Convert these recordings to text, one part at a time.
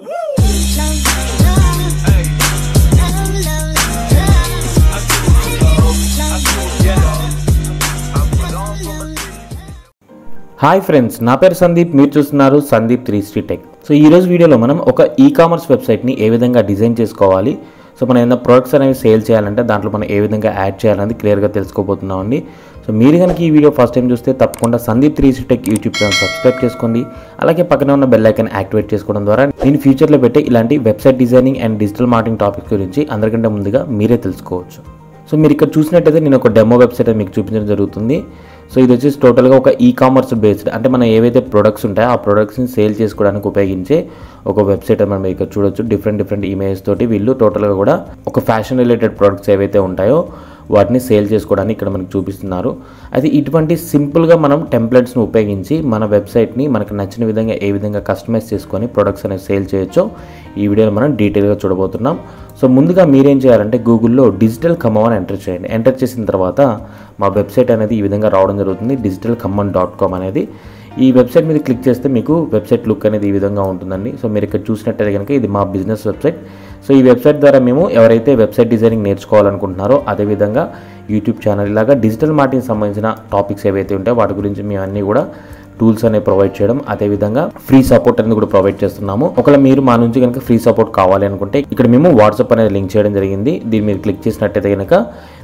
Hi friends నా పేరు సందీప్ మీరు చూస్తున్నారు సందీప్ త్రీ స్ట్రీ టెక్ సో ఈ రోజు వీడియోలో మనం ఒక ఈ కామర్స్ వెబ్సైట్ని ఏ విధంగా డిజైన్ చేసుకోవాలి? సో మనం ఏదైనా ప్రొడక్ట్స్ అనేవి సేల్ చేయాలంటే దాంట్లో మనం ఏ విధంగా యాడ్ చేయాలనేది క్లియర్గా తెలుసుకోబోతున్నామండి. సో మీరు కనుక ఈ వీడియో ఫస్ట్ టైం చూస్తే తప్పకుండా సందీప్ త్రీ సిటెక్ టెక్ యూట్యూబ్ ఛానల్ సబ్స్క్రైబ్ చేసుకోండి. అలాగే పక్కన ఉన్న బెల్ ఐకన్ యాక్టివేట్ చేసుకోవడం ద్వారా నేను ఫ్యూచర్లో పెట్టే ఇలాంటి website designing and digital marketing topics గురించి అందరికంటే ముందుగా మీరే తెలుసుకోవచ్చు. సో మీరు ఇక్కడ చూసినట్టయితే నేను ఒక డెమో వెబ్సైట్ మీకు చూపించడం జరుగుతుంది. సో ఇది వచ్చేసి టోటల్గా ఒక ఈ కామర్స్ బేస్డ్ అంటే మనం ఏవైతే ప్రొడక్ట్స్ ఉంటాయో ఆ ప్రొడక్ట్స్ని సేల్ చేసుకోవడానికి ఉపయోగించే ఒక వెబ్సైట్ మనం ఇక్కడ చూడొచ్చు. డిఫరెంట్ డిఫరెంట్ ఇమేజెస్ తోటి వీళ్ళు టోటల్గా కూడా ఒక ఫ్యాషన్ రిలేటెడ్ ప్రొడక్ట్స్ ఏవైతే ఉంటాయో వాటిని సేల్ చేసుకోవడానికి ఇక్కడ మనకు చూపిస్తున్నారు. అయితే ఇటువంటి సింపుల్గా మనం టెంప్లెట్స్ని ఉపయోగించి మన వెబ్సైట్ని మనకు నచ్చిన విధంగా ఏ విధంగా కస్టమైజ్ చేసుకొని ప్రొడక్ట్స్ అనేవి సేల్ చేయొచ్చో ఈ వీడియోలో మనం డీటెయిల్గా చూడబోతున్నాం. సో ముందుగా మీరేం చేయాలంటే గూగుల్లో డిజిటల్ ఖమ్మం అని ఎంటర్ చేయండి. ఎంటర్ చేసిన తర్వాత మా వెబ్సైట్ అనేది ఈ విధంగా రావడం జరుగుతుంది డిజిటల్ ఖమ్మం డాట్ కామ్ అనేది. ఈ వెబ్సైట్ మీద క్లిక్ చేస్తే మీకు వెబ్సైట్ లుక్ అనేది ఈ విధంగా ఉంటుందండి. సో మీరు ఇక్కడ చూసినట్టయితే కనుక ఇది మా బిజినెస్ వెబ్సైట్. సో ఈ వెబ్సైట్ ద్వారా మేము ఎవరైతే వెబ్సైట్ డిజైనింగ్ నేర్చుకోవాలనుకుంటున్నారో అదేవిధంగా యూట్యూబ్ ఛానల్ ఇలాగా డిజిటల్ మార్కెటింగ్ సంబంధించిన టాపిక్స్ ఏవైతే ఉంటాయో వాటి గురించి మేము అన్నీ కూడా టూల్స్ అనేవి ప్రొవైడ్ చేయడం అదేవిధంగా ఫ్రీ సపోర్ట్ అనేది కూడా ప్రొవైడ్ చేస్తున్నాము. ఒకవేళ మీరు మా నుంచి కనుక ఫ్రీ సపోర్ట్ కావాలి అనుకుంటే ఇక్కడ మేము వాట్సాప్ అనేది లింక్ చేయడం జరిగింది. దీన్ని మీరు క్లిక్ చేసినట్టయితే కనుక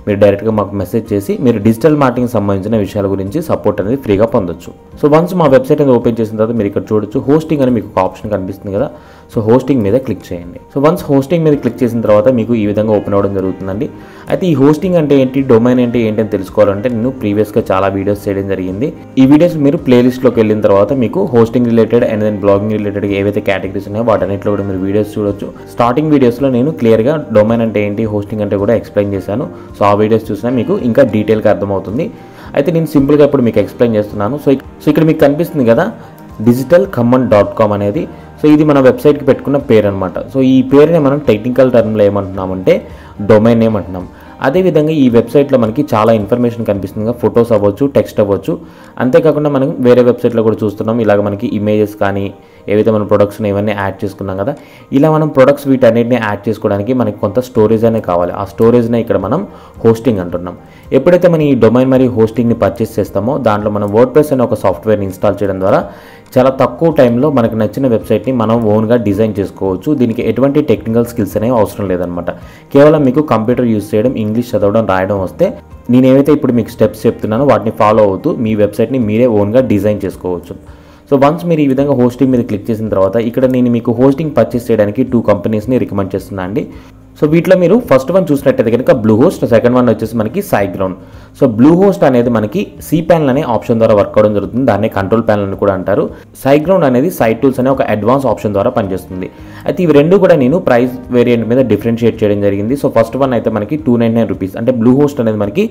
మీరు డైరెక్ట్గా మాకు మెసేజ్ చేసి మీరు డిజిటల్ మార్కెటింగ్ సంబంధించిన విషయాల గురించి సపోర్ట్ అనేది ఫ్రీగా పొందొచ్చు. సో వన్స్ మా వెబ్సైట్ అనేది ఓపెన్ చేసిన తర్వాత మీరు ఇక్కడ చూడొచ్చు హోస్టింగ్ అని మీకు ఒక ఆప్షన్ కనిపిస్తుంది కదా. సో హోస్టింగ్ మీద క్లిక్ చేయండి. సో వన్స్ హోస్టింగ్ మీద క్లిక్ చేసిన తర్వాత మీకు ఈ విధంగా ఓపెన్ అవ్వడం జరుగుతుందండి. అయితే ఈ హోస్టింగ్ అంటే ఏంటి డొమైన్ అంటే ఏంటి అని తెలుసుకోవాలంటే నేను ప్రీవియస్గా చాలా వీడియోస్ చేయడం జరిగింది. ఈ వీడియోస్ మీరు ప్లేలిస్ట్లోకి వెళ్ళిన తర్వాత మీకు hosting related and then blogging related ఏవైతే కేటగిరీస్ ఉన్నాయో వాటన్నిటిలో కూడా మీరు వీడియోస్ చూడొచ్చు. స్టార్టింగ్ వీడియోస్లో నేను క్లియర్గా డొమైన్ అంటే ఏంటి హోస్టింగ్ అంటే కూడా ఎక్స్ప్లెయిన్ చేశాను. సో ఆ వీడియోస్ చూసినా మీకు ఇంకా డీటెయిల్గా అర్థమవుతుంది. అయితే నేను సింపుల్గా ఇప్పుడు మీకు ఎక్స్ప్లెయిన్ చేస్తున్నాను. సో సో ఇక్కడ మీకు కనిపిస్తుంది కదా డిజిటల్ ఖమ్మన్ డాట్ కామ్ అనేది. సో ఇది మన వెబ్సైట్కి పెట్టుకున్న పేరు అనమాట సో ఈ పేరునే మనం టెక్నికల్ టర్మ్లో ఏమంటున్నామంటే డొమైన్ నేమ్ అంటున్నాం. అదేవిధంగా ఈ వెబ్సైట్లో మనకి చాలా ఇన్ఫర్మేషన్ కనిపిస్తుంది ఫొటోస్ అవ్వచ్చు టెక్స్ట్ అవ్వచ్చు. అంతేకాకుండా మనం వేరే వెబ్సైట్లో కూడా చూస్తున్నాం. ఇలాగ మనకి ఇమేజెస్ కానీ ఏవైతే మనం ప్రొడక్ట్స్ ఇవన్నీ యాడ్ చేసుకున్నాం కదా. ఇలా మనం ప్రొడక్ట్స్ వీటన్నిటిని యాడ్ చేసుకోవడానికి మనకి కొంత స్టోరేజ్ అనే కావాలి. ఆ స్టోరేజ్నే ఇక్కడ మనం హోస్టింగ్ అంటున్నాం. ఎప్పుడైతే మనం ఈ డొమైన్ మరియు హోస్టింగ్ని పర్చేస్ చేస్తామో దాంట్లో మనం వర్డ్ ప్రెస్ అనే ఒక సాఫ్ట్వేర్ని ఇన్స్టాల్ చేయడం ద్వారా చాలా తక్కువ టైంలో మనకు నచ్చిన వెబ్సైట్ని మనం ఓన్గా డిజైన్ చేసుకోవచ్చు. దీనికి ఎటువంటి టెక్నికల్ స్కిల్స్ అనేవి అవసరం లేదనమాట కేవలం మీకు కంప్యూటర్ యూస్ చేయడం ఇంగ్లీష్ చదవడం రాయడం వస్తే నేను ఇప్పుడు మీకు స్టెప్స్ చెప్తున్నానో వాటిని ఫాలో అవుతూ మీ వెబ్సైట్ని మీరే ఓన్గా డిజైన్ చేసుకోవచ్చు. సో వన్స్ మీరు ఈ విధంగా హోస్టింగ్ మీద క్లిక్ చేసిన తర్వాత ఇక్కడ నేను మీకు హోస్టింగ్ పర్చేస్ చేయడానికి టూ కంపెనీస్ని రికమెండ్ చేస్తున్నాను అండి సో వీటిలో మీరు ఫస్ట్ వన్ చూసినట్టయితే కనుక బ్లూ హోస్ట్ సెకండ్ వన్ వచ్చేసి మనకి సైగ్రౌండ్. సో బ్లూ హోస్ట్ అనేది మనకి సి ప్యానల్ అనే ఆప్షన్ ద్వారా వర్క్ అవడం జరుగుతుంది. దాన్ని కంట్రోల్ ప్యానల్ అని కూడా అంటారు. సైగ్రౌండ్ అనేది సైట్ టూల్స్ అనే ఒక అడ్వాన్స్ ఆప్షన్ ద్వారా పనిచేస్తుంది. అయితే ఇవి రెండు కూడా నేను ప్రైస్ వేరియంట్ మీద డిఫరెన్షియేట్ చేయడం జరిగింది. సో ఫస్ట్ వన్ అయితే మనకి టూ నైన్ నైన్ రూపీస్ అంటే బ్లూ హోస్ట్ అనేది మనకి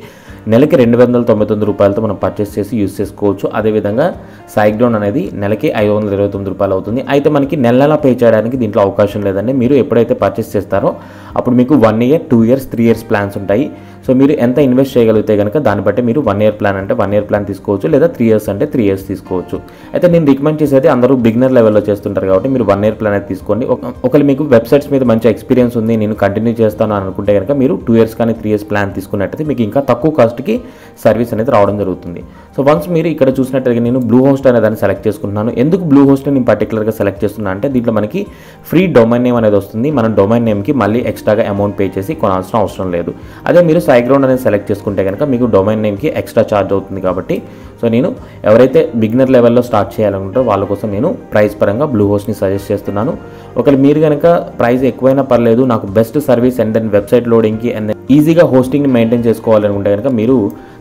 నెలకి రెండు వందల తొంభై తొమ్మిది రూపాయలతో మనం పర్చేస్ చేసి యూస్ చేసుకోవచ్చు. అదేవిధంగా సైగ్రౌండ్ అనేది నెలకి ఐదు వందల ఇరవై తొమ్మిది రూపాయలు అవుతుంది. అయితే మనకి నెల నెల పే చేయడానికి దీంట్లో అవకాశం లేదండి. మీరు ఎప్పుడైతే పర్చేస్ చేస్తారో అప్పుడు మీకు one year two years three years plans ఉంటాయి. సో మీరు ఎంత ఇన్వెస్ట్ చేయగలిగితే కనుక దాన్ని బట్టి మీరు వన్ ఇయర్ ప్లాన్ అంటే వన్ ఇయర్ ప్లాన్ తీసుకోవచ్చు లేదా త్రీ ఇయర్స్ అంటే త్రీ ఇయర్స్ తీసుకోవచ్చు. అయితే నేను రికమెండ్ చేసేది అందరూ బిగినర్ లెవెల్లో చేస్తుంటారు కాబట్టి మీరు వన్ ఇయర్ ప్లాన్ అయితే తీసుకోండి. ఒకవేళ మీకు వెబ్సైట్స్ మీద మంచి ఎక్స్పీరియన్స్ ఉంది నేను కంటిన్యూ చేస్తాను అనుకుంటే కనుక మీరు టూ ఇయర్స్ కానీ త్రీ ఇయర్స్ ప్లాన్ తీసుకున్నట్టయితే మీకు ఇంకా తక్కువ కాస్ట్కి సర్వీస్ అనేది రావడం జరుగుతుంది. సో వన్స్ మీరు ఇక్కడ చూసినట్టయితే నేను బ్లూ హోస్ట్ అనే దాన్ని సెలెక్ట్ చేసుకుంటున్నాను. ఎందుకు బ్లూ హోస్ట్ నేను పర్టికులర్గా సెలెక్ట్ చేస్తున్నా అంటే దీంట్లో మనకి ఫ్రీ డొమైన్ నేమ్ అనేది వస్తుంది. మనం డొమైన్ నేమ్కి మళ్ళీ ఎక్స్ట్రాగా అమౌంట్ పే చేసి కొనాల్సిన అవసరం లేదు. అదే మీరు సైగ్రౌండ్ అనేది సెలెక్ట్ చేసుకుంటే కనుక మీకు డొమైన్ నేమ్కి ఎక్స్ట్రా ఛార్జ్ అవుతుంది కాబట్టి సో నేను ఎవరైతే బిగినర్ లెవెల్లో స్టార్ట్ చేయాలనుకుంటారో వాళ్ళ కోసం నేను ప్రైస్ పరంగా బ్లూ హోస్ట్ని సజెస్ట్ చేస్తున్నాను. ఒకవేళ మీరు కనుక ప్రైస్ ఎక్కువైనా పర్లేదు నాకు best service and then website లోడింగ్కి and then ఈజీగా హోస్టింగ్ని మెయింటైన్ చేసుకోవాలనుకుంటే కనుక మీరు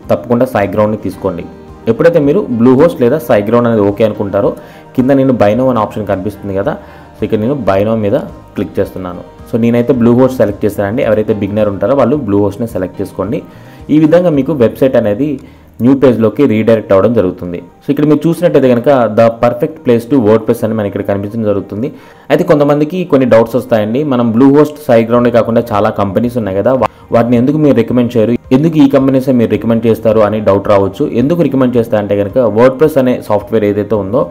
తప్పకుండా సైగ్రౌండ్ని తీసుకోండి. ఎప్పుడైతే మీరు బ్లూ హోస్ట్ లేదా సైగ్రౌండ్ అనేది ఓకే అనుకుంటారో కింద నేను బైనో అనే ఆప్షన్ కనిపిస్తుంది కదా సో ఇక్కడ నేను బైనో మీద క్లిక్ చేస్తున్నాను. సో నేనైతే బ్లూ హోస్ట్ సెలెక్ట్ చేస్తానండి. ఎవరైతే బిగినర్ ఉంటారో వాళ్ళు బ్లూ హోస్ట్ని సెలెక్ట్ చేసుకోండి. ఈ విధంగా మీకు వెబ్సైట్ అనేది న్యూ పేజ్లోకి రీడైరెక్ట్ అవ్వడం జరుగుతుంది. సో ఇక్కడ మీరు చూసినట్టయితే కనుక the perfect place to WordPress అని మనకి ఇక్కడ కనిపించడం జరుగుతుంది. అయితే కొంతమందికి కొన్ని డౌట్స్ వస్తాయండి. మనం బ్లూ హోస్ట్ సై గ్రౌండ్ కాకుండా చాలా కంపెనీస్ ఉన్నాయి కదా. వాటిని ఎందుకు మీరు రికమెండ్ చేయరు? ఎందుకు ఈ కంపెనీసే మీరు రికమెండ్ చేస్తారు అని డౌట్ రావచ్చు. ఎందుకు రికమెండ్ చేస్తా అంటే కనుక వర్డ్ ప్రెస్ అనే సాఫ్ట్వేర్ ఏదైతే ఉందో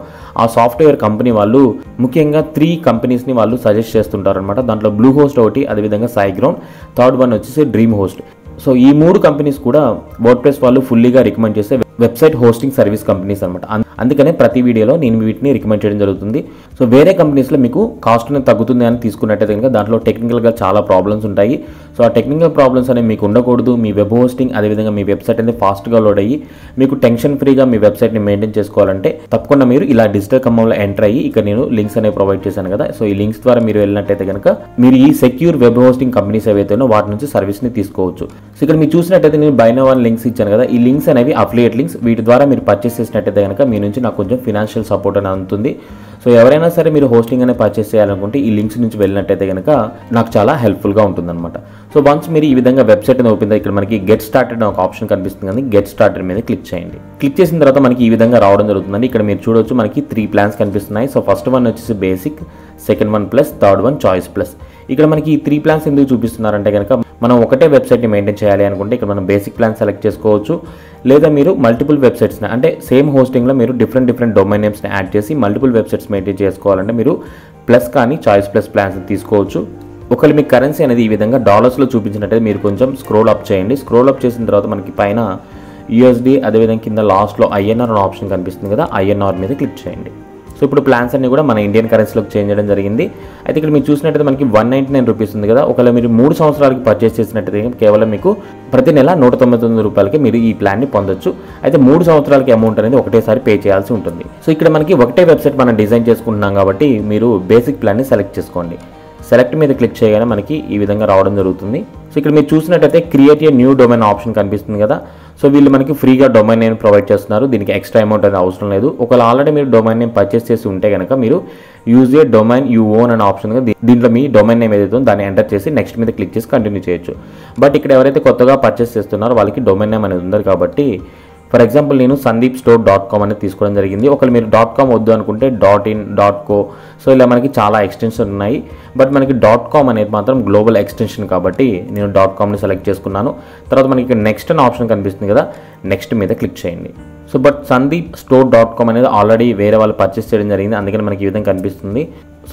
ఆ సాఫ్ట్వేర్ కంపెనీ వాళ్ళు ముఖ్యంగా త్రీ కంపెనీస్ని వాళ్ళు సజెస్ట్ చేస్తుంటారు అనమాట దాంట్లో బ్లూ హోస్ట్ ఒకటి అదేవిధంగా సైగ్రౌండ్ థర్డ్ వన్ వచ్చేసి డ్రీమ్ హోస్ట్ సో ఈ మూడు కంపెనీస్ కూడా వర్డ్ ప్రెస్ వాళ్ళు ఫుల్లీగా రికమెండ్ చేసే వెబ్సైట్ హోస్టింగ్ సర్వీస్ కంపెనీస్ అనమాట అందుకనే ప్రతి వీడియోలో నేను వీటిని రికమెండ్ చేయడం జరుగుతుంది. సో వేరే కంపెనీస్లో మీకు కాస్ట్ అనేది తగ్గుతుంది అని తీసుకున్నట్టయితే కనుక దాంట్లో టెక్నికల్గా చాలా ప్రాబ్లమ్స్ ఉంటాయి. సో ఆ టెక్నికల్ ప్రాబ్లమ్స్ అనేవి మీకు ఉండకూడదు. మీ వెబ్ హోస్టింగ్ అదేవిధంగా మీ వెబ్సైట్ అనేది ఫాస్ట్గా లోడ్ అయ్యి మీకు టెన్షన్ ఫ్రీగా మీ వెబ్సైట్ని మెయింటైన్ చేసుకోవాలంటే తప్పకుండా మీరు ఇలా డిజిటల్ కమ్మంలో ఎంటర్ అయ్యి ఇక్కడ నేను లింక్స్ అనేవి ప్రొవైడ్ చేశాను కదా. సో ఈ లింక్స్ ద్వారా మీరు వెళ్ళినట్టయితే కనుక మీరు ఈ సెక్యూర్ వెబ్ హోస్టింగ్ కంపెనీస్ ఏవైతే ఉన్నో వాటి నుంచి సర్వీస్ని తీసుకోవచ్చు. సో ఇక్కడ మీరు చూసినట్టయితే నేను బైన వన్ లింక్స్ ఇచ్చాను కదా. ఈ లింక్స్ అనేవి అఫిలియేట్ లింక్స్ వీటి ద్వారా మీరు పర్చేస్ చేసినట్టయితే కనుక మీ నుంచి నాకు కొంచెం ఫినాన్షియల్ సపోర్ట్ అని అందుతుంది సో ఎవరైనా సరే మీరు హోస్టింగ్ అనేది పర్చేస్ చేయాలనుకుంటే ఈ లింక్స్ నుంచి వెళ్ళినట్టయితే కనుక నాకు చాలా హెల్ప్ఫుల్గా ఉంటుందన్నమాట. సో వన్స్ మీరు ఈ విధంగా వెబ్సైట్ అనేది ఓపెన్ ఇక్కడ మనకి గెట్ స్టార్టెడ్ ఒక ఆప్షన్ కనిపిస్తుంది కానీ గెట్ స్టార్టెడ్ మీద క్లిక్ చేయండి. క్లిక్ చేసిన తర్వాత మనకి ఈ విధంగా రావడం జరుగుతుందండి. ఇక్కడ మీరు చూడొచ్చు మనకి త్రీ ప్లాన్స్ కనిపిస్తున్నాయి. సో ఫస్ట్ వన్ వచ్చేసి basic second one plus third one choice plus ఇక్కడ మనకి ఈ త్రీ ప్లాన్స్ ఎందుకు చూపిస్తున్నారంటే కనుక మనం ఒకటే వెబ్సైట్ని మెయింటైన్ చేయాలి అనుకుంటే ఇక్కడ మనం బేసిక్ ప్లాన్ సెలెక్ట్ చేసుకోవచ్చు. లేదా మీరు మల్టిపుల్ వెబ్సైట్స్ని అంటే సేమ్ హోస్టింగ్లో మీరు డిఫరెంట్ డిఫరెంట్ డొమైన్ నేమ్స్ని యాడ్ చేసి మల్టిపుల్ వెబ్సైట్స్ మెయింటైన్ చేసుకోవాలంటే మీరు ప్లస్ కానీ చాయిస్ ప్లస్ ప్లాన్స్ తీసుకోవచ్చు. ఒకవేళ మీకు కరెన్సీ అనేది ఈ విధంగా డాలర్స్లో చూపించినట్టయితే మీరు కొంచెం స్క్రోల్ అప్ చేయండి. స్క్రోల్ అప్ చేసిన తర్వాత మనకి పైన యూఎస్డి అదేవిధంగా కింద లాస్ట్లో ఐఎన్ఆర్ అనే ఆప్షన్ కనిపిస్తుంది కదా ఐఎన్ఆర్ మీద క్లిక్ చేయండి. సో ఇప్పుడు ప్లాన్స్ అన్ని కూడా మన ఇండియన్ కరెన్సీలోకి చేంజ్ చేయడం జరిగింది. అయితే ఇక్కడ మీరు చూసినట్టయితే మనకి వన్ నైంటీ నైన్ రూపీస్ ఉంది కదా. ఒకవేళ మీరు మూడు సంవత్సరాలకి పర్చేస్ చేసినట్టయితే కేవలం మీకు ప్రతి నెల నూట తొంభై తొమ్మిది రూపాయలకి మీరు ఈ ప్లాన్ని పొందొచ్చు. అయితే మూడు సంవత్సరాలకి అమౌంట్ అనేది ఒకటేసారి పే చేయాల్సి ఉంటుంది. సో ఇక్కడ మనకి ఒకటే వెబ్సైట్ మనం డిజైన్ చేసుకుంటున్నాం కాబట్టి మీరు బేసిక్ ప్లాన్ని సెలెక్ట్ చేసుకోండి. సెలెక్ట్ మీద క్లిక్ చేయగానే మనకి ఈ విధంగా రావడం జరుగుతుంది. సో ఇక్కడ మీరు చూసినట్టయితే create a new domain option కనిపిస్తుంది కదా. సో వీళ్ళు మనకి ఫ్రీగా డొమైన్ నేమ్ ప్రొవైడ్ చేస్తున్నారు. దీనికి ఎక్స్ట్రా అమౌంట్ అనేది అవసరం లేదు. ఒకవేళ ఆల్రెడీ మీరు డొమైన్ నేమ్ పర్చేస్ చేసి ఉంటే కనుక మీరు use a domain you own అనే ఆప్షన్ దీంట్లో మీ డొమైన్ నేమ్ ఏదైతే దాన్ని ఎంటర్ చేసి నెక్స్ట్ మీద క్లిక్ చేసి కంటిన్యూ చేయొచ్చు. బట్ ఇక్కడ ఎవరైతే కొత్తగా పర్చేస్ చేస్తున్నారో వాళ్ళకి డొమైన్ నేమ్ అనేది ఉంది కాబట్టి ఫర్ ఎగ్జాంపుల్ నేను సందీప్ స్టోర్ డాట్ కామ్ అనేది తీసుకోవడం జరిగింది. ఒకవేళ మీరు డాట్ కామ్ వద్దు అనుకుంటే dot in dot co. So ఇలా మనకి చాలా ఎక్స్టెన్షన్ ఉన్నాయి. బట్ మనకి డాట్ కామ్ అనేది మాత్రం గ్లోబల్ ఎక్స్టెన్షన్ కాబట్టి నేను డాట్ కామ్ని సెలెక్ట్ చేసుకున్నాను. తర్వాత మనకి నెక్స్ట్ అనే ఆప్షన్ కనిపిస్తుంది కదా. నెక్స్ట్ మీద క్లిక్ చేయండి. So but Sandeep store dot com అనేది ఆల్రెడీ వేరే వాళ్ళు పర్చేస్ చేయడం జరిగింది. అందుకని మనకి ఈ విధంగా కనిపిస్తుంది.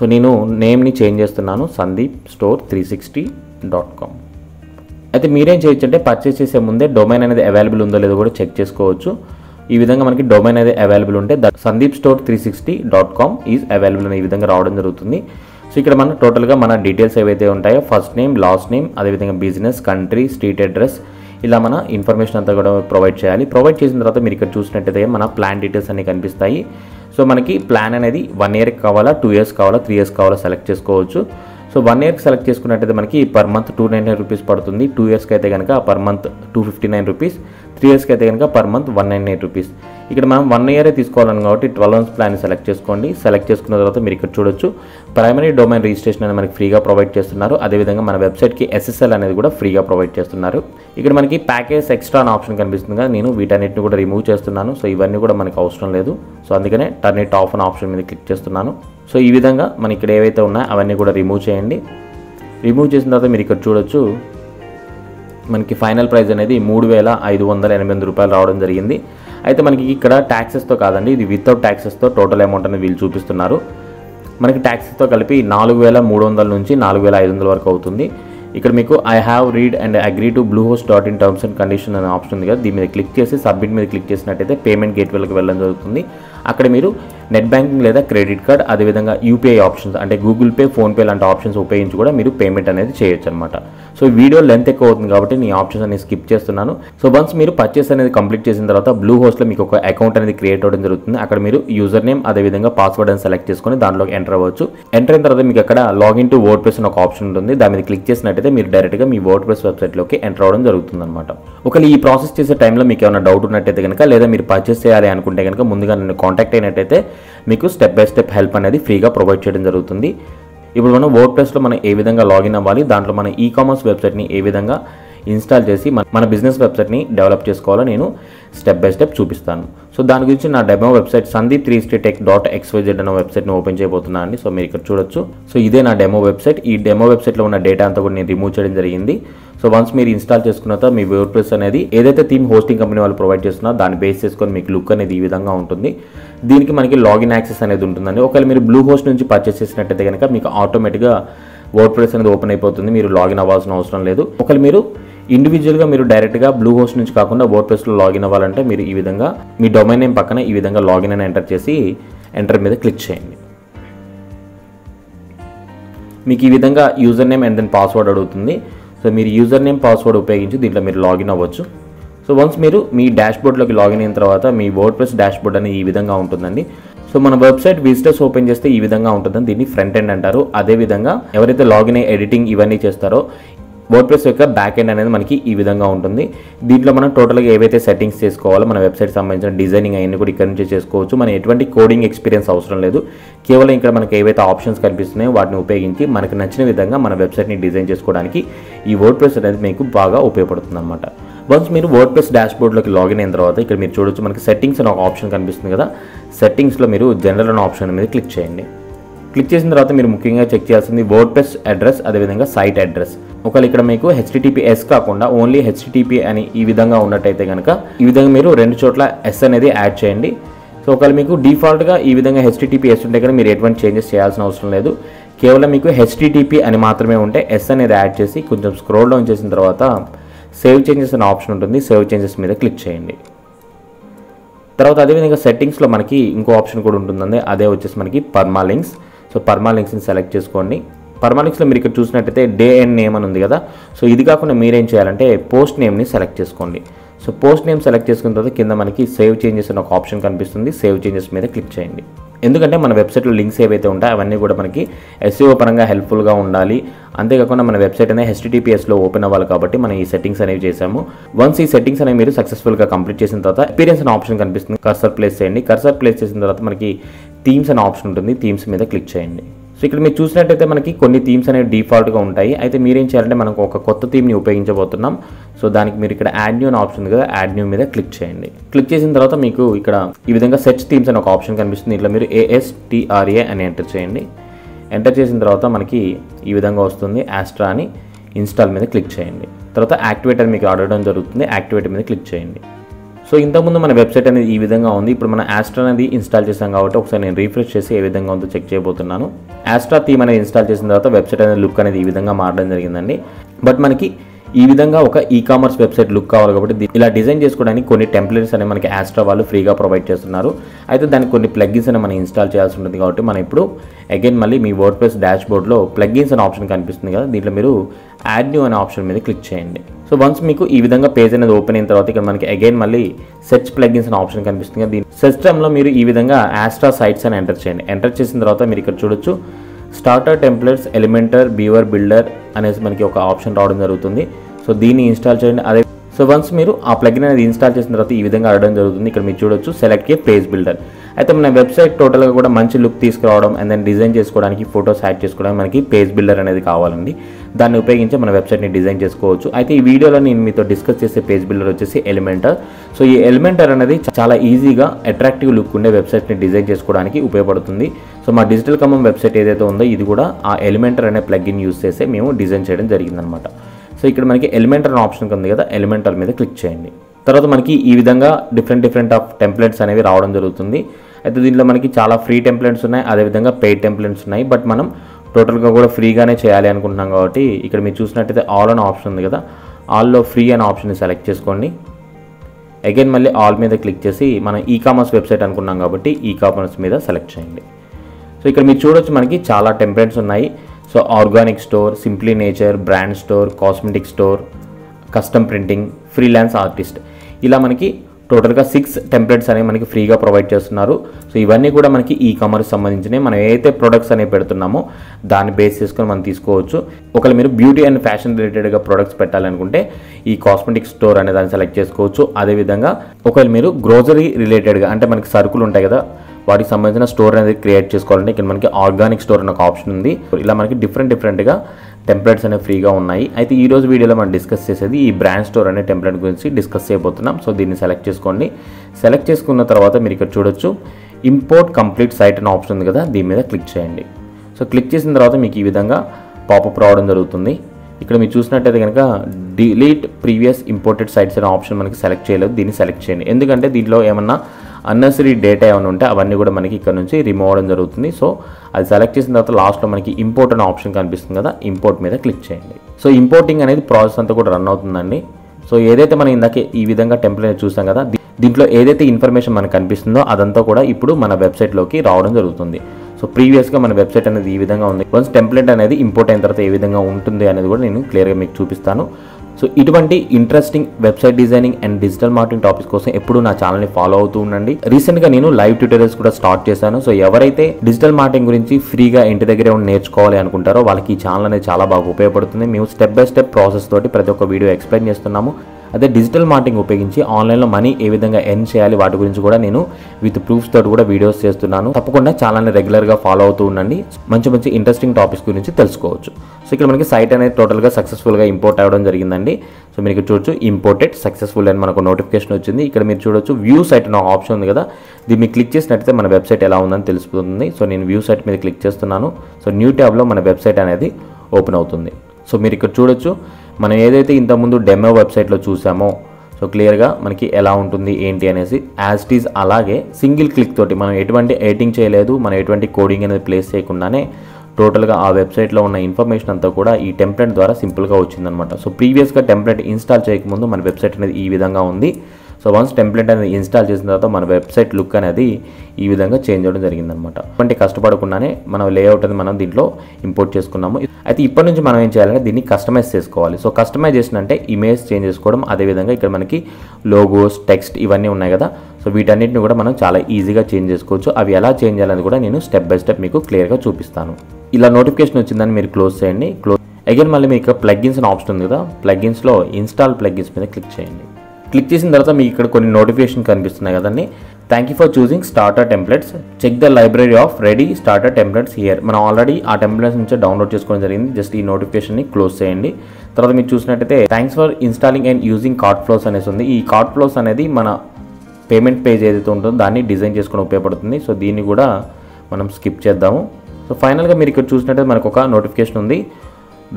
సో నేను నేమ్ని చేంజ్ చేస్తున్నాను. Sandeep store three sixty dot com అయితే మీరేం చేయొచ్చు అంటే పర్చేస్ చేసే ముందే డొమైన్ అనేది అవైలబుల్ ఉందో లేదో కూడా చెక్ చేసుకోవచ్చు. ఈ విధంగా మనకి డొమైన్ అనేది అవైలబుల్ ఉంటే Sandeep store three sixty dot com is available అనే ఈ విధంగా రావడం జరుగుతుంది. సో ఇక్కడ మన టోటల్గా మన డీటెయిల్స్ ఏవైతే ఉంటాయో ఫస్ట్ నేమ్ లాస్ట్ నేమ్ అదేవిధంగా బిజినెస్ కంట్రీ స్ట్రీట్ అడ్రస్ ఇలా మన ఇన్ఫర్మేషన్ అంతా కూడా ప్రొవైడ్ చేయాలి. ప్రొవైడ్ చేసిన తర్వాత మీరు ఇక్కడ చూసినట్టయితే మన ప్లాన్ డీటెయిల్స్ అన్ని కనిపిస్తాయి. సో మనకి ప్లాన్ అనేది వన్ ఇయర్కి కావాలా టూ ఇయర్స్ కావాలా త్రీ ఇయర్స్ కావాలా సెలెక్ట్ చేసుకోవచ్చు. సో వన్ ఇయర్కి సెలెక్ట్ చేసుకున్నట్టయితే మనకి per month two nine nine rupees పడుతుంది. టూ ఇయర్స్కి అయితే కనుక per month two fifty nine rupees three ఇయర్స్కి అయితే కనుక per month one nine nine rupees ఇక్కడ మనం వన్ ఇయరే తీసుకోవాలని కాబట్టి ట్వెల్వ్ మంత్స్ ప్లాన్ సెలెక్ట్ చేసుకోండి. సెలెక్ట్ చేసుకున్న తర్వాత మీరు ఇక్కడ చూడొచ్చు. ప్రైమరీ డొమైన్ రిజిస్ట్రేషన్ అనేది మనకి ఫ్రీగా ప్రొవైడ్ చేస్తున్నారు. అదేవిధంగా మన వెబ్సైట్కి ఎస్ఎస్ఎల్ అనేది కూడా ఫ్రీగా ప్రొవైడ్ చేస్తున్నారు. ఇక్కడ మనకి ప్యాకేజ్ ఎక్స్ట్రా అనే ఆప్షన్ కనిపిస్తుంది కదా. నేను వీటన్నిటిని కూడా రిమూవ్ చేస్తున్నాను. సో ఇవన్నీ కూడా మనకి అవసరం లేదు. సో అందుకనే టర్న్ ఇట్ ఆఫ్ అనే ఆప్షన్ మీద క్లిక్ చేస్తున్నాను. సో ఈ విధంగా మన ఇక్కడ ఏవైతే ఉన్నాయో అవన్నీ కూడా రిమూవ్ చేయండి. రిమూవ్ చేసిన తర్వాత మీరు ఇక్కడ చూడొచ్చు మనకి ఫైనల్ ప్రైస్ అనేది మూడు వేల ఐదు వందల ఎనభై ఎనిమిది రూపాయలు రావడం జరిగింది. అయితే మనకి ఇక్కడ ట్యాక్సెస్తో కాదండి ఇది వితౌట్ ట్యాక్సెస్తో టోటల్ అమౌంట్ అనేది వీళ్ళు చూపిస్తున్నారు. మనకి ట్యాక్సెస్తో కలిపి నాలుగు వేల మూడు వందల నుంచి నాలుగు వేల ఐదు వందల వరకు అవుతుంది. ఇక్కడ మీకు I have read and agree to Bluehost dot in terms and condition అనే ఆప్షన్ ఉంది కదా దీని మీద క్లిక్ చేసి సబ్మిట్ మీద క్లిక్ చేసినట్టయితే పేమెంట్ గేట్వేలకు వెళ్ళడం జరుగుతుంది. అక్కడ మీరు నెట్ బ్యాంకింగ్ లేదా క్రెడిట్ కార్డ్ అదేవిధంగా యూపీఐ ఆప్షన్స్ అంటే గూగుల్ పే ఫోన్పే లాంటి ఆప్షన్స్ ఉపయోగించి కూడా మీరు పేమెంట్ అనేది చేయొచ్చు అనమాట సో వీడియో లెంత్ ఎక్కువ అవుతుంది కాబట్టి నేను ఆప్షన్స్ అనేది స్కిప్ చేస్తున్నాను. సో వన్స్ మీరు పర్చేస్ అనేది కంప్లీట్ చేసిన తర్వాత బ్లూ హోస్ట్లో మీకు ఒక అకౌంట్ అనేది క్రియేట్ అవ్వడం జరుగుతుంది. అక్కడ మీరు యూజర్ నేమ్ అదేవిధంగా పాస్వర్డ్ అని సెలెక్ట్ చేసుకుని దాంట్లో ఎంటర్ అవ్వచ్చు. ఎంటర్ అయిన తర్వాత మీకు అక్కడ లాగిన్ టు వర్డ్ ప్రెస్ అని ఒక ఆప్షన్ ఉంటుంది. దాని మీద క్లిక్ చేసినట్టయితే మీరు డైరెక్ట్గా మీ వర్డ్ ప్రెస్ వెబ్సైట్లోకి ఎంటర్ అవ్వడం జరుగుతుంది అనమాట ఒకవేళ ఈ ప్రాసెస్ చేసే టైంలో మీకు ఏమైనా డౌట్ ఉన్నట్టయితే కనుక లేదా మీరు పర్చేస్ చేయాలి అనుకుంటే కనుక ముందుగా నన్ను కాంటాక్ట్ అయినట్టయితే మీకు స్టెప్ బై స్టెప్ హెల్ప్ అనేది ఫ్రీగా ప్రొవైడ్ చేయడం జరుగుతుంది. ఇప్పుడు మనం వర్డ్ ప్రెస్లో మనం ఏ విధంగా లాగిన్ అవ్వాలి దాంట్లో మన ఈ కామర్స్ వెబ్సైట్ని ఏ విధంగా ఇన్స్టాల్ చేసి మన మన బిజినెస్ వెబ్సైట్ని డెవలప్ చేసుకోవాలో నేను స్టెప్ బై స్టెప్ చూపిస్తాను. సో దాని గురించి నా demo website Sandeep three tech dot XYZ అనే వెబ్సైట్ని ఓపెన్ చేయబోతున్నా అండి. సో మీరు ఇక్కడ చూడొచ్చు. సో ఇదే నా డెమో వెబ్సైట్. ఈ డెమో వెబ్సైట్లో ఉన్న డేటా అంతా కూడా నేను రిమూవ్ చేయడం జరిగింది. సో వన్స్ మీరు ఇన్స్టాల్ చేసుకున్న తర్వాత మీ వర్డ్ ప్రెస్ అనేది ఏదైతే థీమ్ హోస్టింగ్ కంపెనీ వాళ్ళు ప్రొవైడ్ చేస్తున్నారో దాన్ని బేస్ చేసుకొని మీకు లుక్ అనేది ఈ విధంగా ఉంటుంది. దీనికి మనకి లాగిన్ యాక్సెస్ అనేది ఉంటుందండి. ఒకవేళ మీరు బ్లూ హోస్ట్ నుంచి పర్చేస్ చేసినట్టయితే కనుక మీకు ఆటోమేటిక్గా వర్డ్ ప్రెస్ అనేది ఓపెన్ అయిపోతుంది. మీరు లాగిన్ అవ్వాల్సిన అవసరం లేదు. ఒకవేళ మీరు ఇండివిజువల్గా మీరు డైరెక్ట్గా బ్లూ హోస్ట్ నుంచి కాకుండా వర్డ్ ప్రెస్లో లాగిన్ అవ్వాలంటే మీరు ఈ విధంగా మీ డొమైన్ నేమ్ పక్కన ఈ విధంగా లాగిన్ అని ఎంటర్ చేసి ఎంటర్ మీద క్లిక్ చేయండి. మీకు ఈ విధంగా user name and then password అడుగుతుంది. సో మీరు యూజర్ నేమ్ పాస్వర్డ్ ఉపయోగించి దీంట్లో మీరు లాగిన్ అవ్వచ్చు. సో వన్స్ మీరు మీ డాష్బోర్డ్లోకి లాగిన్ అయిన తర్వాత మీ వర్డ్ ప్రెస్ డాష్బోర్డ్ అనేది ఈ విధంగా ఉంటుందండి. సో మన వెబ్సైట్ విజిటర్స్ ఓపెన్ చేస్తే ఈ విధంగా ఉంటుందని దీన్ని ఫ్రంట్ ఎండ్ అంటారు. అదేవిధంగా ఎవరైతే లాగిన్ అయ్యి ఎడిటింగ్ ఇవన్నీ చేస్తారో వర్డ్ ప్రెస్ యొక్క బ్యాక్ ఎండ్ అనేది మనకి ఈ విధంగా ఉంటుంది. దీంట్లో మనం టోటల్గా ఏవైతే సెట్టింగ్స్ చేసుకోవాలో మన వెబ్సైట్ సంబంధించిన డిజైనింగ్ అవన్నీ కూడా ఇక్కడ నుంచి చేసుకోవచ్చు. మన ఎటువంటి కోడింగ్ ఎక్స్పీరియన్స్ అవసరం లేదు. కేవలం ఇక్కడ మనకి ఏవైతే ఆప్షన్స్ కనిపిస్తున్నాయో వాటిని ఉపయోగించి మనకు నచ్చిన విధంగా మన వెబ్సైట్ని డిజైన్ చేసుకోవడానికి ఈ వర్డ్ ప్రెస్ అనేది మీకు బాగా ఉపయోగపడుతుంది అనమాట వన్స్ మీరు వర్డ్ ప్రెస్ డాష్బోర్డ్లోకి లాగిన్ అయిన తర్వాత ఇక్కడ మీరు చూడొచ్చు మనకి సెట్టింగ్స్ అనే ఒక ఆప్షన్ కనిపిస్తుంది కదా. సెట్టింగ్స్లో మీరు జనరల్ అనే ఆప్షన్ మీద క్లిక్ చేయండి. క్లిక్ చేసిన తర్వాత మీరు ముఖ్యంగా చెక్ చేయాల్సింది వర్డ్ ప్రెస్ అడ్రస్ అదేవిధంగా సైట్ అడ్రస్ ఒకవేళ ఇక్కడ మీకు హెచ్టిటిపిఎస్ కాకుండా ఓన్లీ హెచ్టిటిపి అని ఈ విధంగా ఉన్నట్టయితే కనుక ఈ విధంగా మీరు రెండు చోట్ల ఎస్ అనేది యాడ్ చేయండి. సో ఒకవేళ మీకు డిఫాల్ట్గా ఈ విధంగా హెచ్టిటిపిఎస్ ఉంటే కనుక మీరు ఎటువంటి చేంజెస్ చేయాల్సిన అవసరం లేదు. కేవలం మీకు హెచ్టిటిపి అని మాత్రమే ఉంటే ఎస్ అనేది యాడ్ చేసి కొంచెం స్క్రోల్ డౌన్ చేసిన తర్వాత సేవ్ చేంజెస్ అనే ఆప్షన్ ఉంటుంది. సేవ్ చేంజెస్ మీద క్లిక్ చేయండి. తర్వాత అదేవిధంగా సెట్టింగ్స్లో మనకి ఇంకో ఆప్షన్ కూడా ఉంటుందండి. అదే వచ్చేసి మనకి పర్మా లింక్స్ సో పర్మాలింక్స్ని సెలెక్ట్ చేసుకోండి. పర్మాలింక్స్లో మీరు ఇక్కడ చూసినట్టయితే డే అండ్ నేమ్ అని ఉంది కదా. సో ఇది కాకుండా మీరేం చేయాలంటే పోస్ట్ నేమ్ని సెలెక్ట్ చేసుకోండి. సో పోస్ట్ నేమ్ సెలెక్ట్ చేసుకున్న తర్వాత కింద మనకి సేవ్ చేంజెస్ అని ఒక ఆప్షన్ కనిపిస్తుంది. సేవ్ చేంజెస్ మీద క్లిక్ చేయండి. ఎందుకంటే మన వెబ్సైట్లో లింక్స్ ఏవైతే ఉంటాయో అవన్నీ కూడా మనకి ఎస్ఈఓ పరంగా హెల్ప్ఫుల్గా ఉండాలి. అంతేకాకుండా మన వెబ్సైట్ అనేది హెచ్టీటీపీఎస్లో ఓపెన్ అవ్వాలి కాబట్టి మనం ఈ సెట్టింగ్స్ అనేవి చేసాము వన్స్ ఈ సెట్టింగ్స్ అనేవి మీరు సక్సెస్ఫుల్గా కంప్లీట్ చేసిన తర్వాత ఎక్స్పీరియన్స్ అనే ఆప్షన్ కనిపిస్తుంది. కర్సర్ ప్లేస్ చేయండి. కర్సర్ ప్లేస్ చేసిన తర్వాత మనకి థీమ్స్ అనే ఆప్షన్ ఉంటుంది థీమ్స్ మీద క్లిక్ చేయండి. సో ఇక్కడ మీరు చూసినట్టయితే మనకి కొన్ని థీమ్స్ అనేవి డిఫాల్ట్గా ఉంటాయి. అయితే మీరేం చేయాలంటే మనకు ఒక కొత్త థీమ్ని ఉపయోగించబోతున్నాం. సో దానికి మీరు ఇక్కడ యాడ్ న్యూ అని ఆప్షన్ ఉంది కదా యాడ్ న్యూ మీద క్లిక్ చేయండి. క్లిక్ చేసిన తర్వాత మీకు ఇక్కడ ఈ విధంగా సెర్చ్ థీమ్స్ అని ఒక ఆప్షన్ కనిపిస్తుంది. ఇట్లా మీరు ఏఎస్టీఆర్ఏ అని ఎంటర్ చేయండి. ఎంటర్ చేసిన తర్వాత మనకి ఈ విధంగా వస్తుంది యాస్ట్రా అని ఇన్స్టాల్ మీద క్లిక్ చేయండి. తర్వాత యాక్టివేటర్ మీకు అడగడం జరుగుతుంది యాక్టివేటర్ మీద క్లిక్ చేయండి. సో ఇంతకుముందు మన వెబ్సైట్ అనేది ఈ విధంగా ఉంది. ఇప్పుడు మన ఆస్ట్రా అనేది ఇన్స్టాల్ చేసాం కాబట్టి ఒకసారి నేను రీఫ్రెష్ చేసి ఏ విధంగా ఉందో చెక్ చేయబోతున్నాను. ఆస్ట్రా థీమ్ అనేది ఇన్స్టాల్ చేసిన తర్వాత వెబ్సైట్ అనేది లుక్ అనేది ఈ విధంగా మారడం జరిగిందండి. బట్ మనకి ఈ విధంగా ఒక ఈ కామర్స్ వెబ్సైట్ లుక్ కావాలి కాబట్టి ఇలా డిజైన్ చేసుకోవడానికి కొన్ని టెంప్లెట్స్ అనేవి మనకి ఆస్ట్రా వాళ్ళు ఫ్రీగా ప్రొవైడ్ చేస్తున్నారు. అయితే దానికి కొన్ని ప్లగ్గిన్స్ అనేవి మనం ఇన్స్టాల్ చేయాల్సి ఉంటుంది కాబట్టి మనం ఇప్పుడు అగైన్ మళ్ళీ మీ వర్డ్ ప్రెస్ డాష్ బోర్డ్లో ప్లగ్గిన్స్ అనే ఆప్షన్ కనిపిస్తుంది కదా. దీంట్లో మీరు యాడ్ న్యూ అనే ఆప్షన్ మీద క్లిక్ చేయండి. సో వన్స్ మీకు ఈ విధంగా పేజ్ అనేది ఓపెన్ అయిన తర్వాత ఇక్కడ మనకి అగైన్ మళ్ళీ సెర్చ్ ప్లగ్గిన్స్ అనే ఆప్షన్ కనిపిస్తుంది. దీని సిస్టమ్లో మీరు ఈ విధంగా ఆస్ట్రా సైట్స్ అని ఎంటర్ చేయండి. ఎంటర్ చేసిన తర్వాత మీరు ఇక్కడ చూడొచ్చు starter templates Elementor Beaver Builder అనేసి మనకి ఒక ఆప్షన్ రావడం జరుగుతుంది. సో దీన్ని ఇన్స్టాల్ చేయండి. అదే సో వన్స్ మీరు ఆ ప్లగిన్ అనేది ఇన్స్టాల్ చేసిన తర్వాత ఈ విధంగా అడగడం జరుగుతుంది. ఇక్కడ మీరు చూడొచ్చు సెలెక్ట్ ఏ పేజ్ బిల్డర్ అయితే మన వెబ్సైట్ టోటల్గా కూడా మంచి లుక్ తీసుకురావడం అండ్ దెన్ డిజైన్ చేసుకోవడానికి ఫోటోస్ యాడ్ చేసుకోవడానికి మనకి పేజ్ బిల్డర్ అనేది కావాలండి. దాన్ని ఉపయోగించి మన వెబ్సైట్ని డిజైన్ చేసుకోవచ్చు. అయితే ఈ వీడియోలో నేను మీతో డిస్కస్ చేసే పేజ్ బిల్డర్ వచ్చేసి ఎలిమెంటర్ సో ఈ ఎలిమెంటర్ అనేది చాలా ఈజీగా అట్రాక్టివ్ లుక్ ఉండే వెబ్సైట్ని డిజైన్ చేసుకోవడానికి ఉపయోగపడుతుంది. సో మా డిజిటల్ కమం వెబ్సైట్ ఏదైతే ఉందో ఇది కూడా ఆ ఎలిమెంటర్ అనే ప్లగ్ఇన్ యూస్ చేసే మేము డిజైన్ చేయడం జరిగిందనమాట. సో ఇక్కడ మనకి ఎలిమెంటర్ ఆప్షన్ ఉంది కదా ఎలిమెంటర్ మీద క్లిక్ చేయండి. తర్వాత మనకి ఈ విధంగా డిఫరెంట్ డిఫరెంట్ ఆఫ్ టెంప్లెట్స్ అనేవి రావడం జరుగుతుంది. అయితే దీంట్లో మనకి చాలా ఫ్రీ టెంప్లెట్స్ ఉన్నాయి అదేవిధంగా పెయిడ్ టెంప్లెట్స్ ఉన్నాయి. బట్ మనం టోటల్గా కూడా ఫ్రీగానే చేయాలి అనుకుంటున్నాం కాబట్టి ఇక్కడ మీరు చూసినట్టయితే ఆల్ అనే ఆప్షన్ ఉంది కదా. ఆల్లో ఫ్రీ అనే ఆప్షన్ని సెలెక్ట్ చేసుకోండి. అగైన్ మళ్ళీ ఆల్ మీద క్లిక్ చేసి మనం ఈ కామర్స్ వెబ్సైట్ అనుకున్నాం కాబట్టి ఈ కామర్స్ మీద సెలెక్ట్ చేయండి. సో ఇక్కడ మీరు చూడొచ్చు మనకి చాలా టెంప్లెట్స్ ఉన్నాయి. So organic store simply nature brand store cosmetic store custom printing freelance artist ఇలా మనకి టోటల్గా సిక్స్ టెంప్లెట్స్ అనేవి మనకి ఫ్రీగా ప్రొవైడ్ చేస్తున్నారు. సో ఇవన్నీ కూడా మనకి ఈ కామర్స్ సంబంధించినవి. మనం ఏదైతే ప్రొడక్ట్స్ అనేవి పెడుతున్నామో దాన్ని బేస్ చేసుకొని మనం తీసుకోవచ్చు. ఒకవేళ మీరు బ్యూటీ అండ్ ఫ్యాషన్ రిలేటెడ్గా ప్రొడక్ట్స్ పెట్టాలనుకుంటే ఈ కాస్మెటిక్ స్టోర్ అనే దాన్ని సెలెక్ట్ చేసుకోవచ్చు. అదేవిధంగా ఒకవేళ మీరు గ్రోసరీ రిలేటెడ్గా అంటే మనకి సరుకులు ఉంటాయి కదా వాటికి సంబంధించిన స్టోర్ అనేది క్రియేట్ చేసుకోవాలంటే ఇక్కడ మనకి ఆర్గానిక్ స్టోర్ అనే ఒక ఆప్షన్ ఉంది. ఇలా మనకి డిఫరెంట్ డిఫరెంట్గా టెంప్లెట్స్ అనేవి ఫ్రీగా ఉన్నాయి. అయితే ఈ రోజు వీడియోలో మనం డిస్కస్ చేసేది ఈ బ్రాండ్ స్టోర్ అనే టెంప్లెట్ గురించి డిస్కస్ చేయబోతున్నాం. సో దీన్ని సెలెక్ట్ చేసుకోండి. సెలెక్ట్ చేసుకున్న తర్వాత మీరు ఇక్కడ చూడొచ్చు. ఇంపోర్ట్ కంప్లీట్ సైట్ అనే ఆప్షన్ ఉంది కదా దీని మీద క్లిక్ చేయండి. సో క్లిక్ చేసిన తర్వాత మీకు ఈ విధంగా పాపప్ రావడం జరుగుతుంది. ఇక్కడ మీరు చూసినట్టయితే కనుక డిలీట్ ప్రీవియస్ ఇంపోర్టెడ్ సైట్స్ అనే ఆప్షన్ మనకి సెలెక్ట్ చేయలేదు. దీన్ని సెలెక్ట్ చేయండి. ఎందుకంటే దీంట్లో ఏమన్నా అన్నెసరీ డేటా ఏమైనా ఉంటే అవన్నీ కూడా మనకి ఇక్కడ నుంచి రిమూవ్ అవ్వడం జరుగుతుంది. సో అది సెలెక్ట్ చేసిన తర్వాత లాస్ట్లో మనకి ఇంపోర్ట్ అనే ఆప్షన్ కనిపిస్తుంది కదా ఇంపోర్ట్ మీద క్లిక్ చేయండి. సో ఇంపోర్టింగ్ అనేది ప్రాసెస్ అంతా కూడా రన్ అవుతుందండి. సో ఏదైతే మనం ఇందాక ఈ విధంగా టెంప్లెట్ చూసాం కదా దీంట్లో ఏదైతే ఇన్ఫర్మేషన్ మనకు కనిపిస్తుందో అదంతా కూడా ఇప్పుడు మన వెబ్సైట్లోకి రావడం జరుగుతుంది. సో ప్రీవియస్గా మన వెబ్సైట్ అనేది ఈ విధంగా ఉంది. వన్స్ టెంప్లెట్ అనేది ఇంపోర్ట్ అయిన తర్వాత ఏ విధంగా ఉంటుంది అనేది కూడా నేను క్లియర్గా మీకు చూపిస్తాను. సో ఇటువంటి interesting website designing and digital marketing topics కోసం ఎప్పుడు నా ఛానల్ని ఫాలో అవుతూ ఉండండి. రీసెంట్గా నేను లైవ్ ట్యూటోరియల్స్ కూడా స్టార్ట్ చేశాను. సో ఎవరైతే డిజిటల్ మార్కెటింగ్ గురించి ఫ్రీగా ఇంటి దగ్గరే ఉండి నేర్చుకోవాలి అనుకుంటారో వాళ్ళకి ఈ ఛానల్ అనేది చాలా బాగా ఉపయోగపడుతుంది. మేము స్టెప్ బై స్టెప్ ప్రాసెస్ తోటి ప్రతి ఒక్క వీడియో ఎక్స్ప్లెయిన్ చేస్తున్నాము. అదే డిజిటల్ మార్కెటింగ్ ఉపయోగించి ఆన్లైన్లో మనీ ఏ విధంగా ఎర్న్ చేయాలి వాటి గురించి కూడా నేను విత్ ప్రూఫ్స్ తోటి కూడా వీడియోస్ చేస్తున్నాను. తప్పకుండా ఛానల్ని రెగ్యులర్గా ఫాలో అవుతూ ఉండండి. మంచి మంచి ఇంట్రెస్టింగ్ టాపిక్స్ గురించి తెలుసుకోవచ్చు. సో ఇక్కడ మనకి సైట్ అనేది టోటల్గా సక్సెస్ఫుల్గా ఇంపోర్ట్ అవ్వడం జరిగిందండి. సో మీరు చూడొచ్చు ఇంపోర్టెడ్ సక్సెస్ఫుల్ అని మనకు నోటిఫికేషన్ వచ్చింది. ఇక్కడ మీరు చూడొచ్చు వ్యూ సైట్ అనే ఆప్షన్ ఉంది కదా. దీన్ని క్లిక్ చేసినట్టయితే మన వెబ్సైట్ ఎలా ఉందని తెలిసిపోతుంది. సో నేను వ్యూ సైట్ మీద క్లిక్ చేస్తున్నాను. సో న్యూ ట్యాబ్లో మన వెబ్సైట్ అనేది ఓపెన్ అవుతుంది. సో మీరు ఇక్కడ చూడొచ్చు మనం ఏదైతే ఇంతకుముందు డెమో వెబ్సైట్లో చూసామో సో క్లియర్గా మనకి ఎలా ఉంటుంది ఏంటి అనేసి యాజ్ ఇట్ ఈజ్ అలాగే సింగిల్ క్లిక్ తోటి మనం ఎటువంటి ఎడిటింగ్ చేయలేదు మనం ఎటువంటి కోడింగ్ అనేది ప్లేస్ చేయకుండానే టోటల్గా ఆ వెబ్సైట్లో ఉన్న ఇన్ఫర్మేషన్ అంతా కూడా ఈ టెంప్లెట్ ద్వారా సింపుల్గా వచ్చిందనమాట సో ప్రీవియస్గా టెంప్లెట్ ఇన్స్టాల్ చేయకముందు మన వెబ్సైట్ అనేది ఈ విధంగా ఉంది. సో వన్స్ టెంప్లెట్ అనేది ఇన్స్టాల్ చేసిన తర్వాత మన వెబ్సైట్ లుక్ అనేది ఈ విధంగా చేంజ్ అవ్వడం జరిగిందనమాట అంటే కష్టపడకుండానే మనం లేఅవుట్ అనేది మనం దీంట్లో ఇంపోర్ట్ చేసుకున్నాము. అయితే ఇప్పటి నుంచి మనం ఏం చేయాలంటే దీన్ని కస్టమైజ్ చేసుకోవాలి. సో కస్టమైజేషన్ అంటే ఇమేజ్ చేంజ్ చేసుకోవడం. అదేవిధంగా ఇక్కడ మనకి లోగోస్ టెక్స్ట్ ఇవన్నీ ఉన్నాయి కదా. సో వీటన్నిటిని కూడా మనం చాలా ఈజీగా చేంజ్ చేసుకోవచ్చు. అవి ఎలా చేంజ్ చేయాలని కూడా నేను స్టెప్ బై స్టెప్ మీకు క్లియర్గా చూపిస్తాను. ఇలా నోటిఫికేషన్ వచ్చిందని మీరు క్లోజ్ చేయండి. క్లోజ్ అగైన్ మళ్ళీ మీకు ప్లగ్గిన్స్ అని ఆప్షన్ ఉంది కదా. ప్లగ్గిన్స్లో ఇన్స్టాల్ ప్లగ్గిన్స్ మీద క్లిక్ చేయండి. క్లిక్ చేసిన తర్వాత మీకు ఇక్కడ కొన్ని నోటిఫికేషన్ కనిపిస్తున్నాయి కదండి. Thank you for choosing starter templates check the library of ready starter templates here మనం ఆల్రెడీ ఆ టెంప్లెట్స్ నుంచి డౌన్లోడ్ చేసుకోవడం జరిగింది. జస్ట్ ఈ నోటిఫికేషన్ని క్లోజ్ చేయండి. తర్వాత మీరు చూసినట్టయితే thanks for installing and using CartFlows అనేసి ఉంది. ఈ కార్డ్ ఫ్లోస్ అనేది మన పేమెంట్ పేజ్ ఏదైతే ఉంటుందో దాన్ని డిజైన్ చేసుకుని ఉపయోగపడుతుంది. సో దీన్ని కూడా మనం స్కిప్ చేద్దాము. సో ఫైనల్గా మీరు ఇక్కడ చూసినట్టయితే మనకు ఒక నోటిఫికేషన్ ఉంది.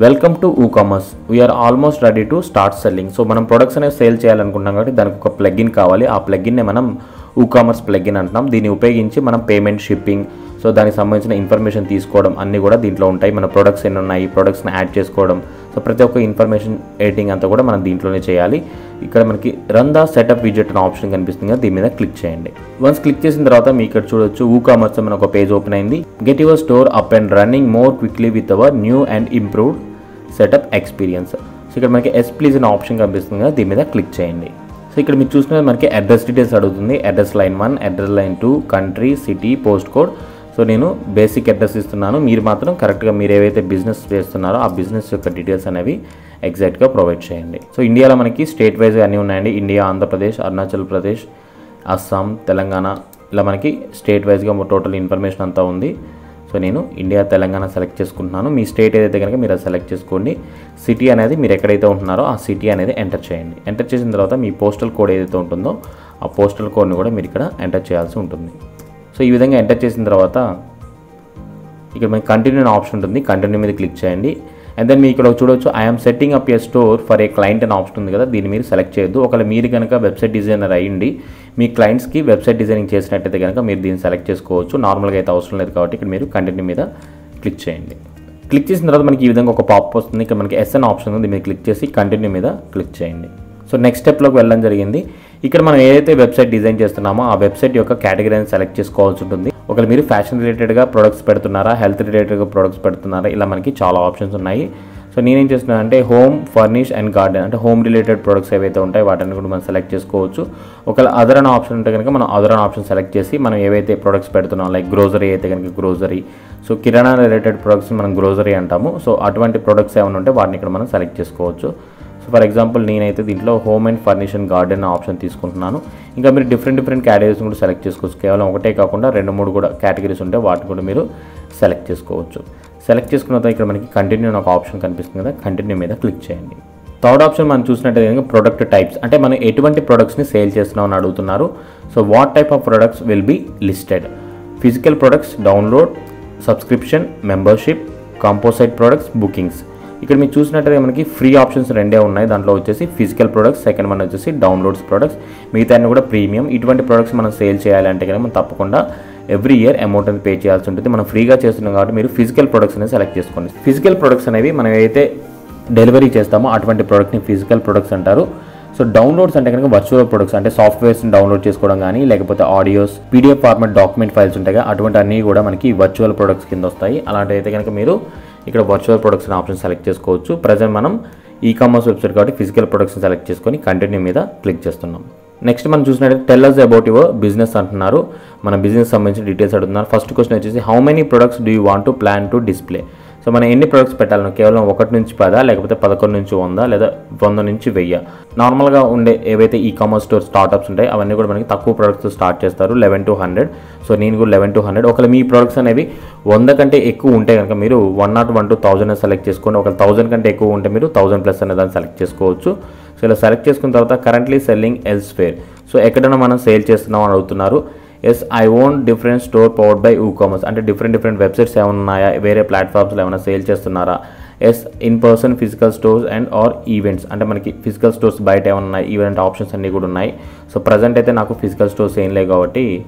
Welcome to WooCommerce we're almost ready to start selling so మనం ప్రొడక్ట్స్ అనేవి సేల్ చేయాలనుకుంటున్నాం కాబట్టి దానికి ఒక ప్లగిన్ కావాలి. ఆ ప్లగిన్నే మనం కామర్స్ ప్లగిన్ అంటున్నాం. దీన్ని ఉపయోగించి మనం పేమెంట్ షిప్పింగ్ సో దానికి సంబంధించిన ఇన్ఫర్మేషన్ తీసుకోవడం అన్నీ కూడా దీంట్లో ఉంటాయి. మన ప్రొడక్ట్స్ ఎన్ని ఉన్నాయి ప్రొడక్ట్స్ని యాడ్ చేసుకోవడం. సో ప్రతి ఒక్క ఇన్ఫర్మేషన్ ఎడిటింగ్ అంతా కూడా మనం దీంట్లోనే చేయాలి. ఇక్కడ మనకి రన్ ద సెటప్ విజెట్ అనే ఆప్షన్ కనిపిస్తుంది కదా దీని మీద క్లిక్ చేయండి. వన్స్ క్లిక్ చేసిన తర్వాత మీ ఇక్కడ చూడొచ్చు ఊ కామర్స్ మన ఒక పేజ్ ఓపెన్ అయింది. Get your store up and running more quickly with our new and improved setup experience so ఇక్కడ మనకి ఎస్ ప్లీజ్ అనే ఆప్షన్ కనిపిస్తుంది కదా దీని మీద క్లిక్ చేయండి. సో ఇక్కడ మీరు చూసిన మనకి అడ్రస్ డీటెయిల్స్ అడుగుతుంది. Address line one address line two country city post code so నేను బేసిక్ అడ్రస్ ఇస్తున్నాను. మీరు మాత్రం కరెక్ట్గా మీరు ఏవైతే బిజినెస్ చేస్తున్నారో ఆ బిజినెస్ యొక్క డీటెయిల్స్ అనేవి ఎగ్జాక్ట్గా ప్రొవైడ్ చేయండి. సో ఇండియాలో మనకి స్టేట్ వైజ్గా అన్నీ ఉన్నాయండి. ఇండియా ఆంధ్రప్రదేశ్ అరుణాచల్ ప్రదేశ్ అస్సాం తెలంగాణ. ఇలా మనకి స్టేట్ వైజ్గా టోటల్ ఇన్ఫర్మేషన్ అంతా ఉంది. సో నేను ఇండియా తెలంగాణ సెలెక్ట్ చేసుకుంటున్నాను. మీ స్టేట్ ఏదైతే కనుక మీరు అది సెలెక్ట్ చేసుకోండి. సిటీ అనేది మీరు ఎక్కడైతే ఉంటున్నారో ఆ సిటీ అనేది ఎంటర్ చేయండి. ఎంటర్ చేసిన తర్వాత మీ పోస్టల్ కోడ్ ఏదైతే ఉంటుందో ఆ పోస్టల్ కోడ్ని కూడా మీరు ఇక్కడ ఎంటర్ చేయాల్సి ఉంటుంది. సో ఈ విధంగా ఎంటర్ చేసిన తర్వాత ఇక్కడ మనకి కంటిన్యూ అనే ఆప్షన్ ఉంటుంది. కంటిన్యూ మీద క్లిక్ చేయండి. అండ్ దెన్ మీరు ఇక్కడ చూడొచ్చు I'm setting up a store for a client అని ఆప్షన్ ఉంది కదా దీన్ని మీరు సెలెక్ట్ చేయొద్దు. ఒకవేళ మీరు కనుక వెబ్సైట్ డిజైనర్ అయ్యండి మీ క్లయింట్స్కి వెబ్సైట్ డిజైనింగ్ చేసినట్టయితే కనుక మీరు దీన్ని సెలెక్ట్ చేసుకోవచ్చు. నార్మల్గా అయితే అవసరం లేదు కాబట్టి ఇక్కడ మీరు కంటిన్యూ మీద క్లిక్ చేయండి. క్లిక్ చేసిన తర్వాత మనకి ఈ విధంగా ఒక పాప్ వస్తుంది. ఇక్కడ మనకి ఎస్ఎన్ ఆప్షన్ ఉంది. మీరు క్లిక్ చేసి కంటిన్యూ మీద క్లిక్ చేయండి. సో నెక్స్ట్ స్టెప్లోకి వెళ్ళడం జరిగింది. ఇక్కడ మనం ఏదైతే వెబ్సైట్ డిజైన్ చేస్తున్నామో ఆ వెబ్సైట్ యొక్క కేటగిరీని సెలెక్ట్ చేసుకోవాల్సి ఉంటుంది. ఒకవేళ మీరు ఫ్యాషన్ రిలేటెడ్గా ప్రొడక్ట్స్ పెడుతున్నారా హెల్త్ రిలేటెడ్గా ప్రొడక్ట్స్ పెడుతున్నారా ఇలా మనకి చాలా ఆప్షన్స్ ఉన్నాయి. సో నేనేం చేస్తున్నాను అంటే హోమ్ ఫర్నిష్ అండ్ గార్డెన్ అంటే హోమ్ రిలేటెడ్ ప్రొడక్ట్స్ ఏవైతే ఉంటాయో వాటిని కూడా మనం సెలెక్ట్ చేసుకోవచ్చు. ఒకవేళ అదర్ అన్ ఆప్షన్ ఉంటే కనుక మనం అదర్ అన్ ఆప్షన్ సెలెక్ట్ చేసి మనం ఏవైతే ప్రొడక్ట్స్ పెడుతున్నాం లైక్ గ్రోసరీ అయితే కనుక గ్రోసరీ సో కిరాణా రిలేటెడ్ ప్రొడక్ట్స్ మనం గ్రోసరీ అంటాము. సో అటువంటి ప్రొడక్ట్స్ ఏమైనా ఉంటే వాటిని ఇక్కడ మనం సెలెక్ట్ చేసుకోవచ్చు. సో ఫర్ ఎగ్జాంపుల్ నేనైతే దీంట్లో home and furnishing garden option తీసుకుంటున్నాను. ఇంకా మీరు డిఫరెంట్ డిఫరెంట్ కేటగిరీస్ కూడా సెలెక్ట్ చేసుకోవచ్చు. కేవలం ఒకటే కాకుండా రెండు మూడు కూడా కేటగిరీస్ ఉంటే వాటిని కూడా మీరు సెలెక్ట్ చేసుకోవచ్చు. సెలెక్ట్ చేసుకున్న తర్వాత ఇక్కడ మనకి కంటిన్యూ అని ఒక ఆప్షన్ కనిపిస్తుంది కదా కంటిన్యూ మీద క్లిక్ చేయండి. థర్డ్ ఆప్షన్ మనం చూసినట్టయితే ప్రొడక్ట్ టైప్స్ అంటే మనం ఎటువంటి ప్రొడక్ట్స్ని సేల్ చేస్తున్నాం అని అడుగుతున్నారు. So what type of products will be listed physical products download subscription membership composite products bookings ఇక్కడ మీరు చూసినట్టయితే మనకి ఫ్రీ ఆప్షన్స్ రెండే ఉన్నాయి. దాంట్లో వచ్చేసి ఫిజికల్ ప్రొడక్ట్స్ సెకండ్ వన్ వచ్చేసి డౌన్లోడ్స్ ప్రొడక్ట్స్ మిగతా కూడా ప్రీమియం ఇటువంటి ప్రొడక్ట్స్ మనం సేల్ చేయాలంటే కనుక మనం తప్పకుండా ఎవ్రీ ఇయర్ అమౌంట్ అనేది పే చేయాల్సి ఉంటుంది. మనం ఫ్రీగా చేస్తున్నాం కాబట్టి మీరు ఫిజికల్ ప్రొడక్ట్స్ అనేది సెలెక్ట్ చేసుకోండి. ఫిజికల్ ప్రొడక్ట్స్ అనేవి మనం ఏదైతే డెలివరీ చేస్తామో అటువంటి ప్రొడక్ట్ని ఫిజికల్ ప్రొడక్ట్స్ అంటారు. సో డౌన్లోడ్స్ అంటే కనుక వర్చువల్ ప్రొడక్ట్స్ అంటే సాఫ్ట్వేర్స్ని డౌన్లోడ్ చేసుకోవడం కానీ లేకపోతే audios PDF format document files ఉంటాయి అటువంటి అన్నీ కూడా మనకి వర్చువల్ ప్రొడక్ట్స్ కింద వస్తాయి. అలాంటి అయితే కనుక మీరు ఇక్కడ వర్చువల్ ప్రొడక్ట్స్ ఆప్షన్ సెలెక్ట్ చేసుకోవచ్చు. ప్రజెంట్ మనం ఈ కామర్స్ వెబ్సైట్ కాబట్టి ఫిజికల్ ప్రొడక్షన్ సెలెక్ట్ చేసుకొని కంటిన్యూ మీద క్లిక్ చేస్తున్నాం. నెక్స్ట్ మనం చూసినట్టు tell us about your business అంటున్నారు. మన బిజినెస్ సంబంధించిన డీటెయిల్స్ అడుగుతున్నారు. ఫస్ట్ క్వశ్చన్ వచ్చేసి how many products do you want to plan to display so మనం ఎన్ని ప్రొడక్ట్స్ పెట్టాలను కేవలం ఒకటి నుంచి పదా లేకపోతే పదకొండు నుంచి వంద లేదా వంద నుంచి వెయ్యి? నార్మల్గా ఉండే ఏవైతే ఈ కామర్స్ స్టోర్ స్టార్ట్అప్స్ ఉంటాయి అవన్నీ కూడా మనకి తక్కువ ప్రొడక్ట్స్ స్టార్ట్ చేస్తారు లెవెన్ టు హండ్రెడ్ సో నేను కూడా లెవెన్ టు హండ్రెడ్ ఒకవేళ మీ ప్రొడక్ట్స్ అనేవి వంద కంటే ఎక్కువ ఉంటే కనుక మీరు one not one two thousand select చేసుకోండి. ఒక థౌసండ్ కంటే ఎక్కువ ఉంటే మీరు థౌసండ్ ప్లస్ అనే దాన్ని సెలెక్ట్ చేసుకోవచ్చు. సో ఇలా సెలెక్ట్ చేసుకున్న తర్వాత currently selling elsewhere so ఎక్కడైనా మనం సేల్ చేస్తున్నాం అని అడుగుతున్నారు. Yes I own different store powered by ecommerce అంటే డిఫరెంట్ డిఫరెంట్ వెబ్సైట్స్ ఏమైనా ఉన్నాయా? వేరే ప్లాట్ఫామ్స్లో ఏమైనా సేల్ చేస్తున్నారా? Yes in person physical stores and or events అంటే మనకి ఫిజికల్ స్టోర్స్ బయట ఏమైనా ఉన్నాయి? ఈవెంట్ ఆప్షన్స్ అన్నీ కూడా ఉన్నాయి. సో ప్రజెంట్ అయితే నాకు ఫిజికల్ స్టోర్స్ ఏం లేవు కాబట్టి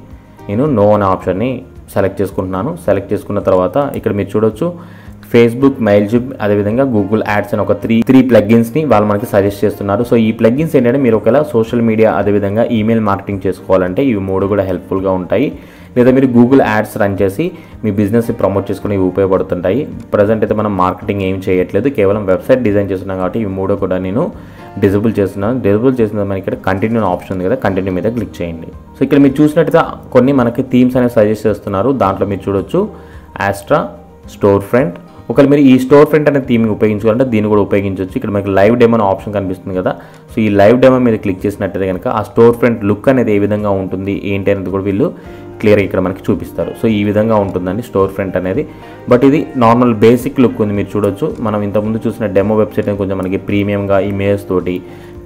నేను నో అనే ఆప్షన్ని సెలెక్ట్ చేసుకుంటున్నాను. సెలెక్ట్ చేసుకున్న తర్వాత ఇక్కడ మీరు చూడొచ్చు. ఫేస్బుక్ మెయిల్జిప్ అదేవిధంగా గూగుల్ యాడ్స్ అని ఒక త్రీ త్రీ ప్లగ్గిన్స్ని వాళ్ళు మనకి సజెస్ట్ చేస్తున్నారు. సో ఈ ప్లగ్గిన్స్ ఏంటంటే మీరు ఒకవేళ సోషల్ మీడియా అదేవిధంగా ఈమెయిల్ మార్కెటింగ్ చేసుకోవాలంటే ఇవి మూడు కూడా హెల్ప్ఫుల్గా ఉంటాయి. లేదా మీరు గూగుల్ యాడ్స్ రన్ చేసి మీ బిజినెస్ని ప్రమోట్ చేసుకుని ఇవి ఉపయోగపడుతుంటాయి. ప్రజెంట్ అయితే మనం మార్కెటింగ్ ఏం చేయట్లేదు. కేవలం వెబ్సైట్ డిజైన్ చేస్తున్నాం కాబట్టి ఇవి మూడో కూడా నేను డిజబుల్ చేస్తున్నాను. డిజబుల్ చేసిన మనకి ఇక్కడ కంటిన్యూ ఆప్షన్ ఉంది కదా కంటిన్యూ మీద క్లిక్ చేయండి. సో ఇక్కడ మీరు చూసినట్టయితే కొన్ని మనకి థీమ్స్ అనేవి సజెస్ట్ చేస్తున్నారు. దాంట్లో మీరు చూడొచ్చు. ఆస్ట్రా స్టోర్ ఫ్రంట్ ఒకవేళ మీరు ఈ స్టోర్ ఫ్రంట్ అనే థీమ్ని ఉపయోగించుకోవాలంటే దీన్ని కూడా ఉపయోగించవచ్చు. ఇక్కడ మనకి లైవ్ డెమో అనే ఆప్షన్ కనిపిస్తుంది కదా. సో ఈ లైవ్ డెమో మీద క్లిక్ చేసినట్టయితే కనుక ఆ స్టోర్ ఫ్రంట్ లుక్ అనేది ఏ విధంగా ఉంటుంది ఏంటి అనేది కూడా వీళ్ళు క్లియర్గా ఇక్కడ మనకి చూపిస్తారు. సో ఈ విధంగా ఉంటుందండి స్టోర్ ఫ్రంట్ అనేది. బట్ ఇది నార్మల్ బేసిక్ లుక్ ఉంది మీరు చూడొచ్చు. మనం ఇంతకుముందు చూసిన డెమో వెబ్సైట్ అనేది కొంచెం మనకి ప్రీమియంగా ఇమేజ్ తోటి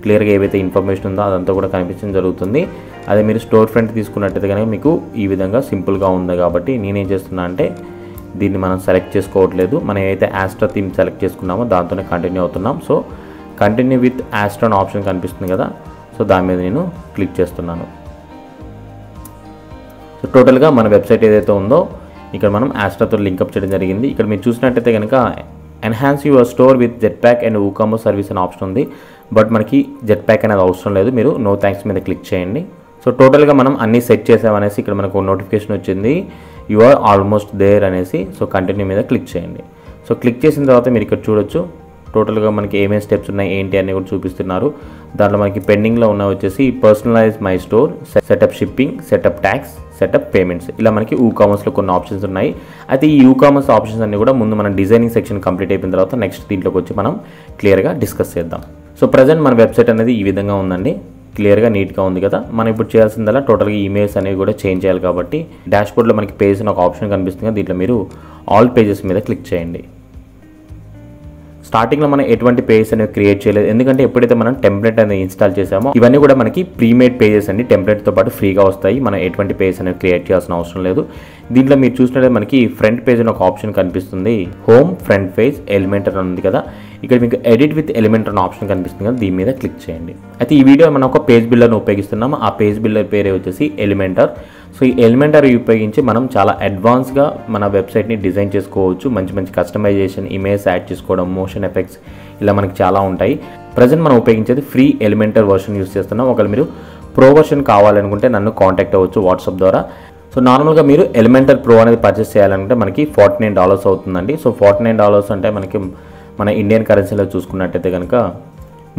క్లియర్గా ఏవైతే ఇన్ఫర్మేషన్ ఉందో అదంతా కూడా కనిపించడం జరుగుతుంది. అదే మీరు స్టోర్ ఫ్రంట్ తీసుకున్నట్టయితే కనుక మీకు ఈ విధంగా సింపుల్గా ఉంది కాబట్టి నేనేం చేస్తున్నా అంటే దీన్ని మనం సెలెక్ట్ చేసుకోవట్లేదు. మనం ఏదైతే యాస్ట్రా థీమ్ సెలెక్ట్ చేసుకున్నామో దాంతోనే కంటిన్యూ అవుతున్నాం. So continue with Astra option కనిపిస్తుంది కదా. సో దాని మీద నేను క్లిక్ చేస్తున్నాను. సో టోటల్గా మన వెబ్సైట్ ఏదైతే ఉందో ఇక్కడ మనం యాస్ట్రాతో లింకప్ చేయడం జరిగింది. ఇక్కడ మీరు చూసినట్టయితే కనుక enhance your store with Jetpack and WooCommerce service అనే ఆప్షన్ ఉంది. బట్ మనకి జెట్ ప్యాక్ అనేది అవసరం లేదు. మీరు నో థ్యాంక్స్ మీద క్లిక్ చేయండి. సో టోటల్గా మనం అన్నీ సెట్ చేసామనేసి ఇక్కడ మనకు నోటిఫికేషన్ వచ్చింది. యు ఆర్ ఆల్మోస్ట్ దేర్ అనేసి సో కంటిన్యూ మీద క్లిక్ చేయండి. సో క్లిక్ చేసిన తర్వాత మీరు ఇక్కడ చూడొచ్చు. టోటల్గా మనకి ఏమేమి స్టెప్స్ ఉన్నాయి ఏంటి అని కూడా చూపిస్తున్నారు. దాంట్లో మనకి పెండింగ్లో ఉన్న వచ్చేసి personalize my store setup shipping setup tax setup payments ఇలా మనకి ఈ కామర్స్లో కొన్ని ఆప్షన్స్ ఉన్నాయి. అయితే ఈ ఈ కామర్స్ ఆప్షన్స్ అన్ని కూడా ముందు మనం డిజైనింగ్ సెక్షన్ కంప్లీట్ అయిపోయిన తర్వాత నెక్స్ట్ దీంట్లోకి వచ్చి మనం క్లియర్గా డిస్కస్ చేద్దాం. సో ప్రజెంట్ మన వెబ్సైట్ అనేది ఈ విధంగా ఉందండి. క్లియర్గా నీట్గా ఉంది కదా. మనం ఇప్పుడు చేయాల్సిందల్లా టోటల్గా ఈమెయిల్స్ అనేవి కూడా చేంజ్ చేయాలి కాబట్టి డాష్బోర్డ్లో మనకి పేజ్ అని ఒక ఆప్షన్ కనిపిస్తుంది కదా దీంట్లో మీరు ఆల్ పేజెస్ మీద క్లిక్ చేయండి. స్టార్టింగ్లో మనం ఎటువంటి పేజెస్ అనేవి క్రియేట్ చేయలేదు. ఎందుకంటే ఎప్పుడైతే మనం టెంప్లెట్ అనేది ఇన్స్టాల్ చేసామో ఇవన్నీ కూడా మనకి ప్రీమేడ్ పేజెస్ అండి. టెంప్లెట్తో పాటు ఫ్రీగా వస్తాయి. మనం ఎటువంటి పేజెస్ అనేవి క్రియేట్ చేయాల్సిన అవసరం లేదు. దీంట్లో మీరు చూసినట్లయితే మనకి ఫ్రంట్ పేజ్ అని ఒక ఆప్షన్ కనిపిస్తుంది. హోమ్ ఫ్రంట్ పేజ్ ఎలిమెంటర్ అని ఉంది కదా. ఇక్కడ మీకు ఎడిట్ విత్ ఎలిమెంటర్ అనే ఆప్షన్ కనిపిస్తుంది కదా దీని మీద క్లిక్ చేయండి. అయితే ఈ వీడియో మనం ఒక పేజ్ బిల్డర్ని ఉపయోగిస్తున్నాము. ఆ పేజ్ బిల్డర్ పేరే వచ్చేసి ఎలిమెంటర్ సో ఈ ఎలిమెంటర్ ఉపయోగించి మనం చాలా అడ్వాన్స్గా మన వెబ్సైట్ని డిజైన్ చేసుకోవచ్చు. మంచి మంచి కస్టమైజేషన్ ఇమేజ్ యాడ్ చేసుకోవడం మోషన్ ఎఫెక్ట్స్ ఇలా మనకి చాలా ఉంటాయి. ప్రజెంట్ మనం ఉపయోగించేది ఫ్రీ ఎలిమెంటర్ వర్షన్ యూస్ చేస్తున్నాం ఒకవేళ మీరు ప్రో వర్షన్ కావాలనుకుంటే నన్ను కాంటాక్ట్ అవ్వచ్చు వాట్సాప్ ద్వారా. సో నార్మల్గా మీరు ఎలిమెంటర్ ప్రో అనేది పర్చేస్ చేయాలంటే మనకి ఫార్టీ నైన్ డాలర్స్ అవుతుందండి. సో ఫార్టీ నైన్ డాలర్స్ అంటే మనకి మన ఇండియన్ కరెన్సీలో చూసుకున్నట్టయితే కనుక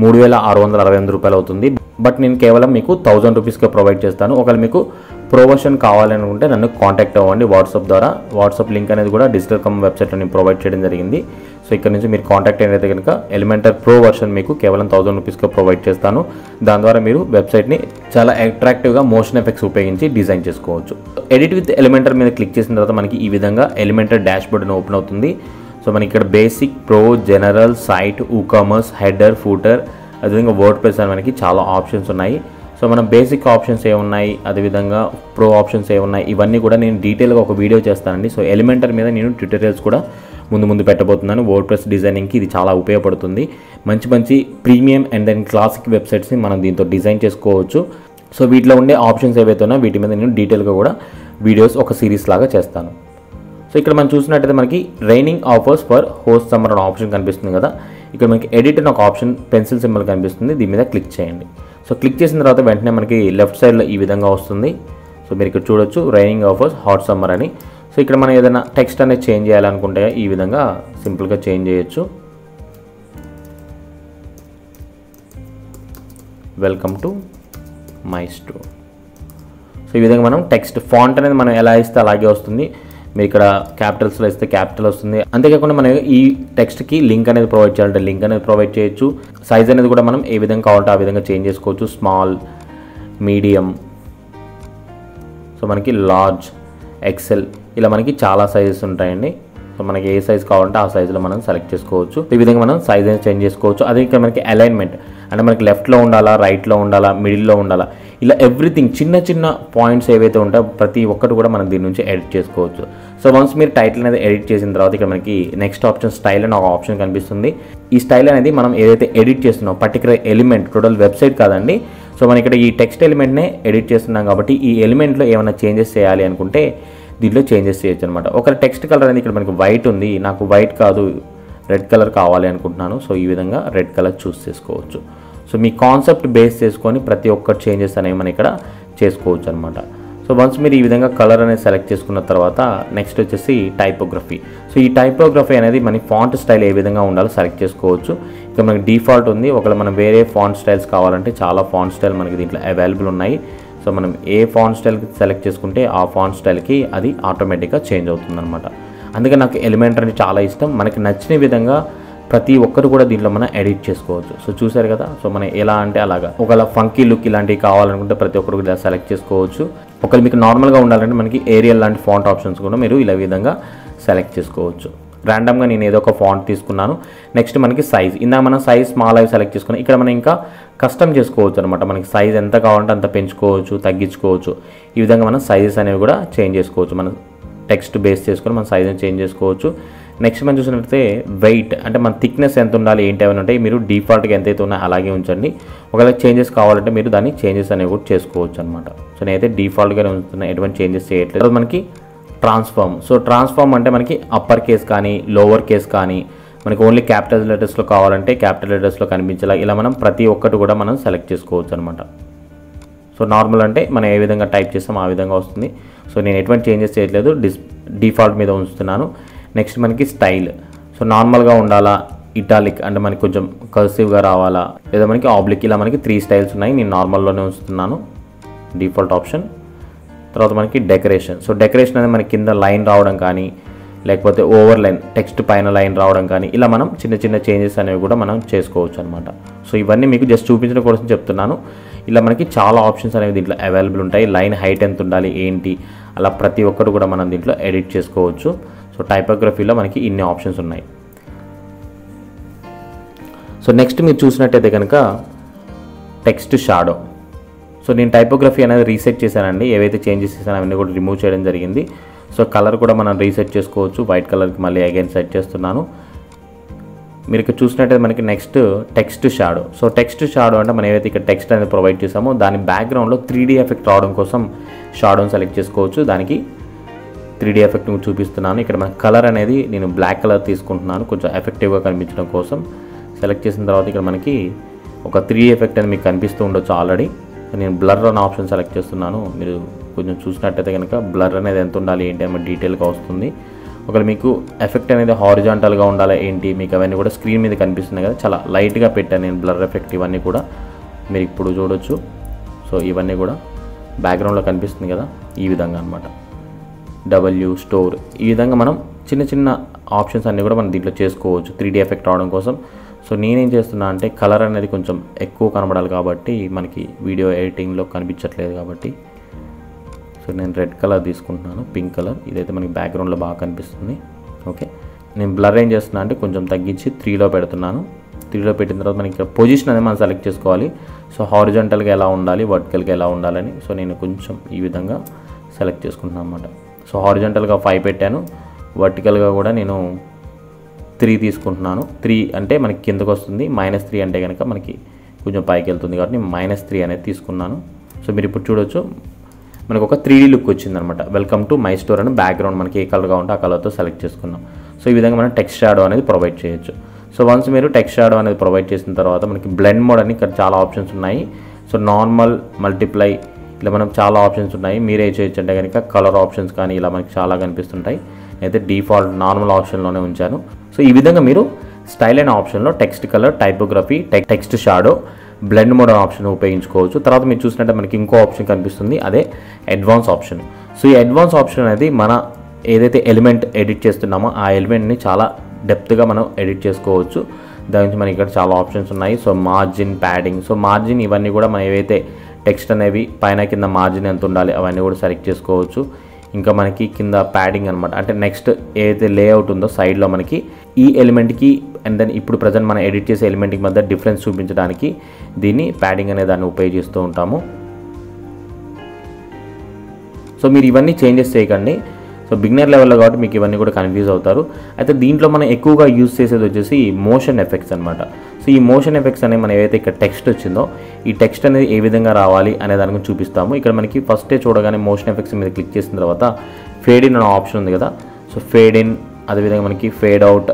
మూడు వేల ఆరు వందల అరవై ఎనిమిది రూపాయలు అవుతుంది. బట్ నేను కేవలం మీకు థౌజండ్ రూపీస్కే ప్రొవైడ్ చేస్తాను. ఒకవేళ మీకు ప్రొమోషన్ కావాలనుకుంటే నన్ను కాంటాక్ట్ అవ్వండి. వాట్సాప్ ద్వారా వాట్సాప్ లింక్ అనేది కూడా డిజిటల్ కమ్ వెబ్సైట్లో నేను ప్రొవైడ్ చేయడం జరిగింది. సో ఇక్కడ నుంచి మీరు కాంటాక్ట్ అయినైతే కనుక ఎలిమెంటర్ ప్రో వర్షన్ మీకు కేవలం థౌసండ్ రూపీస్గా ప్రొవైడ్ చేస్తాను. దాని ద్వారా మీరు వెబ్సైట్ని చాలా అట్రాక్టివ్గా మోషన్ ఎఫెక్ట్స్ ఉపయోగించి డిజైన్ చేసుకోవచ్చు. ఎడిట్ విత్ ఎలిమెంటర్ మీద క్లిక్ చేసిన తర్వాత మనకి ఈ విధంగా ఎలిమెంటర్ డాష్ బోర్డ్ ఓపెన్ అవుతుంది. సో మనకి ఇక్కడ basic pro general site commerce header footer అదేవిధంగా వర్డ్ ప్రెస్ అని మనకి చాలా ఆప్షన్స్ ఉన్నాయి. సో మనం బేసిక్ ఆప్షన్స్ ఏమున్నాయి? అదేవిధంగా ప్రో ఆప్షన్స్ ఏమున్నాయి? ఇవన్నీ కూడా నేను డీటెయిల్గా ఒక వీడియో చేస్తానండి. సో ఎలిమెంటర్ మీద నేను ట్యూటోరియల్స్ కూడా ముందు ముందు పెట్టబోతున్నాను. వర్డ్ ప్రెస్ డిజైనింగ్కి ఇది చాలా ఉపయోగపడుతుంది. మంచి మంచి ప్రీమియం అండ్ దెన్ క్లాసిక్ వెబ్సైట్స్ని మనం దీంతో డిజైన్ చేసుకోవచ్చు. సో వీటిలో ఉండే ఆప్షన్స్ ఏవైతే ఉన్నాయో వీటి మీద నేను డీటెయిల్గా కూడా వీడియోస్ ఒక సిరీస్ లాగా చేస్తాను. సో ఇక్కడ మనం చూసినట్టయితే మనకి raining offers for host summer అనే ఆప్షన్ కనిపిస్తుంది కదా. ఇక్కడ మనకి ఎడిట్ అని ఒక ఆప్షన్ పెన్సిల్ సింబల్ కనిపిస్తుంది. దీని మీద క్లిక్ చేయండి. సో క్లిక్ చేసిన తర్వాత వెంటనే మనకి లెఫ్ట్ సైడ్లో ఈ విధంగా వస్తుంది. సో మీరు ఇక్కడ చూడొచ్చు రైనింగ్ ఆఫర్స్ హాట్ సమ్మర్ అని. సో ఇక్కడ మనం ఏదైనా టెక్స్ట్ అనేది చేంజ్ చేయాలనుకుంటే ఈ విధంగా సింపుల్గా చేంజ్ చేయొచ్చు. Welcome to my store so ఈ విధంగా మనం టెక్స్ట్ ఫాంట్ అనేది మనం ఎలా ఇస్తే అలాగే వస్తుంది. మీరు ఇక్కడ క్యాపిటల్స్లో ఇస్తే క్యాపిటల్ వస్తుంది. అంతేకాకుండా మనం ఈ టెక్స్ట్కి లింక్ అనేది ప్రొవైడ్ చేయాలంటే లింక్ అనేది ప్రొవైడ్ చేయొచ్చు. సైజ్ అనేది కూడా మనం ఏ విధంగా కావాలంటే ఆ విధంగా చేంజ్ చేసుకోవచ్చు. స్మాల్ మీడియం సో మనకి లార్జ్ ఎక్సెల్ ఇలా మనకి చాలా సైజెస్ ఉంటాయండి. సో మనకి ఏ సైజ్ కావాలంటే ఆ సైజులో మనం సెలెక్ట్ చేసుకోవచ్చు. ఈ విధంగా మనం సైజ్ అనేది చేంజ్ చేసుకోవచ్చు. అదే ఇక్కడ మనకి అలైన్మెంట్ అంటే మనకి లెఫ్ట్లో ఉండాలా రైట్లో ఉండాలా మిడిల్లో ఉండాలా. ఇలా ఎవ్రీథింగ్ చిన్న చిన్న పాయింట్స్ ఏవైతే ఉంటాయో ప్రతి ఒక్కటి కూడా మనం దీని నుంచి ఎడిట్ చేసుకోవచ్చు. సో వన్స్ మీరు టైటిల్ అనేది ఎడిట్ చేసిన తర్వాత ఇక్కడ మనకి నెక్స్ట్ ఆప్షన్ స్టైల్ అని ఒక ఆప్షన్ కనిపిస్తుంది. ఈ స్టైల్ అనేది మనం ఏదైతే ఎడిట్ చేస్తున్నాం పర్టికులర్ ఎలిమెంట్ టోటల్ వెబ్సైట్ కాదండి. సో మనం ఇక్కడ ఈ టెక్స్ట్ ఎలిమెంట్నే ఎడిట్ చేస్తున్నాం కాబట్టి ఈ ఎలిమెంట్లో ఏమైనా చేంజెస్ చేయాలి అనుకుంటే దీంట్లో చేంజెస్ చేయొచ్చు అనమాట ఒక టెక్స్ట్ కలర్ అనేది ఇక్కడ మనకి వైట్ ఉంది. నాకు వైట్ కాదు రెడ్ కలర్ కావాలి అనుకుంటున్నాను. సో ఈ విధంగా రెడ్ కలర్ చూస్ చేసుకోవచ్చు. సో మీ కాన్సెప్ట్ బేస్ చేసుకొని ప్రతి ఒక్క చేంజెస్ అనేవి మనం ఇక్కడ చేసుకోవచ్చు అనమాట సో వన్స్ మీరు ఈ విధంగా కలర్ అనేది సెలెక్ట్ చేసుకున్న తర్వాత నెక్స్ట్ వచ్చేసి టైపోగ్రఫీ. సో ఈ టైపోగ్రఫీ అనేది మనకి ఫాంట్ స్టైల్ ఏ విధంగా ఉండాలో సెలెక్ట్ చేసుకోవచ్చు. ఇక మనకి డిఫాల్ట్ ఉంది. ఒకవేళ మనం వేరే ఫాంట్ స్టైల్స్ కావాలంటే చాలా ఫాంట్ స్టైల్ మనకి దీంట్లో అవైలబుల్ ఉన్నాయి. సో మనం ఏ ఫాంట్ స్టైల్ సెలెక్ట్ చేసుకుంటే ఆ ఫాంట్ స్టైల్కి అది ఆటోమేటిక్గా చేంజ్ అవుతుంది అనమాట అందుకే నాకు ఎలిమెంటర్ అంటే చాలా ఇష్టం. మనకి నచ్చిన విధంగా ప్రతి ఒక్కరు కూడా దీంట్లో మనం ఎడిట్ చేసుకోవచ్చు. సో చూసారు కదా? సో మనం ఎలా అంటే అలాగా. ఒకవేళ ఫంకీ లుక్ ఇలాంటివి కావాలనుకుంటే ప్రతి ఒక్కరు కూడా సెలెక్ట్ చేసుకోవచ్చు. ఒకవేళ మీకు నార్మల్గా ఉండాలంటే మనకి ఏరియల్ లాంటి ఫాంట్ ఆప్షన్స్ కూడా మీరు ఇలా విధంగా సెలెక్ట్ చేసుకోవచ్చు. ర్యాండమ్గా నేను ఏదో ఒక ఫాంట్ తీసుకున్నాను. నెక్స్ట్ మనకి సైజ్. ఇందా మనం సైజ్ స్మాల్ అవి సెలెక్ట్ చేసుకున్నాం. ఇక్కడ మనం ఇంకా కస్టమ్ చేసుకోవచ్చు అనమాట మనకి సైజ్ ఎంత కావాలంటే అంత పెంచుకోవచ్చు తగ్గించుకోవచ్చు. ఈ విధంగా మనం సైజెస్ అనేవి కూడా చేంజ్ చేసుకోవచ్చు. మనం టెక్స్ట్ బేస్ చేసుకొని మన సైజ్ని చేంజ్ చేసుకోవచ్చు. నెక్స్ట్ మనం చూసినట్లయితే వెయిట్ అంటే మన థిక్నెస్ ఎంత ఉండాలి ఏంటి అని ఉంటాయి మీరు డిఫాల్ట్గా ఎంతైతే ఉన్నాయో అలాగే ఉంచండి. ఒకవేళ చేంజెస్ కావాలంటే మీరు దాన్ని చేంజెస్ అనేవి కూడా చేసుకోవచ్చు అనమాట సో నేనైతే డిఫాల్ట్గానే ఉంచుతున్నా ఎటువంటి చేంజెస్ చేయట్లేదు. మనకి ట్రాన్స్ఫార్మ్ సో ట్రాన్స్ఫార్మ్ అంటే మనకి అప్పర్ కేస్ కానీ లోవర్ కేస్ కానీ మనకి ఓన్లీ క్యాపిటల్ లెటర్స్లో కావాలంటే క్యాపిటల్ లెటర్స్లో కనిపించేలా ఇలా మనం ప్రతి ఒక్కటి కూడా మనం సెలెక్ట్ చేసుకోవచ్చు అనమాట సో నార్మల్ అంటే మనం ఏ విధంగా టైప్ చేస్తాం ఆ విధంగా వస్తుంది. సో నేను ఎటువంటి చేంజెస్ చేయట్లేదు డిస్ డిఫాల్ట్ మీద ఉంచుతున్నాను. నెక్స్ట్ మనకి స్టైల్ సో నార్మల్గా ఉండాలా? ఇటాలిక్ అంటే మనకి కొంచెం కర్సివ్గా రావాలా? లేదా మనకి ఆబ్లిక్ ఇలా మనకి త్రీ స్టైల్స్ ఉన్నాయి. నేను నార్మల్లోనే ఉంచుతున్నాను. డిఫాల్ట్ ఆప్షన్ తర్వాత మనకి డెకరేషన్ సో డెకరేషన్ అనేది మనకి కింద లైన్ రావడం కానీ లేకపోతే ఓవర్ లైన్ టెక్స్ట్ పైన లైన్ రావడం కానీ ఇలా మనం చిన్న చిన్న చేంజెస్ అనేవి కూడా మనం చేసుకోవచ్చు అనమాట సో ఇవన్నీ మీకు జస్ట్ చూపించడం కోసం చెప్తున్నాను. ఇలా మనకి చాలా ఆప్షన్స్ అనేవి దీంట్లో అవైలబుల్ ఉంటాయి. లైన్ హైట్ ఎంత ఉండాలి? ఏంటి? అలా ప్రతి ఒక్కరు కూడా మనం దీంట్లో ఎడిట్ చేసుకోవచ్చు. సో టైపోగ్రఫీలో మనకి ఇన్ని ఆప్షన్స్ ఉన్నాయి. సో నెక్స్ట్ మీరు చూసినట్టయితే కనుక టెక్స్ట్ షాడో. సో నేను టైపోగ్రఫీ అనేది రీసెట్ చేశానండి. ఏవైతే చేంజెస్ చేశానో అవన్నీ కూడా రిమూవ్ చేయడం జరిగింది. సో కలర్ కూడా మనం రీసెట్ చేసుకోవచ్చు. వైట్ కలర్కి మళ్ళీ అగైన్ సెట్ చేస్తున్నాను. మీరు ఇక్కడ చూసినట్టయితే మనకి next text shadow. So text shadow అంటే మనం ఏవైతే ఇక్కడ టెక్స్ట్ అనేది ప్రొవైడ్ చేసామో దాని బ్యాక్గ్రౌండ్లో త్రీ డీ ఎఫెక్ట్ రావడం కోసం షాడోని సెలెక్ట్ చేసుకోవచ్చు. దానికి త్రీ డీ ఎఫెక్ట్ చూపిస్తున్నాను. ఇక్కడ మన కలర్ అనేది నేను బ్లాక్ కలర్ తీసుకుంటున్నాను. కొంచెం ఎఫెక్టివ్గా కనిపించడం కోసం సెలెక్ట్ చేసిన తర్వాత ఇక్కడ మనకి ఒక త్రీ ఎఫెక్ట్ అనేది మీకు కనిపిస్తూ ఉండొచ్చు ఆల్రెడీ. నేను బ్లర్ అనే ఆప్షన్ సెలెక్ట్ చేస్తున్నాను. మీరు కొంచెం చూసినట్టయితే కనుక బ్లర్ అనేది ఎంత ఉండాలి ఏంటి అని డీటెయిల్గా వస్తుంది. ఒకవేళ మీకు ఎఫెక్ట్ అనేది హారిజాంటల్గా ఉండాలి ఏంటి మీకు అవన్నీ కూడా స్క్రీన్ మీద కనిపిస్తున్నాయి కదా చాలా లైట్గా పెట్టాను నేను బ్లర్ ఎఫెక్ట్ ఇవన్నీ కూడా. మీరు ఇప్పుడు చూడొచ్చు. సో ఇవన్నీ కూడా బ్యాక్గ్రౌండ్లో కనిపిస్తుంది కదా ఈ విధంగా అనమాట డబ్ల్యూ స్టోర్. ఈ విధంగా మనం చిన్న చిన్న ఆప్షన్స్ అన్నీ కూడా మనం దీంట్లో చేసుకోవచ్చు. త్రీ డీ ఎఫెక్ట్ రావడం కోసం. సో నేనేం చేస్తున్నా అంటే కలర్ అనేది కొంచెం ఎక్కువ కనబడాలి కాబట్టి మనకి వీడియో ఎడిటింగ్లో కనిపించట్లేదు కాబట్టి. సో నేను రెడ్ కలర్ తీసుకుంటున్నాను. Pink colour. ఇదైతే మనకి బ్యాక్గ్రౌండ్లో బాగా కనిపిస్తుంది. ఓకే. నేను బ్లర్ ఏం చేస్తున్నా అంటే కొంచెం తగ్గించి త్రీలో పెడుతున్నాను. త్రీలో పెట్టిన తర్వాత మనకి ఇక్కడ పొజిషన్ అనేది మనం సెలెక్ట్ చేసుకోవాలి. సో హారిజంటల్గా ఎలా ఉండాలి వర్టికల్గా ఎలా ఉండాలని. సో నేను కొంచెం ఈ విధంగా సెలెక్ట్ చేసుకుంటున్నాను అనమాట సో హారిజంటల్గా ఫైవ్ పెట్టాను. వర్టికల్గా కూడా నేను త్రీ తీసుకుంటున్నాను. త్రీ అంటే మనకి కిందకు వస్తుంది. మైనస్ త్రీ అంటే కనుక మనకి కొంచెం పైకి వెళ్తుంది కాబట్టి నేను మైనస్ త్రీ అనేది తీసుకున్నాను. సో మీరు ఇప్పుడు చూడొచ్చు మనకు ఒక త్రీ లుక్ వచ్చిందనమాట. వెల్కమ్ టు మై స్టోర్ అని బ్యాక్గ్రౌండ్ మనకి ఏ కలర్గా ఉంటే ఆ కలర్తో సెలెక్ట్ చేసుకున్నాం. సో ఈ విధంగా మనం టెక్స్ట్ షాడో అనేది ప్రొవైడ్ చేయొచ్చు. సో వన్స్ మీరు టెక్స్ట్ షాడో అనేది ప్రొవైడ్ చేసిన తర్వాత మనకి బ్లెండ్ మోడ్ అని ఇక్కడ చాలా ఆప్షన్స్ ఉన్నాయి. సో నార్మల్ మల్టిప్లై ఇలా మనం చాలా ఆప్షన్స్ ఉన్నాయి. మీరే చేయొచ్చు అంటే కనుక కలర్ ఆప్షన్స్ కానీ ఇలా మనకి చాలా కనిపిస్తుంటాయి. అయితే డిఫాల్ట్ నార్మల్ ఆప్షన్లోనే ఉంచాను. సో ఈ విధంగా మీరు స్టైల్ అనే ఆప్షన్లో text colour typography text shadow blend mode option ఉపయోగించుకోవచ్చు. తర్వాత మీరు చూసినట్టే మనకి ఇంకో ఆప్షన్ కనిపిస్తుంది. అదే అడ్వాన్స్ ఆప్షన్ సో ఈ అడ్వాన్స్ ఆప్షన్ అనేది మన ఏదైతే ఎలిమెంట్ ఎడిట్ చేస్తున్నామో ఆ ఎలిమెంట్ని చాలా డెప్త్గా మనం ఎడిట్ చేసుకోవచ్చు. దాని నుంచి మనకి ఇక్కడ చాలా ఆప్షన్స్ ఉన్నాయి. So margin padding so margin ఇవన్నీ కూడా మనం ఏవైతే టెక్స్ట్ అనేవి పైన కింద మార్జిన్ ఎంత ఉండాలి అవన్నీ కూడా సెలెక్ట్ చేసుకోవచ్చు. ఇంకా మనకి కింద ప్యాడింగ్ అనమాట అంటే నెక్స్ట్ ఏదైతే లేఅవుట్ ఉందో సైడ్లో మనకి ఈ ఎలిమెంట్కి అండ్ దెన్ ఇప్పుడు ప్రజెంట్ మనం ఎడిట్ చేసే ఎలిమెంట్కి మధ్య డిఫరెన్స్ చూపించడానికి దీన్ని ప్యాడింగ్ అనే దాన్ని ఉపయోగిస్తూ ఉంటాము. సో మీరు ఇవన్నీ చేంజెస్ చేయకండి. సో బిగినర్ లెవెల్లో కాబట్టి మీకు ఇవన్నీ కూడా కన్ఫ్యూజ్ అవుతారు. అయితే దీంట్లో మనం ఎక్కువగా యూజ్ చేసేది వచ్చేసి మోషన్ ఎఫెక్ట్స్ అనమాట సో ఈ మోషన్ ఎఫెక్ట్స్ అనేవి మనం ఏవైతే ఇక్కడ టెక్స్ట్ వచ్చిందో ఈ టెక్స్ట్ అనేది ఏ విధంగా రావాలి అనే దాని గురించి చూపిస్తాము. ఇక్కడ మనకి ఫస్టే చూడగానే మోషన్ ఎఫెక్ట్స్ మీద క్లిక్ చేసిన తర్వాత ఫేడ్ ఇన్ అనే ఆప్షన్ ఉంది కదా. సో ఫేడ్ ఇన్ అదేవిధంగా మనకి fade out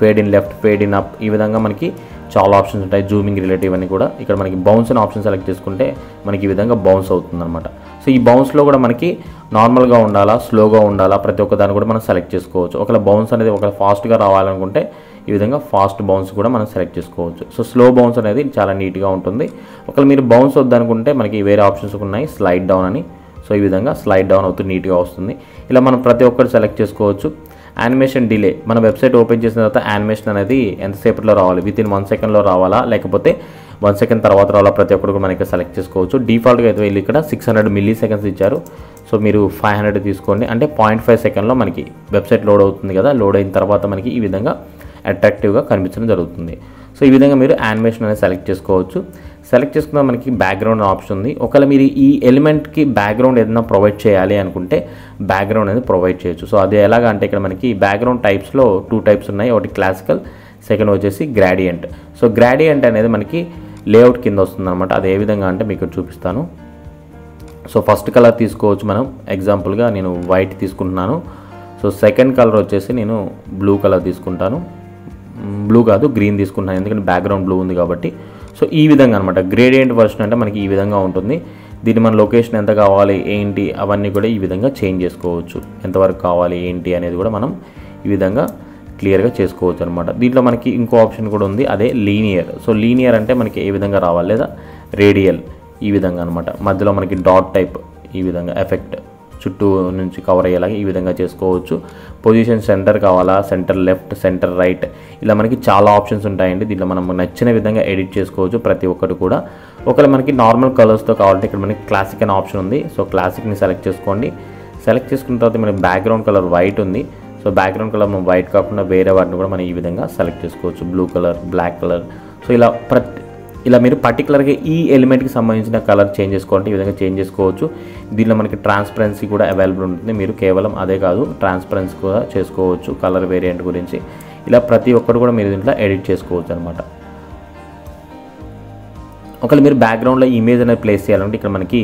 fade in left fade in up ఈ విధంగా మనకి చాలా ఆప్షన్స్ ఉంటాయి. జూమింగ్ రిలేటివ్ అని కూడా. ఇక్కడ మనకి బౌన్స్ అనే ఆప్షన్ సెలెక్ట్ చేసుకుంటే మనకి ఈ విధంగా బౌన్స్ అవుతుంది అనమాట సో ఈ బౌన్స్లో కూడా మనకి నార్మల్గా ఉండాలా స్లోగా ఉండాలా ప్రతి ఒక్క దాన్ని కూడా మనం సెలెక్ట్ చేసుకోవచ్చు. ఒకవేళ బౌన్స్ అనేది ఒకవేళ ఫాస్ట్గా రావాలనుకుంటే ఈ విధంగా ఫాస్ట్ బౌన్స్ కూడా మనం సెలెక్ట్ చేసుకోవచ్చు. సో స్లో బౌన్స్ అనేది చాలా నీట్గా ఉంటుంది. ఒకవేళ మీరు బౌన్స్ వద్దనుకుంటే మనకి వేరే ఆప్షన్స్ ఉన్నాయి. స్లైడ్ డౌన్ అని. సో ఈ విధంగా స్లైడ్ డౌన్ అవుతూ నీట్గా వస్తుంది. ఇలా మనం ప్రతి ఒక్కటి సెలెక్ట్ చేసుకోవచ్చు. Animation delay. మన వెబ్సైట్ ఓపెన్ చేసిన తర్వాత యానిమేషన్ అనేది ఎంతసేపట్లో రావాలి? విత్ ఇన్ వన్ సెకండ్లో రావాలా? లేకపోతే వన్ సెకండ్ తర్వాత రావాలా? ప్రతి ఒక్కరు మనకి సెలెక్ట్ చేసుకోవచ్చు. డిఫాల్ట్గా అయితే వీళ్ళు ఇక్కడ సిక్స్ హండ్రెడ్ మిల్లీ సెకండ్స్ ఇచ్చారు. సో మీరు ఫైవ్ హండ్రెడ్ తీసుకోండి. అంటే పాయింట్ ఫైవ్ సెకండ్లో మనకి వెబ్సైట్ లోడ్ అవుతుంది కదా? లోడ్ అయిన తర్వాత మనకి ఈ విధంగా అట్రాక్టివ్గా కనిపించడం జరుగుతుంది. సో ఈ విధంగా మీరు యానిమేషన్ అనేది సెలెక్ట్ చేసుకోవచ్చు. సెలెక్ట్ చేసుకున్న మనకి బ్యాక్గ్రౌండ్ ఆప్షన్ ఉంది. ఒకవేళ మీరు ఈ ఎలిమెంట్కి బ్యాక్గ్రౌండ్ ఏదైనా ప్రొవైడ్ చేయాలి అనుకుంటే బ్యాక్గ్రౌండ్ అనేది ప్రొవైడ్ చేయొచ్చు. సో అది ఎలాగ అంటే ఇక్కడ మనకి బ్యాక్గ్రౌండ్ టైప్స్లో టూ టైప్స్ ఉన్నాయి. ఒకటి క్లాసికల్ సెకండ్ వచ్చేసి గ్రాడియంట్ సో గ్రాడియంట్ అనేది మనకి లేఅవుట్ కింద వస్తుంది అనమాట అది ఏ విధంగా అంటే మీకు చూపిస్తాను. సో ఫస్ట్ కలర్ తీసుకోవచ్చు మనం. ఎగ్జాంపుల్గా నేను వైట్ తీసుకుంటున్నాను. సో సెకండ్ కలర్ వచ్చేసి నేను బ్లూ కలర్ తీసుకుంటాను. బ్లూ కాదు గ్రీన్ తీసుకుంటాను ఎందుకంటే బ్యాక్గ్రౌండ్ బ్లూ ఉంది కాబట్టి. సో ఈ విధంగా అనమాట గ్రేడియంట్ వర్షన్ అంటే మనకి ఈ విధంగా ఉంటుంది. దీన్ని మన లొకేషన్ ఎంత కావాలి ఏంటి అవన్నీ కూడా ఈ విధంగా చేంజ్ చేసుకోవచ్చు. ఎంతవరకు కావాలి ఏంటి అనేది కూడా మనం ఈ విధంగా క్లియర్గా చేసుకోవచ్చు అనమాట దీంట్లో మనకి ఇంకో ఆప్షన్ కూడా ఉంది. అదే లీనియర్ సో లీనియర్ అంటే మనకి ఏ విధంగా రావాలి లేదా రేడియల్ ఈ విధంగా అనమాట మధ్యలో మనకి డాట్ టైప్ ఈ విధంగా ఎఫెక్ట్ చుట్టూ నుంచి కవర్ అయ్యేలాగా ఈ విధంగా చేసుకోవచ్చు. పొజిషన్ సెంటర్ కావాలా? సెంటర్ లెఫ్ట్ సెంటర్ రైట్ ఇలా మనకి చాలా ఆప్షన్స్ ఉంటాయండి. దీంట్లో మనం నచ్చిన విధంగా ఎడిట్ చేసుకోవచ్చు ప్రతి ఒక్కటి కూడా. ఒకవేళ మనకి నార్మల్ కలర్స్తో కావాలంటే ఇక్కడ మనకి క్లాసిక్ అనే ఆప్షన్ ఉంది. సో క్లాసిక్ని సెలెక్ట్ చేసుకోండి. సెలెక్ట్ చేసుకున్న తర్వాత మనకి బ్యాక్గ్రౌండ్ కలర్ వైట్ ఉంది. సో బ్యాక్గ్రౌండ్ కలర్ మనం వైట్ కాకుండా వేరే వాటిని కూడా మనం ఈ విధంగా సెలెక్ట్ చేసుకోవచ్చు. Blue colour black colour so ఇలా ప్రతి ఇలా మీరు పర్టికులర్గా ఈ ఎలిమెంట్కి సంబంధించిన కలర్ చేంజ్ చేసుకోవాలంటే ఈ విధంగా చేంజ్ చేసుకోవచ్చు. దీనిలో మనకి ట్రాన్స్పరెన్సీ కూడా అవైలబుల్ ఉంటుంది. మీరు కేవలం అదే కాదు ట్రాన్స్పరెన్సీ కూడా చేసుకోవచ్చు కలర్ వేరియంట్ గురించి. ఇలా ప్రతి ఒక్కరు కూడా మీరు దీంట్లో ఎడిట్ చేసుకోవచ్చు అనమాట ఒకవేళ మీరు బ్యాక్గ్రౌండ్లో ఇమేజ్ అనేది ప్లేస్ చేయాలంటే ఇక్కడ మనకి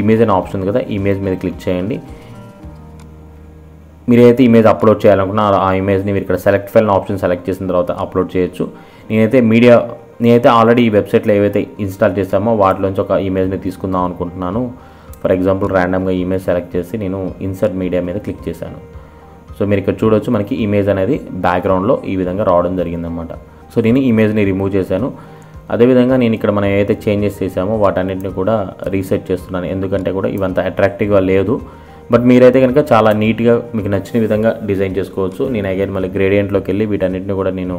ఇమేజ్ అనే ఆప్షన్ ఉంది కదా ఇమేజ్ మీద క్లిక్ చేయండి. మీరు ఏదైతే ఇమేజ్ అప్లోడ్ చేయాలనుకున్నా ఆ ఇమేజ్ని మీరు ఇక్కడ సెలెక్ట్ ఫైల్ ఆప్షన్ సెలెక్ట్ చేసిన తర్వాత అప్లోడ్ చేయొచ్చు. నేనైతే మీడియా నేనైతే ఆల్రెడీ ఈ వెబ్సైట్లో ఏవైతే ఇన్స్టాల్ చేసామో వాటిలోంచి ఒక ఇమేజ్ని తీసుకుందాం అనుకుంటున్నాను. ఫర్ ఎగ్జాంపుల్ ర్యాండమ్గా ఇమేజ్ సెలెక్ట్ చేసి నేను ఇన్సర్ట్ మీడియా మీద క్లిక్ చేశాను. సో మీరు ఇక్కడ చూడొచ్చు మనకి ఇమేజ్ అనేది బ్యాక్గ్రౌండ్లో ఈ విధంగా రావడం జరిగిందనమాట సో నేను ఇమేజ్ని రిమూవ్ చేశాను. అదేవిధంగా నేను ఇక్కడ మనం ఏదైతే చేంజెస్ చేసామో వాటన్నిటిని కూడా రీసెట్ చేస్తున్నాను. ఎందుకంటే కూడా ఇవంత అట్రాక్టివ్గా లేదు. బట్ మీరైతే కనుక చాలా నీట్గా మీకు నచ్చిన విధంగా డిజైన్ చేసుకోవచ్చు. నేను అగైన్ మళ్ళీ గ్రేడియంట్లోకి వెళ్ళి వీటన్నిటిని కూడా నేను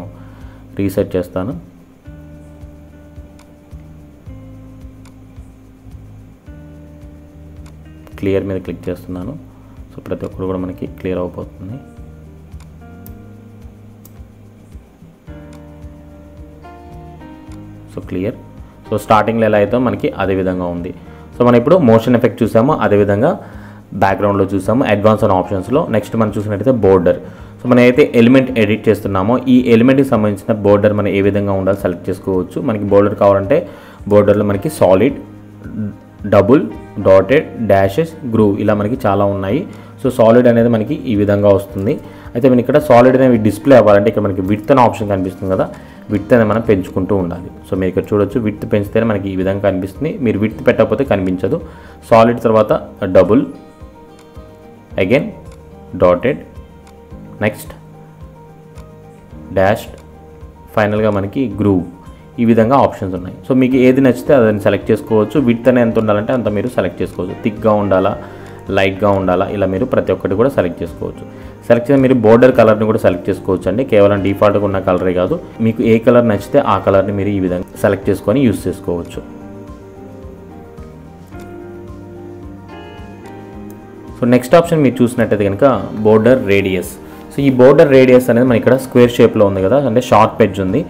రీసెట్ చేస్తాను. క్లియర్ మీద క్లిక్ చేస్తున్నాను. సో ప్రతి ఒక్కరు కూడా మనకి క్లియర్ అవబోతుంది. So clear. సో స్టార్టింగ్లో ఎలా అయితే మనకి అదే విధంగా ఉంది. సో మనం ఇప్పుడు మోషన్ ఎఫెక్ట్ చూసాము అదేవిధంగా బ్యాక్గ్రౌండ్లో చూసాము అడ్వాన్స్ అండ్ ఆప్షన్స్లో. నెక్స్ట్ మనం చూసినట్టయితే బోర్డర్. సో మనం అయితే ఎలిమెంట్ ఎడిట్ చేస్తున్నామో ఈ ఎలిమెంట్కి సంబంధించిన బోర్డర్ మనం ఏ విధంగా ఉండాలి సెలెక్ట్ చేసుకోవచ్చు. మనకి బోర్డర్ కావాలంటే బోర్డర్లో మనకి solid double dotted dashes groove ఇలా మనకి చాలా ఉన్నాయి. సో సాలిడ్ అనేది మనకి ఈ విధంగా వస్తుంది. అయితే మనం ఇక్కడ సాలిడ్ అనేవి డిస్ప్లే అవ్వాలంటే ఇక్కడ మనకి విత్ అనే ఆప్షన్ కనిపిస్తుంది కదా. విత్ అనేది మనం పెంచుకుంటూ ఉండాలి. సో మీరు ఇక్కడ చూడొచ్చు విత్ పెంచితేనే మనకి ఈ విధంగా కనిపిస్తుంది. మీరు విత్ పెట్టకపోతే కనిపించదు. సాలిడ్ తర్వాత double again dotted next dashed ఫైనల్గా మనకి గ్రూవ్ ఈ విధంగా ఆప్షన్స్ ఉన్నాయి. సో మీకు ఏది నచ్చితే అదని సెలెక్ట్ చేసుకోవచ్చు. విత్ అనే ఎంత ఉండాలంటే అంత మీరు సెలెక్ట్ చేసుకోవచ్చు. థిక్గా ఉండాలా? లైట్గా ఉండాలా? ఇలా మీరు ప్రతి ఒక్కటి కూడా సెలెక్ట్ చేసుకోవచ్చు. సెలెక్ట్ చేసి మీరు బోర్డర్ కలర్ని కూడా సెలెక్ట్ చేసుకోవచ్చు అండి కేవలం డిఫాల్ట్గా ఉన్న కలరే కాదు. మీకు ఏ కలర్ నచ్చితే ఆ కలర్ని మీరు ఈ విధంగా సెలెక్ట్ చేసుకొని యూస్ చేసుకోవచ్చు. సో నెక్స్ట్ ఆప్షన్ మీరు చూసినట్టయితే కనుక బోర్డర్ రేడియస్. సో ఈ బోర్డర్ రేడియస్ అనేది మన ఇక్కడ స్క్వేర్ షేప్లో ఉంది కదా అంటే షార్ప్ ఎడ్జ్ ఉంది.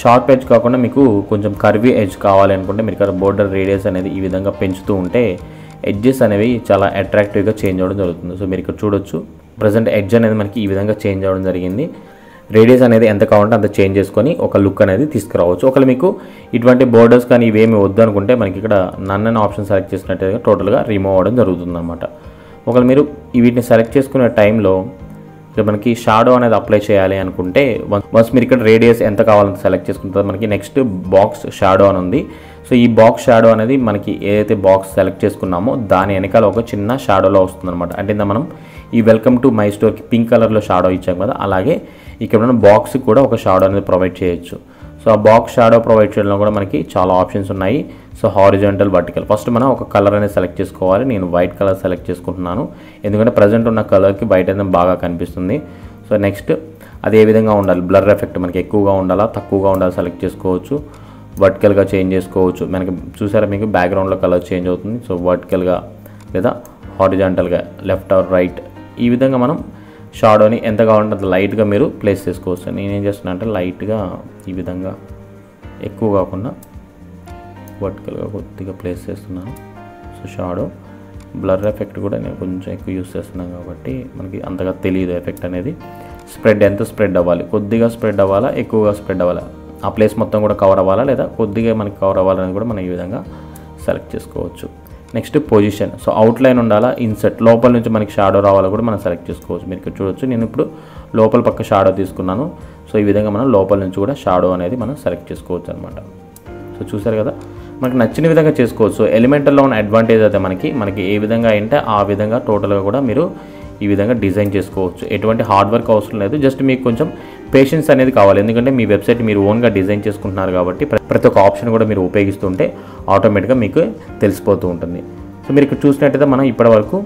షార్ప్ ఎడ్జ్ కాకుండా మీకు కొంచెం కర్వీ ఎడ్జ్ కావాలి అనుకుంటే మీరు ఇక్కడ బోర్డర్ రేడియస్ అనేది ఈ విధంగా పెంచుతూ ఉంటే ఎడ్జెస్ అనేవి చాలా అట్రాక్టివ్గా చేంజ్ అవ్వడం జరుగుతుంది. సో మీరు ఇక్కడ చూడొచ్చు. ప్రజెంట్ ఎడ్జ్ అనేది మనకి ఈ విధంగా చేంజ్ అవ్వడం జరిగింది. రేడియస్ అనేది ఎంత కావాలంటే అంత చేంజ్ చేసుకొని ఒక లుక్ అనేది తీసుకురావచ్చు. ఒకవేళ మీకు ఇటువంటి బోర్డర్స్ కానీ ఇవేమి వద్దు అనుకుంటే మనకి ఇక్కడ నన్ అనే ఆప్షన్ సెలెక్ట్ చేసినట్టుగా టోటల్గా రిమూవ్ అవ్వడం జరుగుతుంది అనమాట ఒకవేళ మీరు వీటిని సెలెక్ట్ చేసుకునే టైంలో ఇక్కడ మనకి షాడో అనేది అప్లై చేయాలి అనుకుంటే వన్స్ మీరు ఇక్కడ రేడియస్ ఎంత కావాలంత సెలెక్ట్ చేసుకుంటారో. మనకి నెక్స్ట్ బాక్స్ షాడో అని ఉంది. సో ఈ బాక్స్ షాడో అనేది మనకి ఏదైతే బాక్స్ సెలెక్ట్ చేసుకున్నామో దాని వెనకాల ఒక చిన్న షాడోలో వస్తుంది అనమాట అంటే మనం ఈ వెల్కమ్ టు మై స్టోర్కి పింక్ కలర్లో షాడో ఇచ్చాం కదా అలాగే ఇక్కడ ఉన్న బాక్స్ కూడా ఒక షాడో అనేది ప్రొవైడ్ చేయొచ్చు. సో ఆ బాక్స్ షాడో ప్రొవైడ్ చేయడంలో కూడా మనకి చాలా ఆప్షన్స్ ఉన్నాయి. సో హారిజాంటల్ వర్టికల్ ఫస్ట్ మనం ఒక కలర్ అనేది సెలెక్ట్ చేసుకోవాలి. నేను వైట్ కలర్ సెలెక్ట్ చేసుకుంటున్నాను. ఎందుకంటే ప్రజెంట్ ఉన్న కలర్కి వైట్ అనేది బాగా కనిపిస్తుంది. సో నెక్స్ట్ అది ఏ విధంగా ఉండాలి? బ్లర్ ఎఫెక్ట్ మనకి ఎక్కువగా ఉండాలా? తక్కువగా ఉండాలి? సెలెక్ట్ చేసుకోవచ్చు. వర్టికల్గా చేంజ్ చేసుకోవచ్చు. మనకి చూసారా మీకు బ్యాక్గ్రౌండ్లో కలర్ చేంజ్ అవుతుంది. సో వర్టికల్గా లేదా హారిజాంటల్గా లెఫ్ట్ ఆర్ రైట్ ఈ విధంగా మనం షాడోని ఎంత కావాలంటే అంత లైట్గా మీరు ప్లేస్ చేసుకోవచ్చు. నేనేం చేస్తున్నా అంటే లైట్గా ఈ విధంగా ఎక్కువ కాకుండా వర్టికల్గా కొద్దిగా ప్లేస్ చేస్తున్నాను. సో షాడో బ్లర్ ఎఫెక్ట్ కూడా నేను కొంచెం ఎక్కువ యూస్ చేస్తున్నాను కాబట్టి మనకి అంతగా తెలియదు ఎఫెక్ట్ అనేది. స్ప్రెడ్ ఎంత స్ప్రెడ్ అవ్వాలి? కొద్దిగా స్ప్రెడ్ అవ్వాలా? ఎక్కువగా స్ప్రెడ్ అవ్వాలా? ఆ ప్లేస్ మొత్తం కూడా కవర్ అవ్వాలా? లేదా కొద్దిగా మనకి కవర్ అవ్వాలని కూడా మనం ఈ విధంగా సెలెక్ట్ చేసుకోవచ్చు. నెక్స్ట్ పొజిషన్ సో అవుట్లైన్ ఉండాలా? ఇన్సెట్ లోపల నుంచి మనకి షాడో రావాలో కూడా మనం సెలెక్ట్ చేసుకోవచ్చు. మీరు ఇక్కడ చూడొచ్చు. నేను ఇప్పుడు లోపల పక్క షాడో తీసుకున్నాను. సో ఈ విధంగా మనం లోపల నుంచి కూడా షాడో అనేది మనం సెలెక్ట్ చేసుకోవచ్చు అనమాట సో చూసారు కదా? మనకి నచ్చిన విధంగా చేసుకోవచ్చు. ఎలిమెంటల్లో ఉన్న అడ్వాంటేజ్ అయితే మనకి మనకి ఏ విధంగా అంటే ఆ విధంగా టోటల్గా కూడా మీరు ఈ విధంగా డిజైన్ చేసుకోవచ్చు. ఎటువంటి హార్డ్ వర్క్ అవసరం లేదు. జస్ట్ మీకు కొంచెం పేషెన్స్ అనేది కావాలి. ఎందుకంటే మీ వెబ్సైట్ మీరు ఓన్గా డిజైన్ చేసుకుంటున్నారు కాబట్టి ప్రతి ఒక్క ఆప్షన్ కూడా మీరు ఉపయోగిస్తుంటే ఆటోమేటిక్గా మీకు తెలిసిపోతూ ఉంటుంది. సో మీరు ఇక్కడ చూసినట్టయితే మనం ఇప్పటివరకు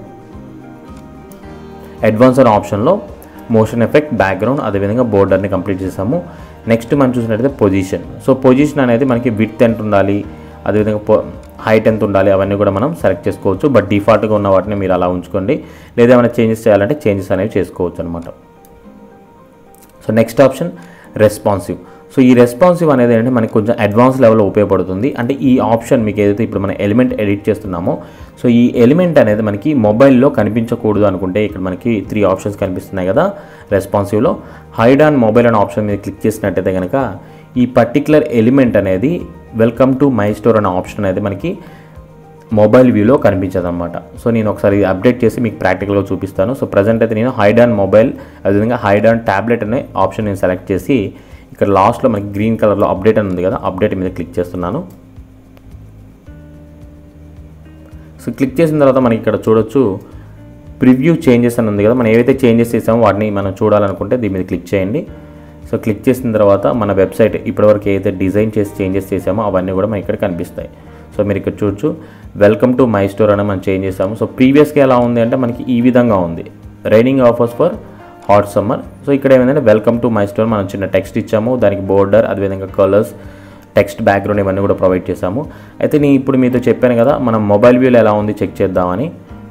అడ్వాన్స్ అనే ఆప్షన్లో మోషన్ ఎఫెక్ట్ బ్యాక్గ్రౌండ్ అదేవిధంగా బోర్డర్ని కంప్లీట్ చేసాము. నెక్స్ట్ మనం చూసినట్టయితే పొజిషన్ సో పొజిషన్ అనేది మనకి విత్ ఎంత ఉండాలి? అదేవిధంగా హైట్ ఎంత ఉండాలి అవన్నీ కూడా మనం సెలెక్ట్ చేసుకోవచ్చు. బట్ డిఫాల్ట్గా ఉన్న వాటిని మీరు అలా ఉంచుకోండి. లేదా ఏమైనా చేంజెస్ చేయాలంటే చేంజెస్ అనేవి చేసుకోవచ్చు అనమాట so next option responsive so ఈ రెస్పాన్సివ్ అనేది ఏంటంటే మనకి కొంచెం అడ్వాన్స్ లెవెల్లో ఉపయోగపడుతుంది. అంటే ఈ ఆప్షన్ మీకు ఏదైతే ఇప్పుడు మనం ఎలిమెంట్ ఎడిట్ చేస్తున్నామో సో ఈ ఎలిమెంట్ అనేది మనకి మొబైల్లో కనిపించకూడదు అనుకుంటే ఇక్కడ మనకి త్రీ ఆప్షన్స్ కనిపిస్తున్నాయి కదా రెస్పాన్సివ్లో హైడ్ ఆన్ మొబైల్ అనే ఆప్షన్ మీద క్లిక్ చేసినట్టయితే కనుక ఈ పర్టికులర్ ఎలిమెంట్ అనేది వెల్కమ్ టు మై స్టోర్ అనే ఆప్షన్ అనేది మనకి మొబైల్ వ్యూలో కనిపించదు అనమాట సో నేను ఒకసారి అప్డేట్ చేసి మీకు ప్రాక్టికల్గా చూపిస్తాను. సో ప్రజెంట్ అయితే నేను హైడ్ ఆన్ మొబైల్ అదేవిధంగా హైడ్ ఆన్ ట్యాబ్లెట్ అనే ఆప్షన్ నేను సెలెక్ట్ చేసి ఇక్కడ లాస్ట్లో మనకి గ్రీన్ కలర్లో అప్డేట్ అని ఉంది కదా అప్డేట్ మీద క్లిక్ చేస్తున్నాను. సో క్లిక్ చేసిన తర్వాత మనకి ఇక్కడ చూడొచ్చు ప్రివ్యూ చేంజెస్ అని ఉంది కదా మనం ఏవైతే చేంజెస్ చేసామో వాటిని మనం చూడాలనుకుంటే దీని మీద క్లిక్ చేయండి. సో క్లిక్ చేసిన తర్వాత మన వెబ్సైట్ ఇప్పటివరకు ఏదైతే డిజైన్ చేసి చేంజెస్ చేసామో అవన్నీ కూడా మనకి ఇక్కడ కనిపిస్తాయి. సో మీరు ఇక్కడ చూడొచ్చు. వెల్కమ్ టు మై స్టోర్ అని మనం చేంజ్ చేసాము సో ప్రీవియస్గా ఎలా ఉంది అంటే మనకి ఈ విధంగా ఉంది. Raining offers for hot summer so ఇక్కడ ఏమైందంటే వెల్కమ్ టు మై స్టోర్ మనం చిన్న టెక్స్ట్ ఇచ్చాము. దానికి బోర్డర్ అదేవిధంగా కలర్స్ టెక్స్ట్ బ్యాక్గ్రౌండ్ ఇవన్నీ కూడా ప్రొవైడ్ చేశాము. అయితే నేను ఇప్పుడు మీతో చెప్పాను కదా మనం మొబైల్ వ్యూలో ఎలా ఉంది చెక్ చేద్దామని.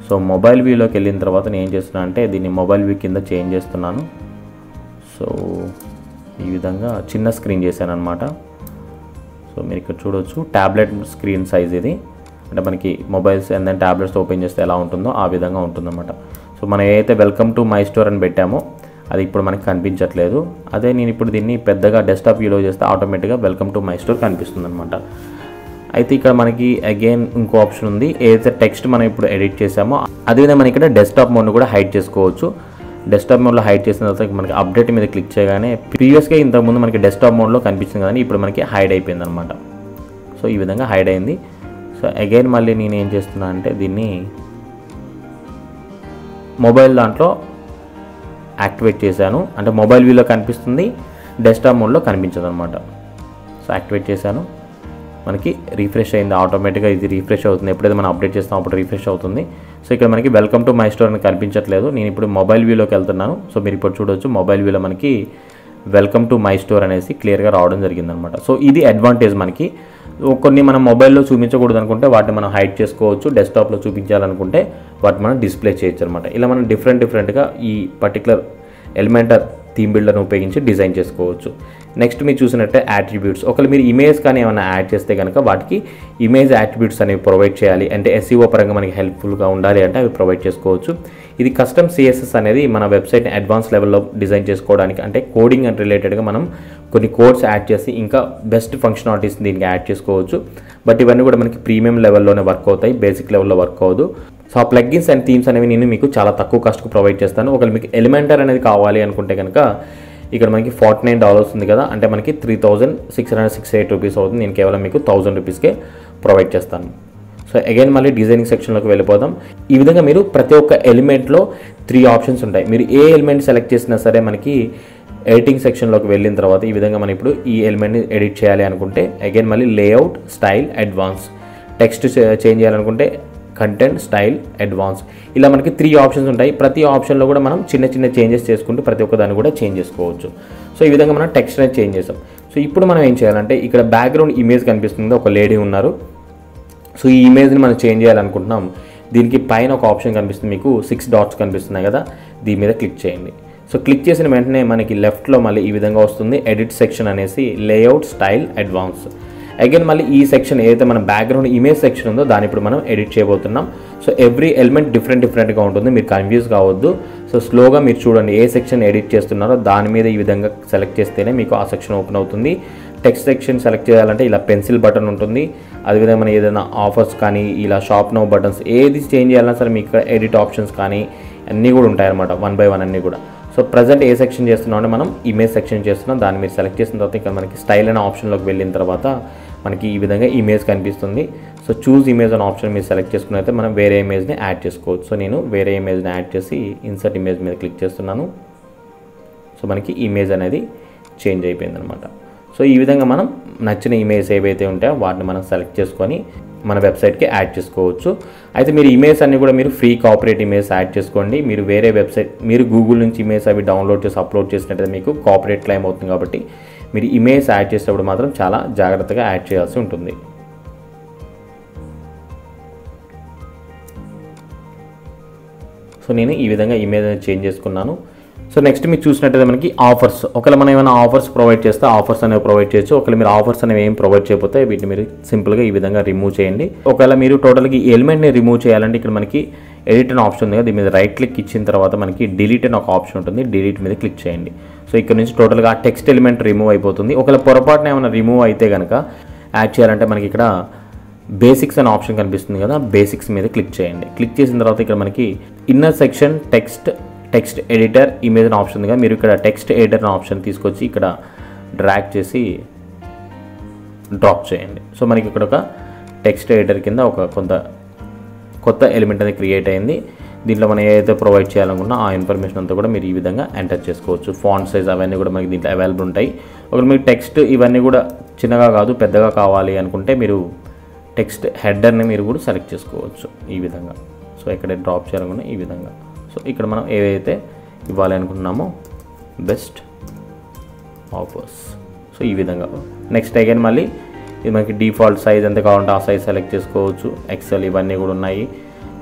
సో మొబైల్ వ్యూలోకి వెళ్ళిన తర్వాత నేను ఏం చేస్తున్నాను అంటే దీన్ని మొబైల్ వ్యూ కింద చేంజ్ చేస్తున్నాను. సో ఈ విధంగా చిన్న స్క్రీన్ చేశాను అనమాట సో మీరు ఇక్కడ చూడొచ్చు ట్యాబ్లెట్ స్క్రీన్ సైజ్ ఇది. అంటే మనకి mobiles and then tablets open చేస్తే ఎలా ఉంటుందో ఆ విధంగా ఉంటుందన్నమాట. సో మనం ఏదైతే వెల్కమ్ టు మై స్టోర్ అని పెట్టామో అది ఇప్పుడు మనకి కనిపించట్లేదు. అదే నేను ఇప్పుడు దీన్ని పెద్దగా డెస్క్టాప్ వ్యూలో చేస్తే ఆటోమేటిక్గా వెల్కమ్ టు మై స్టోర్ కనిపిస్తుంది అనమాట అయితే ఇక్కడ మనకి అగైన్ ఇంకో ఆప్షన్ ఉంది. ఏదైతే టెక్స్ట్ మనం ఇప్పుడు ఎడిట్ చేసామో అదేవిధంగా మనం ఇక్కడ డెస్క్టాప్ మోడ్ను కూడా హైడ్ చేసుకోవచ్చు. డెస్క్టాప్ మోడ్లో హైడ్ చేసిన తర్వాత మనకి అప్డేట్ మీద క్లిక్ చేయగానే ప్రీవియస్గా ఇంతకుముందు మనకి డెస్క్టాప్ మోడ్లో కనిపించింది కానీ ఇప్పుడు మనకి హైడ్ అయిపోయింది అనమాట సో ఈ విధంగా హైడ్ అయింది. సో అగైన్ మళ్ళీ నేను ఏం చేస్తున్నా అంటే దీన్ని మొబైల్ దాంట్లో యాక్టివేట్ చేశాను. అంటే మొబైల్ వ్యూలో కనిపిస్తుంది డెస్క్టాప్ మోడ్లో కనిపించదు అనమాట సో యాక్టివేట్ చేశాను. మనకి రీఫ్రెష్ అయింది ఆటోమేటిక్గా ఇది రీఫ్రెష్ అవుతుంది. ఎప్పుడైతే మనం అప్డేట్ చేస్తాం అప్పుడు రీఫ్రెష్ అవుతుంది. సో ఇక్కడ మనకి వెల్కమ్ టు మై స్టోర్ అని కనిపించట్లేదు. నేను ఇప్పుడు మొబైల్ వ్యూలోకి వెళ్తున్నాను. సో మీరు ఇప్పుడు చూడొచ్చు మొబైల్ వ్యూలో మనకి వెల్కమ్ టు మై స్టోర్ అనేసి క్లియర్గా రావడం జరిగిందనమాట సో ఇది అడ్వాంటేజ్ మనకి. కొన్ని మనం మొబైల్లో చూపించకూడదు అనుకుంటే వాటిని మనం హైడ్ చేసుకోవచ్చు డెస్క్టాప్లో చూపించాలనుకుంటే వాటిని మనం డిస్ప్లే చేయొచ్చు అనమాట ఇలా మనం డిఫరెంట్ డిఫరెంట్గా ఈ పర్టికులర్ ఎలిమెంటర్ థీమ్ బిల్డర్ని ఉపయోగించి డిజైన్ చేసుకోవచ్చు. నెక్స్ట్ మీరు చూసినట్టే యాట్రిబ్యూట్స్ ఒకవేళ మీరు ఇమేజ్ కానీ ఏమైనా యాడ్ చేస్తే కనుక వాటికి ఇమేజ్ యాట్రిబ్యూట్స్ అనేవి ప్రొవైడ్ చేయాలి. అంటే ఎస్ఈఓ పరంగా మనకి హెల్ప్ఫుల్గా ఉండాలి అంటే అవి ప్రొవైడ్ చేసుకోవచ్చు. ఇది కస్టమ్ సిఎస్ఎస్ అనేది మన వెబ్సైట్ని అడ్వాన్స్ లెవెల్లో డిజైన్ చేసుకోవడానికి అంటే కోడింగ్ అండ్ రిలేటెడ్గా మనం కొన్ని కోడ్స్ యాడ్ చేసి ఇంకా బెస్ట్ ఫంక్షనాలిటీస్ దీనికి యాడ్ చేసుకోవచ్చు. బట్ ఇవన్నీ కూడా మనకి ప్రీమియం లెవెల్లోనే వర్క్ అవుతాయి. బేసిక్ లెవెల్లో వర్క్ అవ్వదు. సో ఆ ప్లగ్గిన్స్ అండ్ థీమ్స్ అనేవి నేను మీకు చాలా తక్కువ కాస్ట్కి ప్రొవైడ్ చేస్తాను. ఒకవేళ మీకు ఎలిమెంటర్ అనేది కావాలి అనుకుంటే కనుక ఇక్కడ మనకి ఫార్టీ నైన్ డాలర్స్ ఉంది కదా అంటే మనకి three thousand six hundred six eight rupees అవుతుంది. నేను కేవలం మీకు థౌజండ్ రూపీస్కే ప్రొవైడ్ చేస్తాను. సో అగైన్ మళ్ళీ డిజైనింగ్ సెక్షన్లోకి వెళ్ళిపోదాం. ఈ విధంగా మీరు ప్రతి ఒక్క ఎలిమెంట్లో త్రీ ఆప్షన్స్ ఉంటాయి. మీరు ఏ ఎలిమెంట్ సెలెక్ట్ చేసినా సరే మనకి ఎడిటింగ్ సెక్షన్లోకి వెళ్ళిన తర్వాత ఈ విధంగా మనం ఇప్పుడు ఈ ఎలిమెంట్ని ఎడిట్ చేయాలి అనుకుంటే అగైన్ మళ్ళీ layout style advance text change చేయాలనుకుంటే కంటెంట్ స్టైల్ అడ్వాన్స్ ఇలా మనకి త్రీ ఆప్షన్స్ ఉంటాయి. ప్రతి ఆప్షన్లో కూడా మనం చిన్న చిన్న చేంజెస్ చేసుకుంటూ ప్రతి ఒక్క దాన్ని కూడా చేంజ్ చేసుకోవచ్చు. సో ఈ విధంగా మనం టెక్స్ట్ అనేది చేంజ్ చేసాం. సో ఇప్పుడు మనం ఏం చేయాలంటే ఇక్కడ బ్యాక్గ్రౌండ్ ఇమేజ్ కనిపిస్తుంది. ఒక లేడీ ఉన్నారు. సో ఈ ఇమేజ్ని మనం చేంజ్ చేయాలనుకుంటున్నాం. దీనికి పైన ఒక ఆప్షన్ కనిపిస్తుంది మీకు. సిక్స్ డాట్స్ కనిపిస్తున్నాయి కదా. దీని మీద క్లిక్ చేయండి. సో క్లిక్ చేసిన వెంటనే మనకి లెఫ్ట్లో మళ్ళీ ఈ విధంగా వస్తుంది. ఎడిట్ సెక్షన్ అనేసి లేఅవుట్ స్టైల్ అడ్వాన్స్ అగైన్ మళ్ళీ ఈ సెక్షన్ ఏదైతే మన బ్యాక్గ్రౌండ్ ఇమేజ్ సెక్షన్ ఉందో దాన్ని ఇప్పుడు మనం ఎడిట్ చేయబోతున్నాం. సో ఎవ్రీ ఎలిమెంట్ డిఫరెంట్ డిఫరెంట్గా ఉంటుంది. మీరు కన్ఫ్యూజ్ కావద్దు. సో స్లోగా మీరు చూడండి ఏ సెక్షన్ ఎడిట్ చేస్తున్నారో దాని మీద ఈ విధంగా సెలెక్ట్ చేస్తేనే మీకు ఆ సెక్షన్ ఓపెన్ అవుతుంది. టెక్స్ట్ సెక్షన్ సెలెక్ట్ చేయాలంటే ఇలా పెన్సిల్ బటన్ ఉంటుంది. అదేవిధంగా మన ఏదైనా ఆఫర్స్ కానీ ఇలా షాప్ నో బటన్స్ ఏది చేంజ్ చేయాలన్నా సరే మీకు ఎడిట్ ఆప్షన్స్ కానీ అన్నీ కూడా ఉంటాయన్నమాట వన్ బై వన్ అన్నీ కూడా. సో ప్రజెంట్ ఏ సెక్షన్ చేస్తున్నాం అంటే మనం ఇమేజ్ సెక్షన్ చేస్తున్నాం. దాన్ని మీరు సెలెక్ట్ చేసిన తర్వాత ఇక్కడ మనకి స్టైల్ అనే ఆప్షన్లోకి వెళ్ళిన తర్వాత మనకి ఈ విధంగా ఇమేజ్ కనిపిస్తుంది. సో చూస్ ఇమేజ్ అనే ఆప్షన్ మీరు సెలెక్ట్ చేసుకుని అయితే మనం వేరే ఇమేజ్ని యాడ్ చేసుకోవచ్చు. సో నేను వేరే ఇమేజ్ని యాడ్ చేసి ఇన్సర్ట్ ఇమేజ్ మీద క్లిక్ చేస్తున్నాను. సో మనకి ఇమేజ్ అనేది చేంజ్ అయిపోయింది అనమాట సో ఈ విధంగా మనం నచ్చిన ఇమేజ్ ఏవైతే ఉంటాయో వాటిని మనం సెలెక్ట్ చేసుకొని మన వెబ్సైట్కి యాడ్ చేసుకోవచ్చు. అయితే మీరు ఇమేజ్ అన్నీ కూడా మీరు ఫ్రీ కాపరేట్ ఇమేజ్ యాడ్ చేసుకోండి. మీరు వేరే వెబ్సైట్ మీరు గూగుల్ నుంచి ఇమేజ్ అవి డౌన్లోడ్ చేసి అప్లోడ్ చేసినట్టయితే మీకు కాపరేట్ క్లైమ్ అవుతుంది కాబట్టి మీరు ఇమేజ్ యాడ్ చేసేటప్పుడు మాత్రం చాలా జాగ్రత్తగా యాడ్ చేయాల్సి ఉంటుంది. సో నేను ఈ విధంగా ఇమేజ్ అనేది చేంజ్ చేసుకున్నాను. సో నెక్స్ట్ మీరు చూసినట్టయితే మనకి ఆఫర్స్. ఒకవేళ మనం ఏమైనా ఆఫర్స్ ప్రొవైడ్ చేస్తే ఆఫర్స్ అనేవి ప్రొవైడ్ చేయొచ్చు. ఒకవేళ మీరు ఆఫర్స్ అనేవి ఏం ప్రొవైడ్ చేయకపోతే వీటిని మీరు సింపుల్గా ఈ విధంగా రిమూవ్ చేయండి. ఒకవేళ మీరు టోటల్గా ఈ ఎలిమెంట్ని రిమూవ్ చేయాలంటే ఇక్కడ మనకి ఎడిట్ అనే ఆప్షన్ ఉంది కదా దీని మీద రైట్ క్లిక్ ఇచ్చిన తర్వాత మనకి డిలీట్ అని ఒక ఆప్షన్ ఉంటుంది. డిలీట్ మీద క్లిక్ చేయండి. సో ఇక్కడ నుంచి టోటల్గా ఆ టెక్స్ట్ ఎలిమెంట్ రిమూవ్ అయిపోతుంది. ఒకవేళ పొరపాటున ఏమైనా రిమూవ్ అయితే కనుక యాడ్ చేయాలంటే మనకి ఇక్కడ బేసిక్స్ అనే ఆప్షన్ కనిపిస్తుంది కదా బేసిక్స్ మీద క్లిక్ చేయండి. క్లిక్ చేసిన తర్వాత ఇక్కడ మనకి inner section text text editor image అని ఆప్షన్ ఉందిగా. మీరు ఇక్కడ టెక్స్ట్ ఎడిటర్ ఆప్షన్ తీసుకొచ్చి ఇక్కడ డ్రాగ్ చేసి డ్రాప్ చేయండి. సో మనకి ఇక్కడ ఒక టెక్స్ట్ ఎడిటర్ కింద ఒక కొంత కొత్త ఎలిమెంట్ అనేది క్రియేట్ అయింది. దీంట్లో మనం ఏదైతే ప్రొవైడ్ చేయాలనుకున్నా ఆ ఇన్ఫర్మేషన్ అంతా కూడా మీరు ఈ విధంగా ఎంటర్ చేసుకోవచ్చు. ఫాంట్ సైజ్ అవన్నీ కూడా మనకి దీంట్లో అవైలబుల్ ఉంటాయి. ఒకవేళ మీకు టెక్స్ట్ ఇవన్నీ కూడా చిన్నగా కాదు పెద్దగా కావాలి అనుకుంటే మీరు టెక్స్ట్ హెడర్ని మీరు కూడా సెలెక్ట్ చేసుకోవచ్చు ఈ విధంగా. సో ఇక్కడ డ్రాప్ చేయాలనుకున్నా ఈ విధంగా. సో ఇక్కడ మనం ఏవైతే ఇవ్వాలి అనుకుంటున్నామో బెస్ట్ ఆఫర్స్ సో ఈ విధంగా. నెక్స్ట్ అగైన్ మళ్ళీ ఇది మనకి డిఫాల్ట్ సైజ్ ఎంత కావాలంటే ఆ సైజ్ సెలెక్ట్ చేసుకోవచ్చు. ఎక్సెల్ ఇవన్నీ కూడా ఉన్నాయి.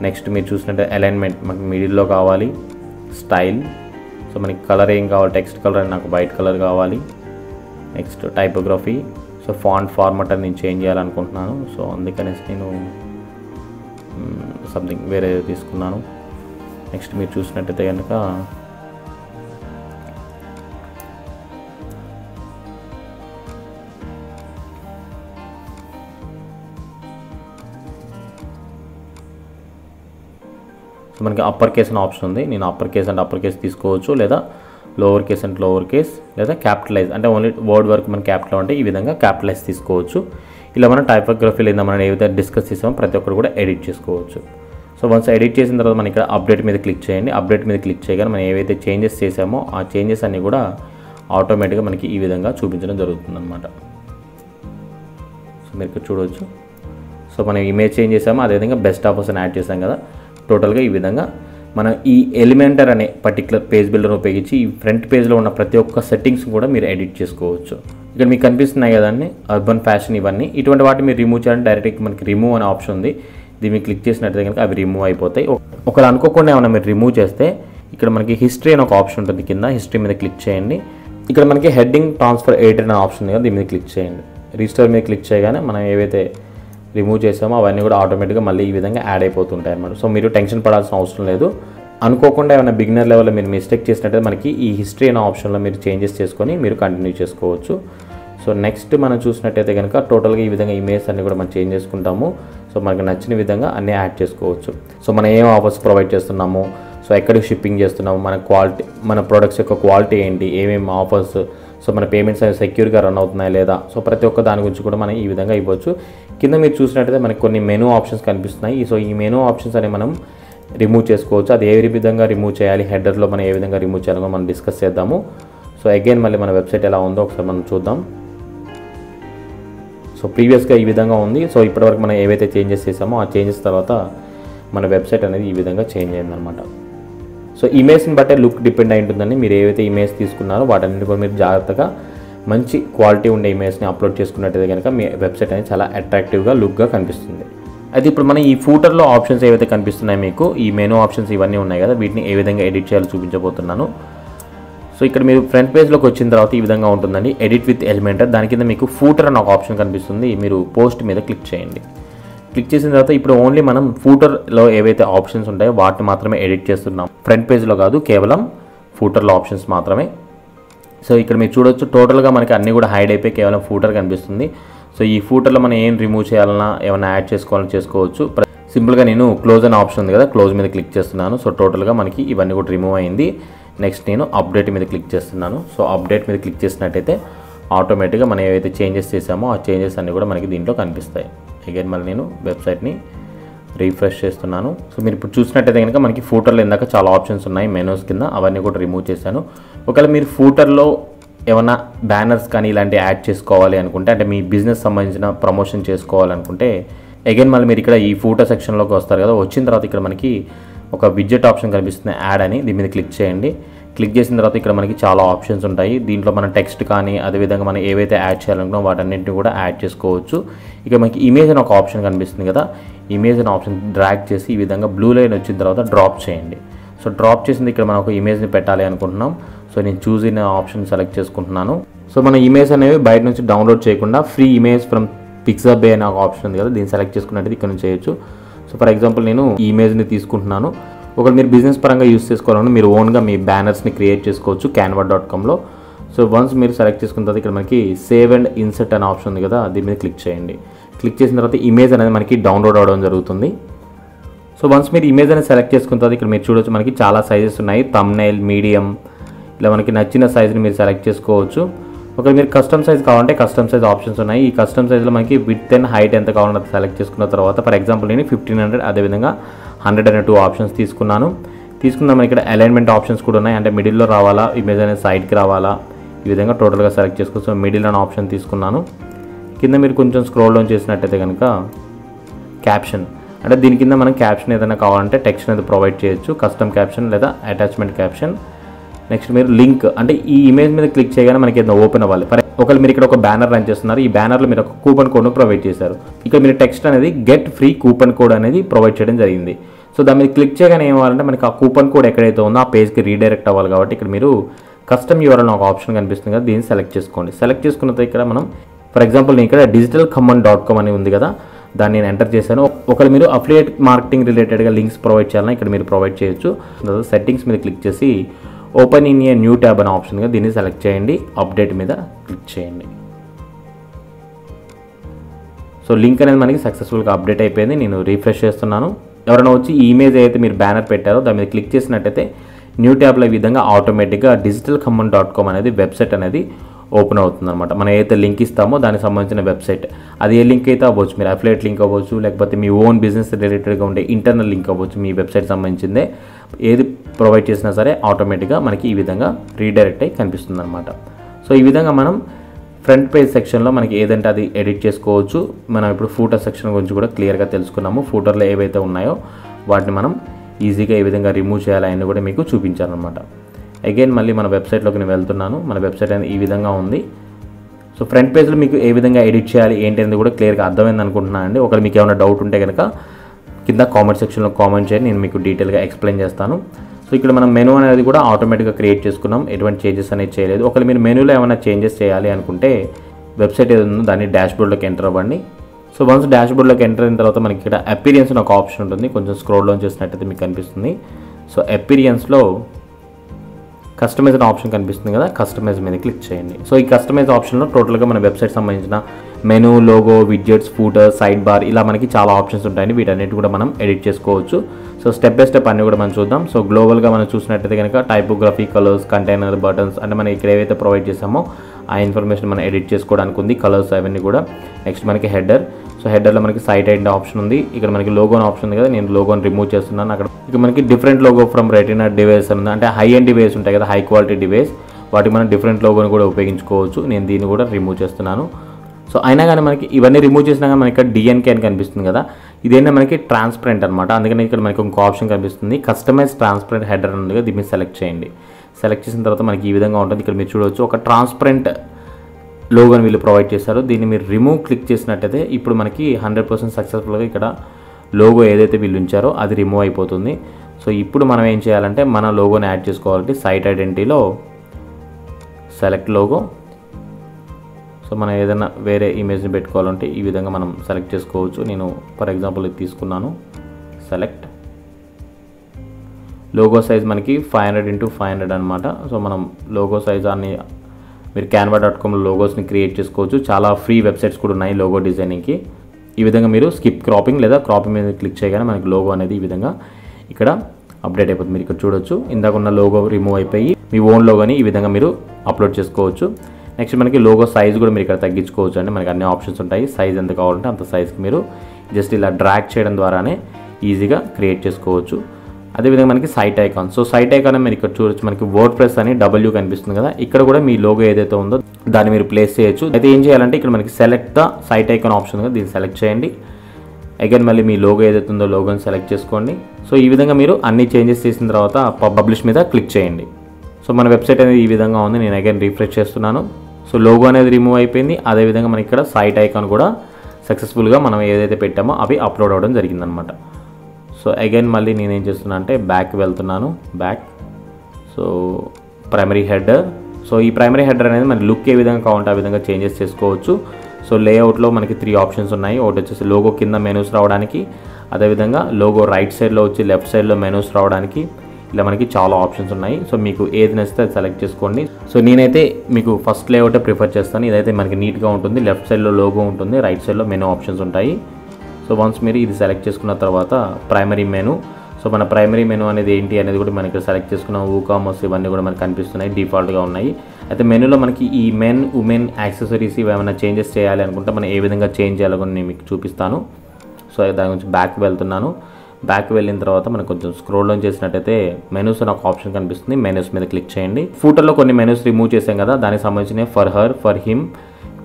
నెక్స్ట్ మీరు చూసినట్టు అలైన్మెంట్ మనకి మిడిల్లో కావాలి. స్టైల్ సో మనకి కలర్ ఏం కావాలి? టెక్స్ట్ కలర్ నాకు వైట్ కలర్ కావాలి. Next typography so font format అని నేను చేంజ్ చేయాలనుకుంటున్నాను. సో అందుకనేసి నేను సంథింగ్ వేరే తీసుకున్నాను. నెక్స్ట్ మీరు చూసినట్టయితే కనుక సో మనకి అప్పర్ కేస్ అనే ఆప్షన్ ఉంది. నేను upper case and upper case తీసుకోవచ్చు లేదా lower case and lower case లేదా క్యాపిటలైజ్ అంటే ఓన్లీ వర్డ్ వరకు మన క్యాపిటల్ అంటే ఈ విధంగా క్యాపిటలైజ్ తీసుకోవచ్చు. ఇలా మనం టైపోగ్రఫీ లేదా మనం ఏదైతే డిస్కస్ చేసామో ప్రతి ఒక్కరు కూడా ఎడిట్ చేసుకోవచ్చు. సో వన్స్ ఎడిట్ చేసిన తర్వాత మనం ఇక్కడ అప్డేట్ మీద క్లిక్ చేయండి. అప్డేట్ మీద క్లిక్ చేయగానే మనం ఏవైతే చేంజెస్ చేసామో ఆ చేంజెస్ అన్నీ కూడా ఆటోమేటిక్గా మనకి ఈ విధంగా చూపించడం జరుగుతుంది అనమాట సో మీరు ఇక్కడ చూడవచ్చు సో మనం ఇమేజ్ చేంజ్ చేసామో అదేవిధంగా బెస్ట్ ఆఫర్స్ని యాడ్ చేసాం కదా. టోటల్గా ఈ విధంగా మనం ఈ ఎలిమెంటర్ అనే పర్టికులర్ పేజ్ బిల్డర్ని ఉపయోగించి ఈ ఫ్రంట్ పేజ్లో ఉన్న ప్రతి ఒక్క సెట్టింగ్స్ కూడా మీరు ఎడిట్ చేసుకోవచ్చు. ఇక్కడ మీకు కనిపిస్తున్నాయి కదండి అర్బన్ ఫ్యాషన్ ఇవన్నీ. ఇటువంటి వాటిని మీరు రిమూవ్ చేయాలంటే డైరెక్ట్గా మనకి రిమూవ్ అనే ఆప్షన్ ఉంది. దీన్ని క్లిక్ చేసినట్టయితే కనుక అవి రిమూవ్ అయిపోతాయి. ఒకరు అనుకోకుండా ఏమైనా మీరు రిమూవ్ చేస్తే ఇక్కడ మనకి హిస్టరీ అని ఒక ఆప్షన్ ఉంటుంది కింద. హిస్టరీ మీద క్లిక్ చేయండి. ఇక్కడ మనకి హెడ్డింగ్ ట్రాన్స్ఫర్ ఎయిట్ అనే ఆప్షన్ ఉంది కదా దీని మీద క్లిక్ చేయండి. రిజిస్టర్ మీద క్లిక్ చేయగానే మనం ఏవైతే రిమూవ్ చేసామో అవన్నీ కూడా ఆటోమేటిక్గా మళ్ళీ ఈ విధంగా యాడ్ అయిపోతుంటాయి అన్నమాట. సో మీరు టెన్షన్ పడాల్సిన అవసరం లేదు. అనుకోకుండా ఏమైనా బిగినర్ లెవెల్లో మీరు మిస్టేక్ చేసినట్టయితే మనకి ఈ హిస్టరీ అనే ఆప్షన్లో మీరు చేంజెస్ చేసుకొని మీరు కంటిన్యూ చేసుకోవచ్చు. సో నెక్స్ట్ మనం చూసినట్టయితే కనుక టోటల్గా ఈ విధంగా ఇమేజ్ అన్ని కూడా మనం చేంజ్ చేసుకుంటాము. సో మనకు నచ్చిన విధంగా అన్నీ యాడ్ చేసుకోవచ్చు. సో మనం ఏం ఆఫర్స్ ప్రొవైడ్ చేస్తున్నాము? సో ఎక్కడికి షిప్పింగ్ చేస్తున్నాము? మన క్వాలిటీ మన ప్రొడక్ట్స్ యొక్క క్వాలిటీ ఏంటి? ఏమేమి ఆఫర్స్? సో మన పేమెంట్స్ అనేవి సెక్యూర్గా రన్ అవుతున్నాయి లేదా? సో ప్రతి ఒక్క దాని గురించి కూడా మనం ఈ విధంగా ఇవ్వచ్చు. కింద మీరు చూసినట్టయితే మనకి కొన్ని మెనూ ఆప్షన్స్ కనిపిస్తున్నాయి. సో ఈ మెనూ ఆప్షన్స్ అనేవి మనం రిమూవ్ చేసుకోవచ్చు. అది ఏ విధంగా రిమూవ్ చేయాలి? హెడర్లో మనం ఏ విధంగా రిమూవ్ చేయాలో? మనం డిస్కస్ చేద్దాము. సో అగైన్ మళ్ళీ మన వెబ్సైట్ ఎలా ఉందో ఒకసారి మనం చూద్దాం. సో ప్రీవియస్గా ఈ విధంగా ఉంది. సో ఇప్పటివరకు మనం ఏవైతే చేంజెస్ చేసామో ఆ చేంజెస్ తర్వాత మన వెబ్సైట్ అనేది ఈ విధంగా చేంజ్ అయిందనమాట సో ఇమేజ్ని బట్టే లుక్ డిపెండ్ అయి ఉంటుందని మీరు ఏవైతే ఇమేజ్ తీసుకున్నారో వాటన్నిటి కూడా మీరు జాగ్రత్తగా మంచి క్వాలిటీ ఉండే ఇమేజ్ని అప్లోడ్ చేసుకున్నట్టయితే కనుక మీ వెబ్సైట్ అనేది చాలా అట్రాక్టివ్గా లుక్గా కనిపిస్తుంది. అయితే ఇప్పుడు మనం ఈ ఫూటర్లో ఆప్షన్స్ ఏవైతే కనిపిస్తున్నాయి మీకు ఈ మెనూ ఆప్షన్స్ ఇవన్నీ ఉన్నాయి కదా వీటిని ఏ విధంగా ఎడిట్ చేయాలో చూపించబోతున్నాను. సో ఇక్కడ మీరు ఫ్రంట్ పేజ్లోకి వచ్చిన తర్వాత ఈ విధంగా ఉంటుందండి. ఎడిట్ విత్ ఎలిమెంటర్ దాని కింద మీకు ఫూటర్ అని ఒక ఆప్షన్ కనిపిస్తుంది. మీరు పోస్ట్ మీద క్లిక్ చేయండి. క్లిక్ చేసిన తర్వాత ఇప్పుడు ఓన్లీ మనం ఫూటర్లో ఏవైతే ఆప్షన్స్ ఉంటాయో వాటిని మాత్రమే ఎడిట్ చేస్తున్నాం. ఫ్రంట్ పేజ్లో కాదు కేవలం ఫూటర్లో ఆప్షన్స్ మాత్రమే. సో ఇక్కడ మీరు చూడొచ్చు టోటల్గా మనకి అన్నీ కూడా హైడ్ అయిపోయి కేవలం ఫూటర్ కనిపిస్తుంది. సో ఈ ఫూటర్లో మనం ఏం రిమూవ్ చేయాలన్నా ఏమైనా యాడ్ చేసుకోవాలని చేసుకోవచ్చు. సింపుల్గా నేను క్లోజ్ అనే ఆప్షన్ ఉంది కదా క్లోజ్ మీద క్లిక్ చేస్తున్నాను. సో టోటల్గా మనకి ఇవన్నీ కూడా రిమూవ్ అయింది. నెక్స్ట్ నేను అప్డేట్ మీద క్లిక్ చేస్తున్నాను. సో అప్డేట్ మీద క్లిక్ చేసినట్టయితే ఆటోమేటిక్గా మనం ఏవైతే చేంజెస్ చేసామో ఆ చేంజెస్ అన్నీ కూడా మనకి దీంట్లో కనిపిస్తాయి. అగైన్ మళ్ళీ నేను వెబ్సైట్ని రీఫ్రెష్ చేస్తున్నాను. సో మీరు ఇప్పుడు చూసినట్టయితే కనుక మనకి ఫూటర్లో ఇందాక చాలా ఆప్షన్స్ ఉన్నాయి. మెనూస్ కింద అవన్నీ కూడా రిమూవ్ చేశాను. ఒకవేళ మీరు ఫూటర్లో ఏమైనా బ్యానర్స్ కానీ ఇలాంటివి యాడ్ చేసుకోవాలి అనుకుంటే అంటే మీ బిజినెస్ సంబంధించిన ప్రమోషన్ చేసుకోవాలనుకుంటే అగైన్ మళ్ళీ మీరు ఇక్కడ ఈ ఫోటో సెక్షన్లోకి వస్తారు కదా వచ్చిన తర్వాత ఇక్కడ మనకి ఒక విడ్జెట్ ఆప్షన్ కనిపిస్తుంది యాడ్ అని. దీని మీద క్లిక్ చేయండి. క్లిక్ చేసిన తర్వాత ఇక్కడ మనకి చాలా ఆప్షన్స్ ఉంటాయి. దీంట్లో మన టెక్స్ట్ కానీ అదేవిధంగా మనం ఏవైతే యాడ్ చేయాలనుకున్నాం వాటన్నింటిని కూడా యాడ్ చేసుకోవచ్చు. ఇక మనకి ఇమేజ్ అని ఒక ఆప్షన్ కనిపిస్తుంది కదా ఇమేజ్ అని ఆప్షన్ డ్రాగ్ చేసి ఈ విధంగా బ్లూ లైన్ వచ్చిన తర్వాత డ్రాప్ చేయండి. సో డ్రాప్ చేసింది ఇక్కడ మనం ఒక ఇమేజ్ని పెట్టాలి అనుకుంటున్నాం. సో నేను చూసిన ఆప్షన్ సెలెక్ట్ చేసుకుంటున్నాను. సో మన ఇమేజ్ అనేవి బయట నుంచి డౌన్లోడ్ చేయకుండా ఫ్రీ ఇమేజ్ ఫ్రమ్ పిక్సబే అనే ఒక ఆప్షన్ ఉంది కదా దీన్ని సెలెక్ట్ చేసుకున్నట్టు ఇక్కడ నుంచి చేయొచ్చు. సో ఫర్ ఎగ్జాంపుల్ నేను ఈ ఇమేజ్ని తీసుకుంటున్నాను. ఒకవేళ మీరు బిజినెస్ పరంగా యూస్ చేసుకోవాలని మీరు ఓన్గా మీ బ్యానర్స్ని క్రియేట్ చేసుకోవచ్చు క్యాన్వా డాట్ కామ్లో సో వన్స్ మీరు సెలెక్ట్ చేసుకున్న తర్వాత ఇక్కడ మనకి సేవ్ అండ్ ఇన్సర్ట్ అనే ఆప్షన్ ఉంది కదా దీని మీద క్లిక్ చేయండి. క్లిక్ చేసిన తర్వాత ఇమేజ్ అనేది మనకి డౌన్లోడ్ అవడం జరుగుతుంది. సో వన్స్ మీరు ఇమేజ్ అనేది సెలెక్ట్ చేసుకున్న తర్వాత ఇక్కడ మీరు చూడొచ్చు మనకి చాలా సైజెస్ ఉన్నాయి. తమ్నైల్ మీడియం ఇలా మనకి నచ్చిన సైజ్ని మీరు సెలెక్ట్ చేసుకోవచ్చు. ఒకవేళ మీరు కస్టమ్ సైజ్ కావాలంటే కస్టమ్ సైజ్ ఆప్షన్స్ ఉన్నాయి. ఈ కస్టమ్ సైజ్లో మనకి విత్ అండ్ హైట్ ఎంత కావాలన్నది సెలెక్ట్ చేసుకున్న తర్వాత ఫర్ ఎగ్జాంపుల్ నేను ఫిఫ్టీన్ హండ్రెడ్ అదేవిధంగా హండ్రెడ్ అనే టూ ఆప్షన్స్ తీసుకున్నాను. తీసుకున్న మనకి ఇక్కడ అలైన్మెంట్ ఆప్షన్స్ కూడా ఉన్నాయి. అంటే మిడిల్లో రావాలా ఇమేజ్ అనేది సైడ్కి రావాలా ఈ విధంగా టోటల్గా సెలెక్ట్ చేసుకోవచ్చు సో మిడిల్ అనే ఆప్షన్ తీసుకున్నాను. కింద మీరు కొంచెం స్క్రోల్ డౌన్ చేసినట్టయితే కనుక క్యాప్షన్ అంటే దీని కింద మనం క్యాప్షన్ ఏదైనా కావాలంటే టెక్స్ట్ అనేది ప్రొవైడ్ చేయొచ్చు. కస్టమ్ క్యాప్షన్ లేదా అటాచ్మెంట్ క్యాప్షన్ నెక్స్ట్ మీరు లింక్ అంటే ఈ ఇమేజ్ మీద క్లిక్ చేయగానే మనకి ఏదైనా ఓపెన్ అవ్వాలి. ఫర్ ఒకవేళ మీరు ఇక్కడ ఒక బ్యానర్ రన్ చేస్తున్నారు ఈ బ్యానర్లో మీరు ఒక కూపన్ కోడ్ను ప్రొవైడ్ చేశారు. ఇక్కడ మీరు టెక్స్ట్ అనేది గెట్ ఫ్రీ కూపన్ కోడ్ అనేది ప్రొవైడ్ చేయడం జరిగింది. సో దాని మీద క్లిక్ చేయగానే ఏం మనకి ఆ కూపన్ కోడ్ ఎక్కడైతే ఉందో ఆ పేజ్కి రీడైరెక్ట్ అవ్వాలి కాబట్టి ఇక్కడ మీరు కస్టమ్ యూఆర్ఎల్ ఒక ఆప్షన్ కనిపిస్తుంది కదా దీన్ని సెలెక్ట్ చేసుకోండి. సెలెక్ట్ చేసుకున్న ఇక్కడ మనం ఫర్ ఎగ్జాంపుల్ నేను ఇక్కడ డిజిటల్ ఖమ్మన్ డాట్ కామ్ అని ఉంది కదా దాన్ని నేను ఎంటర్ చేశాను. ఒకవేళ మీరు అఫిలియేట్ మార్కెటింగ్ రిలేటెడ్గా లింక్స్ ప్రొవైడ్ చేయాలన్నా ఇక్కడ మీరు ప్రొవైడ్ చేయొచ్చు. సెట్టింగ్స్ మీద క్లిక్ చేసి open in a new tab అనే ఆప్షన్గా దీన్ని సెలెక్ట్ చేయండి అప్డేట్ మీద క్లిక్ చేయండి. సో లింక్ అనేది మనకి సక్సెస్ఫుల్గా అప్డేట్ అయిపోయింది. నేను రీఫ్రెష్ చేస్తున్నాను. ఎవరైనా వచ్చి ఈ ఇమేజ్ అయితే మీరు బ్యానర్ పెట్టారో దాని మీద క్లిక్ చేసినట్టయితే న్యూ ట్యాబ్లో ఈ విధంగా ఆటోమేటిక్గా డిజిటల్ కమ్మన్ డాట్ కామ్ అనేది వెబ్సైట్ అనేది ఓపెన్ అవుతుంది అనమాట మనం ఏదైతే లింక్ ఇస్తామో దానికి సంబంధించిన వెబ్సైట్. అది ఏ లింక్ అయితే అవ్వచ్చు మీరు అఫిలేట్ లింక్ అవ్వచ్చు లేకపోతే మీ ఓన్ బిజినెస్ రిలేటెడ్గా ఉండే ఇంటర్నల్ లింక్ అవ్వచ్చు మీ వెబ్సైట్ సంబంధించిందే. ఏది ప్రొవైడ్ చేసినా సరే ఆటోమేటిక్గా మనకి ఈ విధంగా రీడైరెక్ట్ అయ్యి కనిపిస్తుంది అనమాట సో ఈ విధంగా మనం ఫ్రంట్ పేజ్ సెక్షన్లో మనకి ఏదంటే అది ఎడిట్ చేసుకోవచ్చు. మనం ఇప్పుడు ఫూటర్ సెక్షన్ గురించి కూడా క్లియర్గా తెలుసుకున్నాము. ఫూటర్లో ఏవైతే ఉన్నాయో వాటిని మనం ఈజీగా ఏ విధంగా రిమూవ్ చేయాలి అని కూడా మీకు చూపించాలన్నమాట అగైన్ మళ్ళీ మన వెబ్సైట్లోకి నేను వెళ్తున్నాను. మన వెబ్సైట్ అనేది ఈ విధంగా ఉంది. సో ఫ్రంట్ పేజ్లో మీకు ఏ విధంగా ఎడిట్ చేయాలి ఏంటి అనేది కూడా క్లియర్గా అర్థమైంది అనుకుంటున్నాను అండి. ఒకవేళ మీకు ఏమైనా డౌట్ ఉంటే కనుక కింద కామెంట్ సెక్షన్లో కామెంట్ చేయండి. నేను మీకు డీటెయిల్గా ఎక్స్ప్లెయిన్ చేస్తాను. సో ఇక్కడ మనం మెనూ అనేది కూడా ఆటోమేటిక్గా క్రియేట్ చేసుకున్నాం. ఎటువంటి చేంజెస్ అనేది చేయలేదు. ఒకవేళ మీరు మెనూలో ఏమైనా చేంజెస్ చేయాలి అనుకుంటే వెబ్సైట్ ఏదో ఉందో దాన్ని డాష్బోర్డ్లోకి ఎంటర్ అవ్వండి. సో వన్స్ డాష్బోర్డ్లోకి ఎంటర్ అయిన తర్వాత మనకి ఇక్కడ అపీరియన్స్ అని ఒక ఆప్షన్ ఉంటుంది. కొంచెం స్క్రోల్ డౌన్ చేసినట్టయితే మీకు కనిపిస్తుంది. సో అపీరియన్స్లో కస్టమైజ్ ఆప్షన్ కనిపిస్తుంది కదా కస్టమైజ్ మీద క్లిక్ చేయండి. సో ఈ కస్టమైజ్ ఆప్షన్లో టోటల్గా మన వెబ్సైట్ సంబంధించిన menu logo widgets footer sidebar ఇలా మనకి చాలా ఆప్షన్స్ ఉంటాయండి. వీటన్నిటి కూడా మనం ఎడిట్ చేసుకోవచ్చు. సో స్టెప్ బై స్టెప్ అన్ని కూడా మనం చూద్దాం. సో గ్లోబల్గా మనం చూసినట్టయితే కనుక టైపోగ్రఫీ కలర్స్ కంటైనర్ బటన్స్ అంటే మనం ఇక్కడ ఏవైతే ప్రొవైడ్ చేసామో ఆ ఇన్ఫర్మేషన్ మనం ఎడిట్ చేసుకోవడానికి ఉంది కలర్స్ అవన్నీ కూడా. నెక్స్ట్ మనకి హెడర్. సో హెడర్లో మనకి సైట్ అండ్ ఆప్షన్ ఉంది. ఇక్కడ మనకి లోగో ఆప్షన్ ఉంది కదా నేను లోగోని రిమూవ్ చేస్తున్నాను. అక్కడ ఇక మనకి different logo from retina device ఉంది. అంటే హై అండ్ డివైస్ ఉంటాయి కదా హై క్వాలిటీ డివైస్ వాటికి మనం డిఫరెంట్ లోగోని కూడా ఉపయోగించుకోవచ్చు. నేను దీన్ని కూడా రిమూవ్ చేస్తున్నాను. సో అయినా కానీ మనకి ఇవన్నీ రిమూవ్ చేసినా కానీ మనకి ఇక్కడ డిఎన్కే అని కనిపిస్తుంది కదా. ఇదేంటే మనకి ట్రాన్స్పరెంట్ అనమాట అందుకని ఇక్కడ మనకి ఇంకో ఆప్షన్ కనిపిస్తుంది. కస్టమైజ్ ట్రాన్స్పరెంట్ హెడర్ ఉంది కదా దీన్ని సెలెక్ట్ చేయండి. సెలెక్ట్ చేసిన తర్వాత మనకి ఈ విధంగా ఉంటుంది. ఇక్కడ మీరు చూడవచ్చు ఒక ట్రాన్స్పరెంట్ లోగోని వీళ్ళు ప్రొవైడ్ చేశారు. దీన్ని మీరు రిమూవ్ క్లిక్ చేసినట్టయితే ఇప్పుడు మనకి హండ్రెడ్ పర్సెంట్ సక్సెస్ఫుల్గా ఇక్కడ లోగో ఏదైతే వీళ్ళు ఉంచారో అది రిమూవ్ అయిపోతుంది. సో ఇప్పుడు మనం ఏం చేయాలంటే మన లోగోని యాడ్ చేసుకోవాలంటే సైట్ ఐడెంటిటీలో సెలెక్ట్ లోగో సో మనం ఏదైనా వేరే ఇమేజ్ని పెట్టుకోవాలంటే ఈ విధంగా మనం సెలెక్ట్ చేసుకోవచ్చు. నేను ఫర్ ఎగ్జాంపుల్ ఇది తీసుకున్నాను. సెలెక్ట్ లోగో సైజ్ మనకి five hundred into five hundred అనమాట సో మనం లోగో సైజ్ అన్ని మీరు క్యాన్వా డాట్ కామ్లో లోగోస్ని క్రియేట్ చేసుకోవచ్చు. చాలా ఫ్రీ వెబ్సైట్స్ కూడా ఉన్నాయి లోగో డిజైనింగ్కి ఈ విధంగా మీరు స్కిప్ క్రాపింగ్ లేదా క్రాపింగ్ మీద క్లిక్ చేయగానే మనకి లోగో అనేది ఈ విధంగా ఇక్కడ అప్డేట్ అయిపోతుంది. మీరు ఇక్కడ చూడొచ్చు. ఇందాక ఉన్న లోగో రిమూవ్ అయిపోయి మీ ఓన్ లోగోని ఈ విధంగా మీరు అప్లోడ్ చేసుకోవచ్చు. నెక్స్ట్ మనకి లోగో సైజ్ కూడా మీరు ఇక్కడ తగ్గించుకోవచ్చు అండి. మనకి అన్ని ఆప్షన్స్ ఉంటాయి. సైజ్ ఎంత కావాలంటే అంత సైజ్కి మీరు జస్ట్ ఇలా డ్రాక్ చేయడం ద్వారానే ఈజీగా క్రియేట్ చేసుకోవచ్చు. అదేవిధంగా మనకి site icon so site icon మీరు ఇక్కడ చూడొచ్చు. మనకి వర్డ్ ప్రెస్ అని డబ్ల్యూ కనిపిస్తుంది కదా. ఇక్కడ కూడా మీ లోగో ఏదైతే ఉందో దాన్ని మీరు ప్లేస్ చేయొచ్చు. అయితే ఏం చేయాలంటే ఇక్కడ మనకి select the site icon option కదా. దీన్ని సెలెక్ట్ చేయండి. అగైన్ మళ్ళీ మీ లోగో ఏదైతే ఉందో లోగోని సెలెక్ట్ చేసుకోండి. సో ఈ విధంగా మీరు అన్ని చేంజెస్ చేసిన తర్వాత పబ్లిష్ మీద క్లిక్ చేయండి. సో మన వెబ్సైట్ అనేది ఈ విధంగా ఉంది. నేను అగైన్ రీఫ్రెష్ చేస్తున్నాను. సో లోగో అనేది రిమూవ్ అయిపోయింది. అదేవిధంగా మనకి ఇక్కడ సైట్ ఐకాన్ కూడా సక్సెస్ఫుల్గా మనం ఏదైతే పెట్టామో అవి అప్లోడ్ అవ్వడం జరిగిందనమాట. సో అగైన్ మళ్ళీ నేను ఏం చేస్తున్నా అంటే బ్యాక్ వెళ్తున్నాను back so primary header so ఈ ప్రైమరీ హెడర్ అనేది మన లుక్ ఏ విధంగా కావాలంటే ఆ విధంగా చేంజెస్ చేసుకోవచ్చు. సో లేఅవుట్లో మనకి త్రీ ఆప్షన్స్ ఉన్నాయి. ఒకటి వచ్చేసి లోగో కింద మెనూస్ రావడానికి అదేవిధంగా లోగో రైట్ సైడ్లో వచ్చి లెఫ్ట్ సైడ్లో మెనూస్ రావడానికి ఇలా మనకి చాలా ఆప్షన్స్ ఉన్నాయి. సో మీకు ఏది నచ్చితే అది సెలెక్ట్ చేసుకోండి. సో నేనైతే మీకు ఫస్ట్ లేఅవుటే ప్రిఫర్ చేస్తాను. ఇదైతే మనకి నీట్గా ఉంటుంది. లెఫ్ట్ సైడ్లో లోగో ఉంటుంది. రైట్ సైడ్లో మెనూ ఆప్షన్స్ ఉంటాయి. సో వన్స్ మీరు ఇది సెలెక్ట్ చేసుకున్న తర్వాత ప్రైమరీ మెనూ సో మన ప్రైమరీ మెనూ అనేది ఏంటి అనేది కూడా మనకి సెలెక్ట్ చేసుకున్న ఊకామర్స్ ఇవన్నీ కూడా మనకి కనిపిస్తున్నాయి డిఫాల్ట్గా ఉన్నాయి. అయితే మెనూలో మనకి ఈ మెన్ ఉమెన్ యాక్సెసరీస్ ఇవి ఏమైనా చేంజెస్ చేయాలి అనుకుంటే మనం ఏ విధంగా చేంజ్ చేయాలో కూడా నేను మీకు చూపిస్తాను. సో దాని గురించి బ్యాక్ వెళ్తున్నాను. బ్యాక్ వెళ్ళిన తర్వాత మనం కొంచెం స్క్రోల్ డౌన్ చేసినట్టయితే మెనూస్ అని ఒక ఆప్షన్ కనిపిస్తుంది. మెనూస్ మీద క్లిక్ చేయండి. ఫూటర్లో కొన్ని మెనూస్ రిమూవ్ చేసాం కదా దానికి సంబంధించిన ఫర్ హర్ ఫర్ హిమ్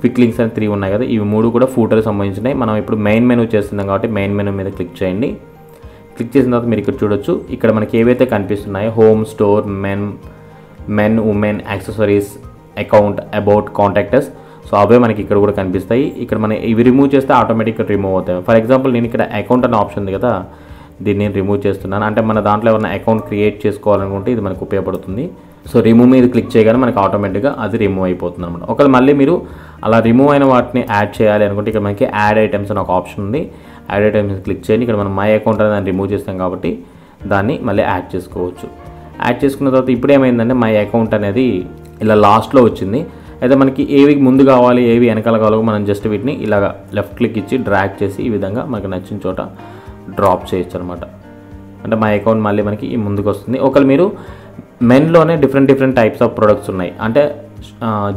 ఫిక్లింగ్స్ అని త్రీ ఉన్నాయి కదా ఇవి మూడు కూడా ఫూటర్కి సంబంధించినవి మనం ఇప్పుడు మెయిన్ మెనూ చేస్తున్నాం కాబట్టి మెయిన్ మెనూ మీద క్లిక్ చేయండి. క్లిక్ చేసిన తర్వాత మీరు ఇక్కడ చూడొచ్చు. ఇక్కడ మనకి ఏవైతే కనిపిస్తున్నాయో home store men men women accessories account about contacts so అవే మనకి ఇక్కడ కూడా కనిపిస్తాయి. ఇక్కడ మనం ఇవి రిమూవ్ చేస్తే ఆటోమేటిక్గా రిమూవ్ అవుతాయి. ఫర్ ఎగ్జాంపుల్ నేను ఇక్కడ అకౌంట్ అనే ఆప్షన్ ఉంది కదా దీన్ని నేను రిమూవ్ చేస్తున్నాను. అంటే మన దాంట్లో ఏమైనా అకౌంట్ క్రియేట్ చేసుకోవాలనుకుంటే ఇది మనకు ఉపయోగపడుతుంది. సో రిమూవ్ మీద క్లిక్ చేయగానే మనకి ఆటోమేటిక్గా అది రిమూవ్ అయిపోతుంది అనమాట ఒకవేళ మళ్ళీ మీరు అలా రిమూవ్ అయిన వాటిని యాడ్ చేయాలి అనుకుంటే ఇక్కడ మనకి యాడ్ ఐటమ్స్ అని ఒక ఆప్షన్ ఉంది. యాడ్ ఐటమ్స్ క్లిక్ చేయండి. ఇక్కడ మనం మై అకౌంట్ అని దాన్ని రిమూవ్ చేస్తాం కాబట్టి దాన్ని మళ్ళీ యాడ్ చేసుకోవచ్చు. యాడ్ చేసుకున్న తర్వాత ఇప్పుడు ఏమైందంటే మై అకౌంట్ అనేది ఇలా లాస్ట్లో వచ్చింది. అయితే మనకి ఏవి ముందు కావాలి ఏవి వెనకాల కావాలో మనం జస్ట్ వీటిని ఇలాగ లెఫ్ట్ క్లిక్ ఇచ్చి డ్రాగ్ చేసి ఈ విధంగా మనకి నచ్చిన చోట డ్రాప్ చేయొచ్చు అనమాట అంటే మా అకౌంట్ మళ్ళీ మనకి ఈ ముందుకు వస్తుంది. ఒకవేళ మీరు మెన్లోనే different different types of products ఉన్నాయి. అంటే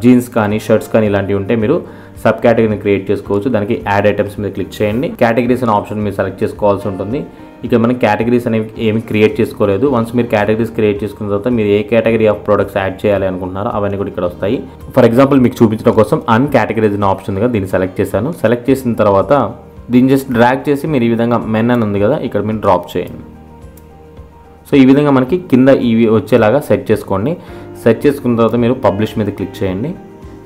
జీన్స్ కానీ షర్ట్స్ కానీ ఇలాంటివి ఉంటే మీరు సబ్ కేటగిరీని క్రియేట్ చేసుకోవచ్చు. దానికి యాడ్ ఐటమ్స్ మీద క్లిక్ చేయండి. కేటగిరీస్ అనే ఆప్షన్ మీరు సెలెక్ట్ చేసుకోవాల్సి ఉంటుంది. ఇక మనం కేటగిరీస్ అనేవి ఏమి క్రియేట్ చేసుకోలేదు. వన్స్ మీరు కేటగిరీస్ క్రియేట్ చేసుకున్న తర్వాత మీరు ఏ కేటగిరీ ఆఫ్ ప్రొడక్ట్స్ యాడ్ చేయాలి అనుకుంటున్నారో అవన్నీ కూడా ఇక్కడ వస్తాయి. ఫర్ ఎగ్జాంపుల్ మీకు చూపించడం కోసం అన్ కేటగిరీస్ అనే ఆప్షన్గా దీన్ని సెలెక్ట్ చేశాను. సెలెక్ట్ చేసిన తర్వాత దీన్ని జస్ట్ డ్రాగ్ చేసి మీరు ఈ విధంగా మెన్ అని ఉంది కదా ఇక్కడ మీరు డ్రాప్ చేయండి. సో ఈ విధంగా మనకి కింద ఇవి వచ్చేలాగా సెట్ చేసుకోండి. సెట్ చేసుకున్న తర్వాత మీరు పబ్లిష్ మీద క్లిక్ చేయండి.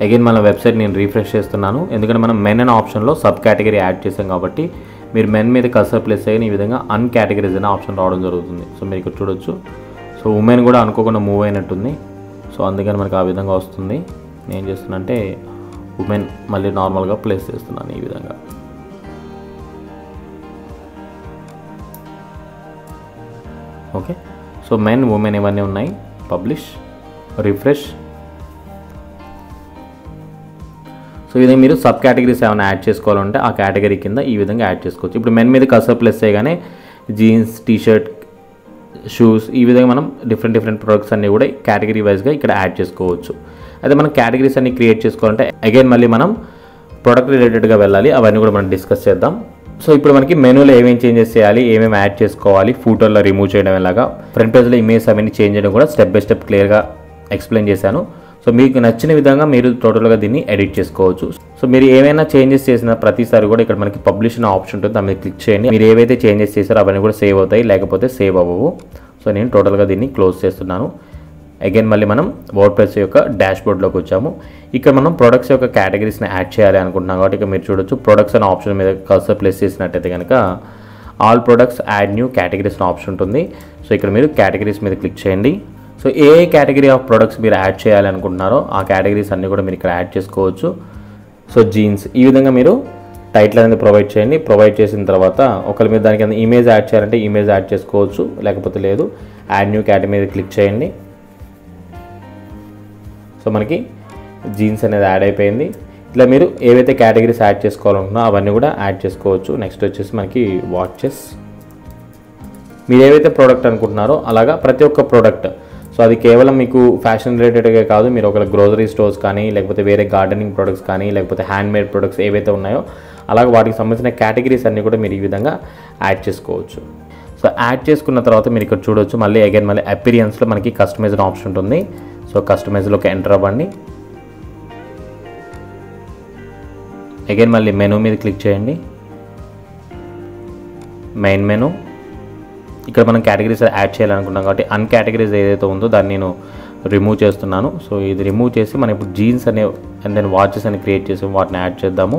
అగైన్ మన వెబ్సైట్ నేను రీఫ్రెష్ చేస్తున్నాను. ఎందుకంటే మనం మెన్ అనే ఆప్షన్లో సబ్ కేటగిరీ యాడ్ చేసాం కాబట్టి మీరు మెన్ మీద కసర్ ప్లేస్ అయిన ఈ విధంగా అన్ కేటగిరీస్ అనే ఆప్షన్ రావడం జరుగుతుంది. సో మీరు ఇక్కడ చూడొచ్చు. సో ఉమెన్ కూడా అనుకోకుండా మూవ్ అయినట్టుంది. సో అందుకని మనకి ఆ విధంగా వస్తుంది. నేను ఏం చేస్తున్నా అంటే ఉమెన్ మళ్ళీ నార్మల్గా ప్లేస్ చేస్తున్నాను ఈ విధంగా. ఓకే? సో మెన్ ఉమెన్ ఇవన్నీ ఉన్నాయి? Publish refresh. సో ఇది మీరు సబ్ కేటగిరీస్ ఏమైనా యాడ్ చేసుకోవాలంటే ఆ కేటగిరీ కింద ఈ విధంగా యాడ్ చేసుకోవచ్చు. ఇప్పుడు మెన్ మీద కసర్ ప్లస్ చేయగానే జీన్స్ టీషర్ట్ షూస్ ఈ విధంగా మనం డిఫరెంట్ డిఫరెంట్ ప్రొడక్ట్స్ అన్నీ కూడా కేటగిరీ వైజ్గా ఇక్కడ యాడ్ చేసుకోవచ్చు. అయితే మనం కేటగిరీస్ అన్ని క్రియేట్ చేసుకోవాలంటే అగైన్ మళ్ళీ మనం ప్రొడక్ట్ రిలేటెడ్గా వెళ్ళాలి. అవన్నీ కూడా మనం డిస్కస్ చేద్దాం. సో ఇప్పుడు మనకి మెనూలో ఏమేమి చేంజెస్ చేయాలి ఏమేమి యాడ్ చేసుకోవాలి ఫోటోలో రిమూవ్ చేయడం ఎలాగా ఫ్రంట్ పేజ్లో ఇమేజ్ అవన్నీ చేంజ్ చేయడం కూడా స్టెప్ బై స్టెప్ క్లియర్గా ఎక్స్ప్లెయిన్ చేశాను. సో మీకు నచ్చిన విధంగా మీరు టోటల్గా దీన్ని ఎడిట్ చేసుకోవచ్చు. సో మీరు ఏమైనా చేంజెస్ చేసిన ప్రతిసారి కూడా ఇక్కడ మనకి పబ్లిష్ అనే ఆప్షన్ ఉంటుంది దాని మీద క్లిక్ చేయండి. మీరు ఏవైతే చేంజెస్ చేశారో అవన్నీ కూడా సేవ్ అవుతాయి లేకపోతే సేవ్ అవ్వవు. సో నేను టోటల్గా దీన్ని క్లోజ్ చేస్తున్నాను. అగైన్ మళ్ళీ మనం వర్డ్ ప్రెస్ యొక్క డాష్ బోర్డ్లోకి వచ్చాము. ఇక్కడ మనం ప్రొడక్ట్స్ యొక్క కేటగిరీస్ని యాడ్ చేయాలి అనుకుంటున్నాం కాబట్టి మీరు చూడొచ్చు ప్రొడక్ట్స్ అనే ఆప్షన్ మీద కర్సర్ ప్లేస్ చేసినట్టయితే కనుక all products add new categories అనే ఆప్షన్ ఉంటుంది. సో ఇక్కడ మీరు కేటగిరీస్ మీద క్లిక్ చేయండి. So A category of products మీరు యాడ్ చేయాలి అనుకుంటున్నారో ఆ కేటగిరీస్ అన్నీ కూడా మీరు ఇక్కడ యాడ్ చేసుకోవచ్చు. సో జీన్స్ ఈ విధంగా మీరు టైటిల్ అనేది ప్రొవైడ్ చేయండి. ప్రొవైడ్ చేసిన తర్వాత ఒకవేళ మీరు దానికి ఇమేజ్ యాడ్ చేయాలంటే ఇమేజ్ యాడ్ చేసుకోవచ్చు. లేకపోతే లేదు యాడ్ న్యూ క్యాటగిరీ మీద క్లిక్ చేయండి. సో మనకి జీన్స్ అనేది యాడ్ అయిపోయింది. ఇట్లా మీరు ఏవైతే కేటగిరీస్ యాడ్ చేసుకోవాలనుకున్నా అవన్నీ కూడా యాడ్ చేసుకోవచ్చు. నెక్స్ట్ వచ్చేసి మనకి వాచెస్. మీరు ఏవైతే ప్రోడక్ట్ అనుకుంటున్నారో అలాగా ప్రతి ఒక్క ప్రోడక్ట్. సో అది కేవలం మీకు ఫ్యాషన్ రిలేటెడ్గా కాదు మీరు ఒక గ్రోసరీ స్టోర్స్ కానీ లేకపోతే వేరే గార్డెనింగ్ ప్రొడక్ట్స్ కానీ లేకపోతే హ్యాండ్ మేడ్ ప్రొడక్ట్స్ ఏవైతే ఉన్నాయో అలాగే వాటికి సంబంధించిన కేటగిరీస్ అన్నీ కూడా మీరు ఈ విధంగా యాడ్ చేసుకోవచ్చు. సో యాడ్ చేసుకున్న తర్వాత మీరు ఇక్కడ చూడొచ్చు మళ్ళీ అగైన్ మళ్ళీ అపీరియన్స్లో మనకి కస్టమైజ్డ్ ఆప్షన్ ఉంటుంది. సో కస్టమైజ్లోకి ఎంటర్ అవ్వండి. అగైన్ మళ్ళీ మెనూ మీద క్లిక్ చేయండి. మెయిన్ మెనూ ఇక్కడ మనం కేటగిరీస్ యాడ్ చేయాలనుకుంటున్నాం కాబట్టి అన్ కేటగిరీస్ ఏదైతే ఉందో దాన్ని నేను రిమూవ్ చేస్తున్నాను. సో ఇది రిమూవ్ చేసి మనం ఇప్పుడు జీన్స్ అనే అండ్ దెన్ వాచెస్ అని క్రియేట్ చేసి వాటిని యాడ్ చేద్దాము.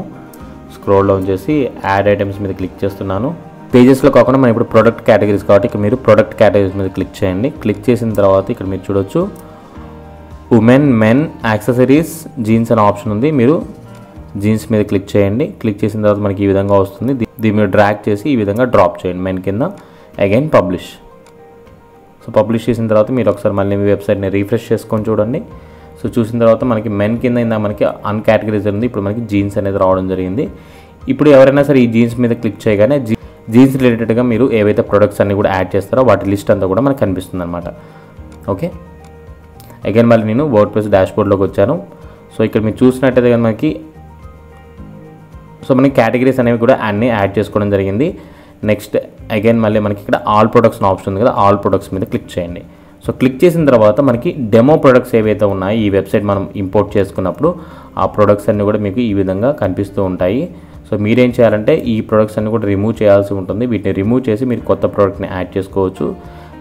స్క్రోల్ డౌన్ చేసి యాడ్ ఐటమ్స్ మీద క్లిక్ చేస్తున్నాను. పేజెస్లో కాకుండా మనం ఇప్పుడు ప్రొడక్ట్ కేటగిరీస్ కాబట్టి ఇక్కడ మీరు ప్రొడక్ట్ కేటగిరీస్ మీద క్లిక్ చేయండి. క్లిక్ చేసిన తర్వాత ఇక్కడ మీరు చూడొచ్చు. ఉమెన్ మెన్ యాక్సెసరీస్ జీన్స్ అనే ఆప్షన్ ఉంది. మీరు జీన్స్ మీద క్లిక్ చేయండి. క్లిక్ చేసిన తర్వాత మనకి ఈ విధంగా వస్తుంది. దీన్ని దీని మీద డ్రాగ్ చేసి ఈ విధంగా డ్రాప్ చేయండి మెన్ కింద. అగైన్ పబ్లిష్ సో పబ్లిష్ చేసిన తర్వాత మీరు ఒకసారి మళ్ళీ మీ వెబ్సైట్ని రీఫ్రెష్ చేసుకొని చూడండి. సో చూసిన తర్వాత మనకి మెన్ కింద ఇందా మనకి అన్ కేటగిరీస్ ఉంది. ఇప్పుడు మనకి జీన్స్ అనేది రావడం జరిగింది. ఇప్పుడు ఎవరైనా సరే ఈ జీన్స్ మీద క్లిక్ చేయగానే జీన్స్ రిలేటెడ్గా మీరు ఏవైతే ప్రొడక్ట్స్ అన్ని కూడా యాడ్ చేస్తారో వాటి లిస్ట్ అంతా కూడా మనకు కనిపిస్తుంది అనమాట ఓకే? అగైన్ మళ్ళీ నేను వర్డ్ ప్రెస్ డాష్బోర్డ్లోకి వచ్చాను. సో ఇక్కడ మీరు చూసినట్టయితే కానీ మనకి సో మనకి కేటగిరీస్ అనేవి కూడా అన్నీ యాడ్ చేసుకోవడం జరిగింది. నెక్స్ట్ అగైన్ మళ్ళీ మనకి ఇక్కడ ఆల్ ప్రొడక్ట్స్ ఆప్షన్ ఉంది కదా ఆల్ ప్రొడక్ట్స్ మీద క్లిక్ చేయండి. సో క్లిక్ చేసిన తర్వాత మనకి డెమో ప్రొడక్ట్స్ ఏవైతే ఉన్నాయో ఈ వెబ్సైట్ మనం ఇంపోర్ట్ చేసుకున్నప్పుడు ఆ ప్రొడక్ట్స్ అన్నీ కూడా మీకు ఈ విధంగా కనిపిస్తూ ఉంటాయి. సో మీరేం చేయాలంటే ఈ ప్రొడక్ట్స్ అన్ని కూడా రిమూవ్ చేయాల్సి ఉంటుంది. వీటిని రిమూవ్ చేసి మీరు కొత్త ప్రోడక్ట్ని యాడ్ చేసుకోవచ్చు.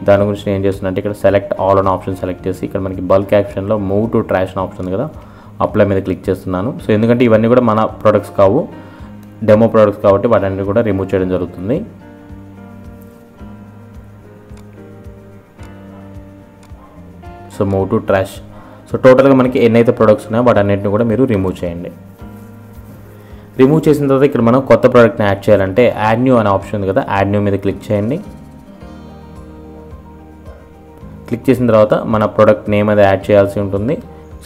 దాని గురించి నేను ఏం అంటే ఇక్కడ సెలెక్ట్ ఆల్ అన్ ఆప్షన్ సెలెక్ట్ చేసి ఇక్కడ మనకి బల్క్ యాక్షన్లో మూవ్ టు ట్రాష్ అని ఆప్షన్ ఉంది కదా అప్లై మీద క్లిక్ చేస్తున్నాను. సో ఎందుకంటే ఇవన్నీ కూడా మన ప్రొడక్ట్స్ కావు డెమో ప్రొడక్ట్స్ కాబట్టి వాటన్ని కూడా రిమూవ్ చేయడం జరుగుతుంది. So move to trash so టోటల్గా మనకి ఎన్నైతే ప్రొడక్ట్స్ ఉన్నాయో వాటన్నిటిని కూడా మీరు రిమూవ్ చేయండి. రిమూవ్ చేసిన తర్వాత ఇక్కడ మనం కొత్త ప్రోడక్ట్ని యాడ్ చేయాలంటే యాడ్ న్యూ అనే ఆప్షన్ ఉంది కదా యాడ్ న్యూ మీద క్లిక్ చేయండి. క్లిక్ చేసిన తర్వాత మన ప్రోడక్ట్ నేమ్ అది యాడ్ చేయాల్సి ఉంటుంది.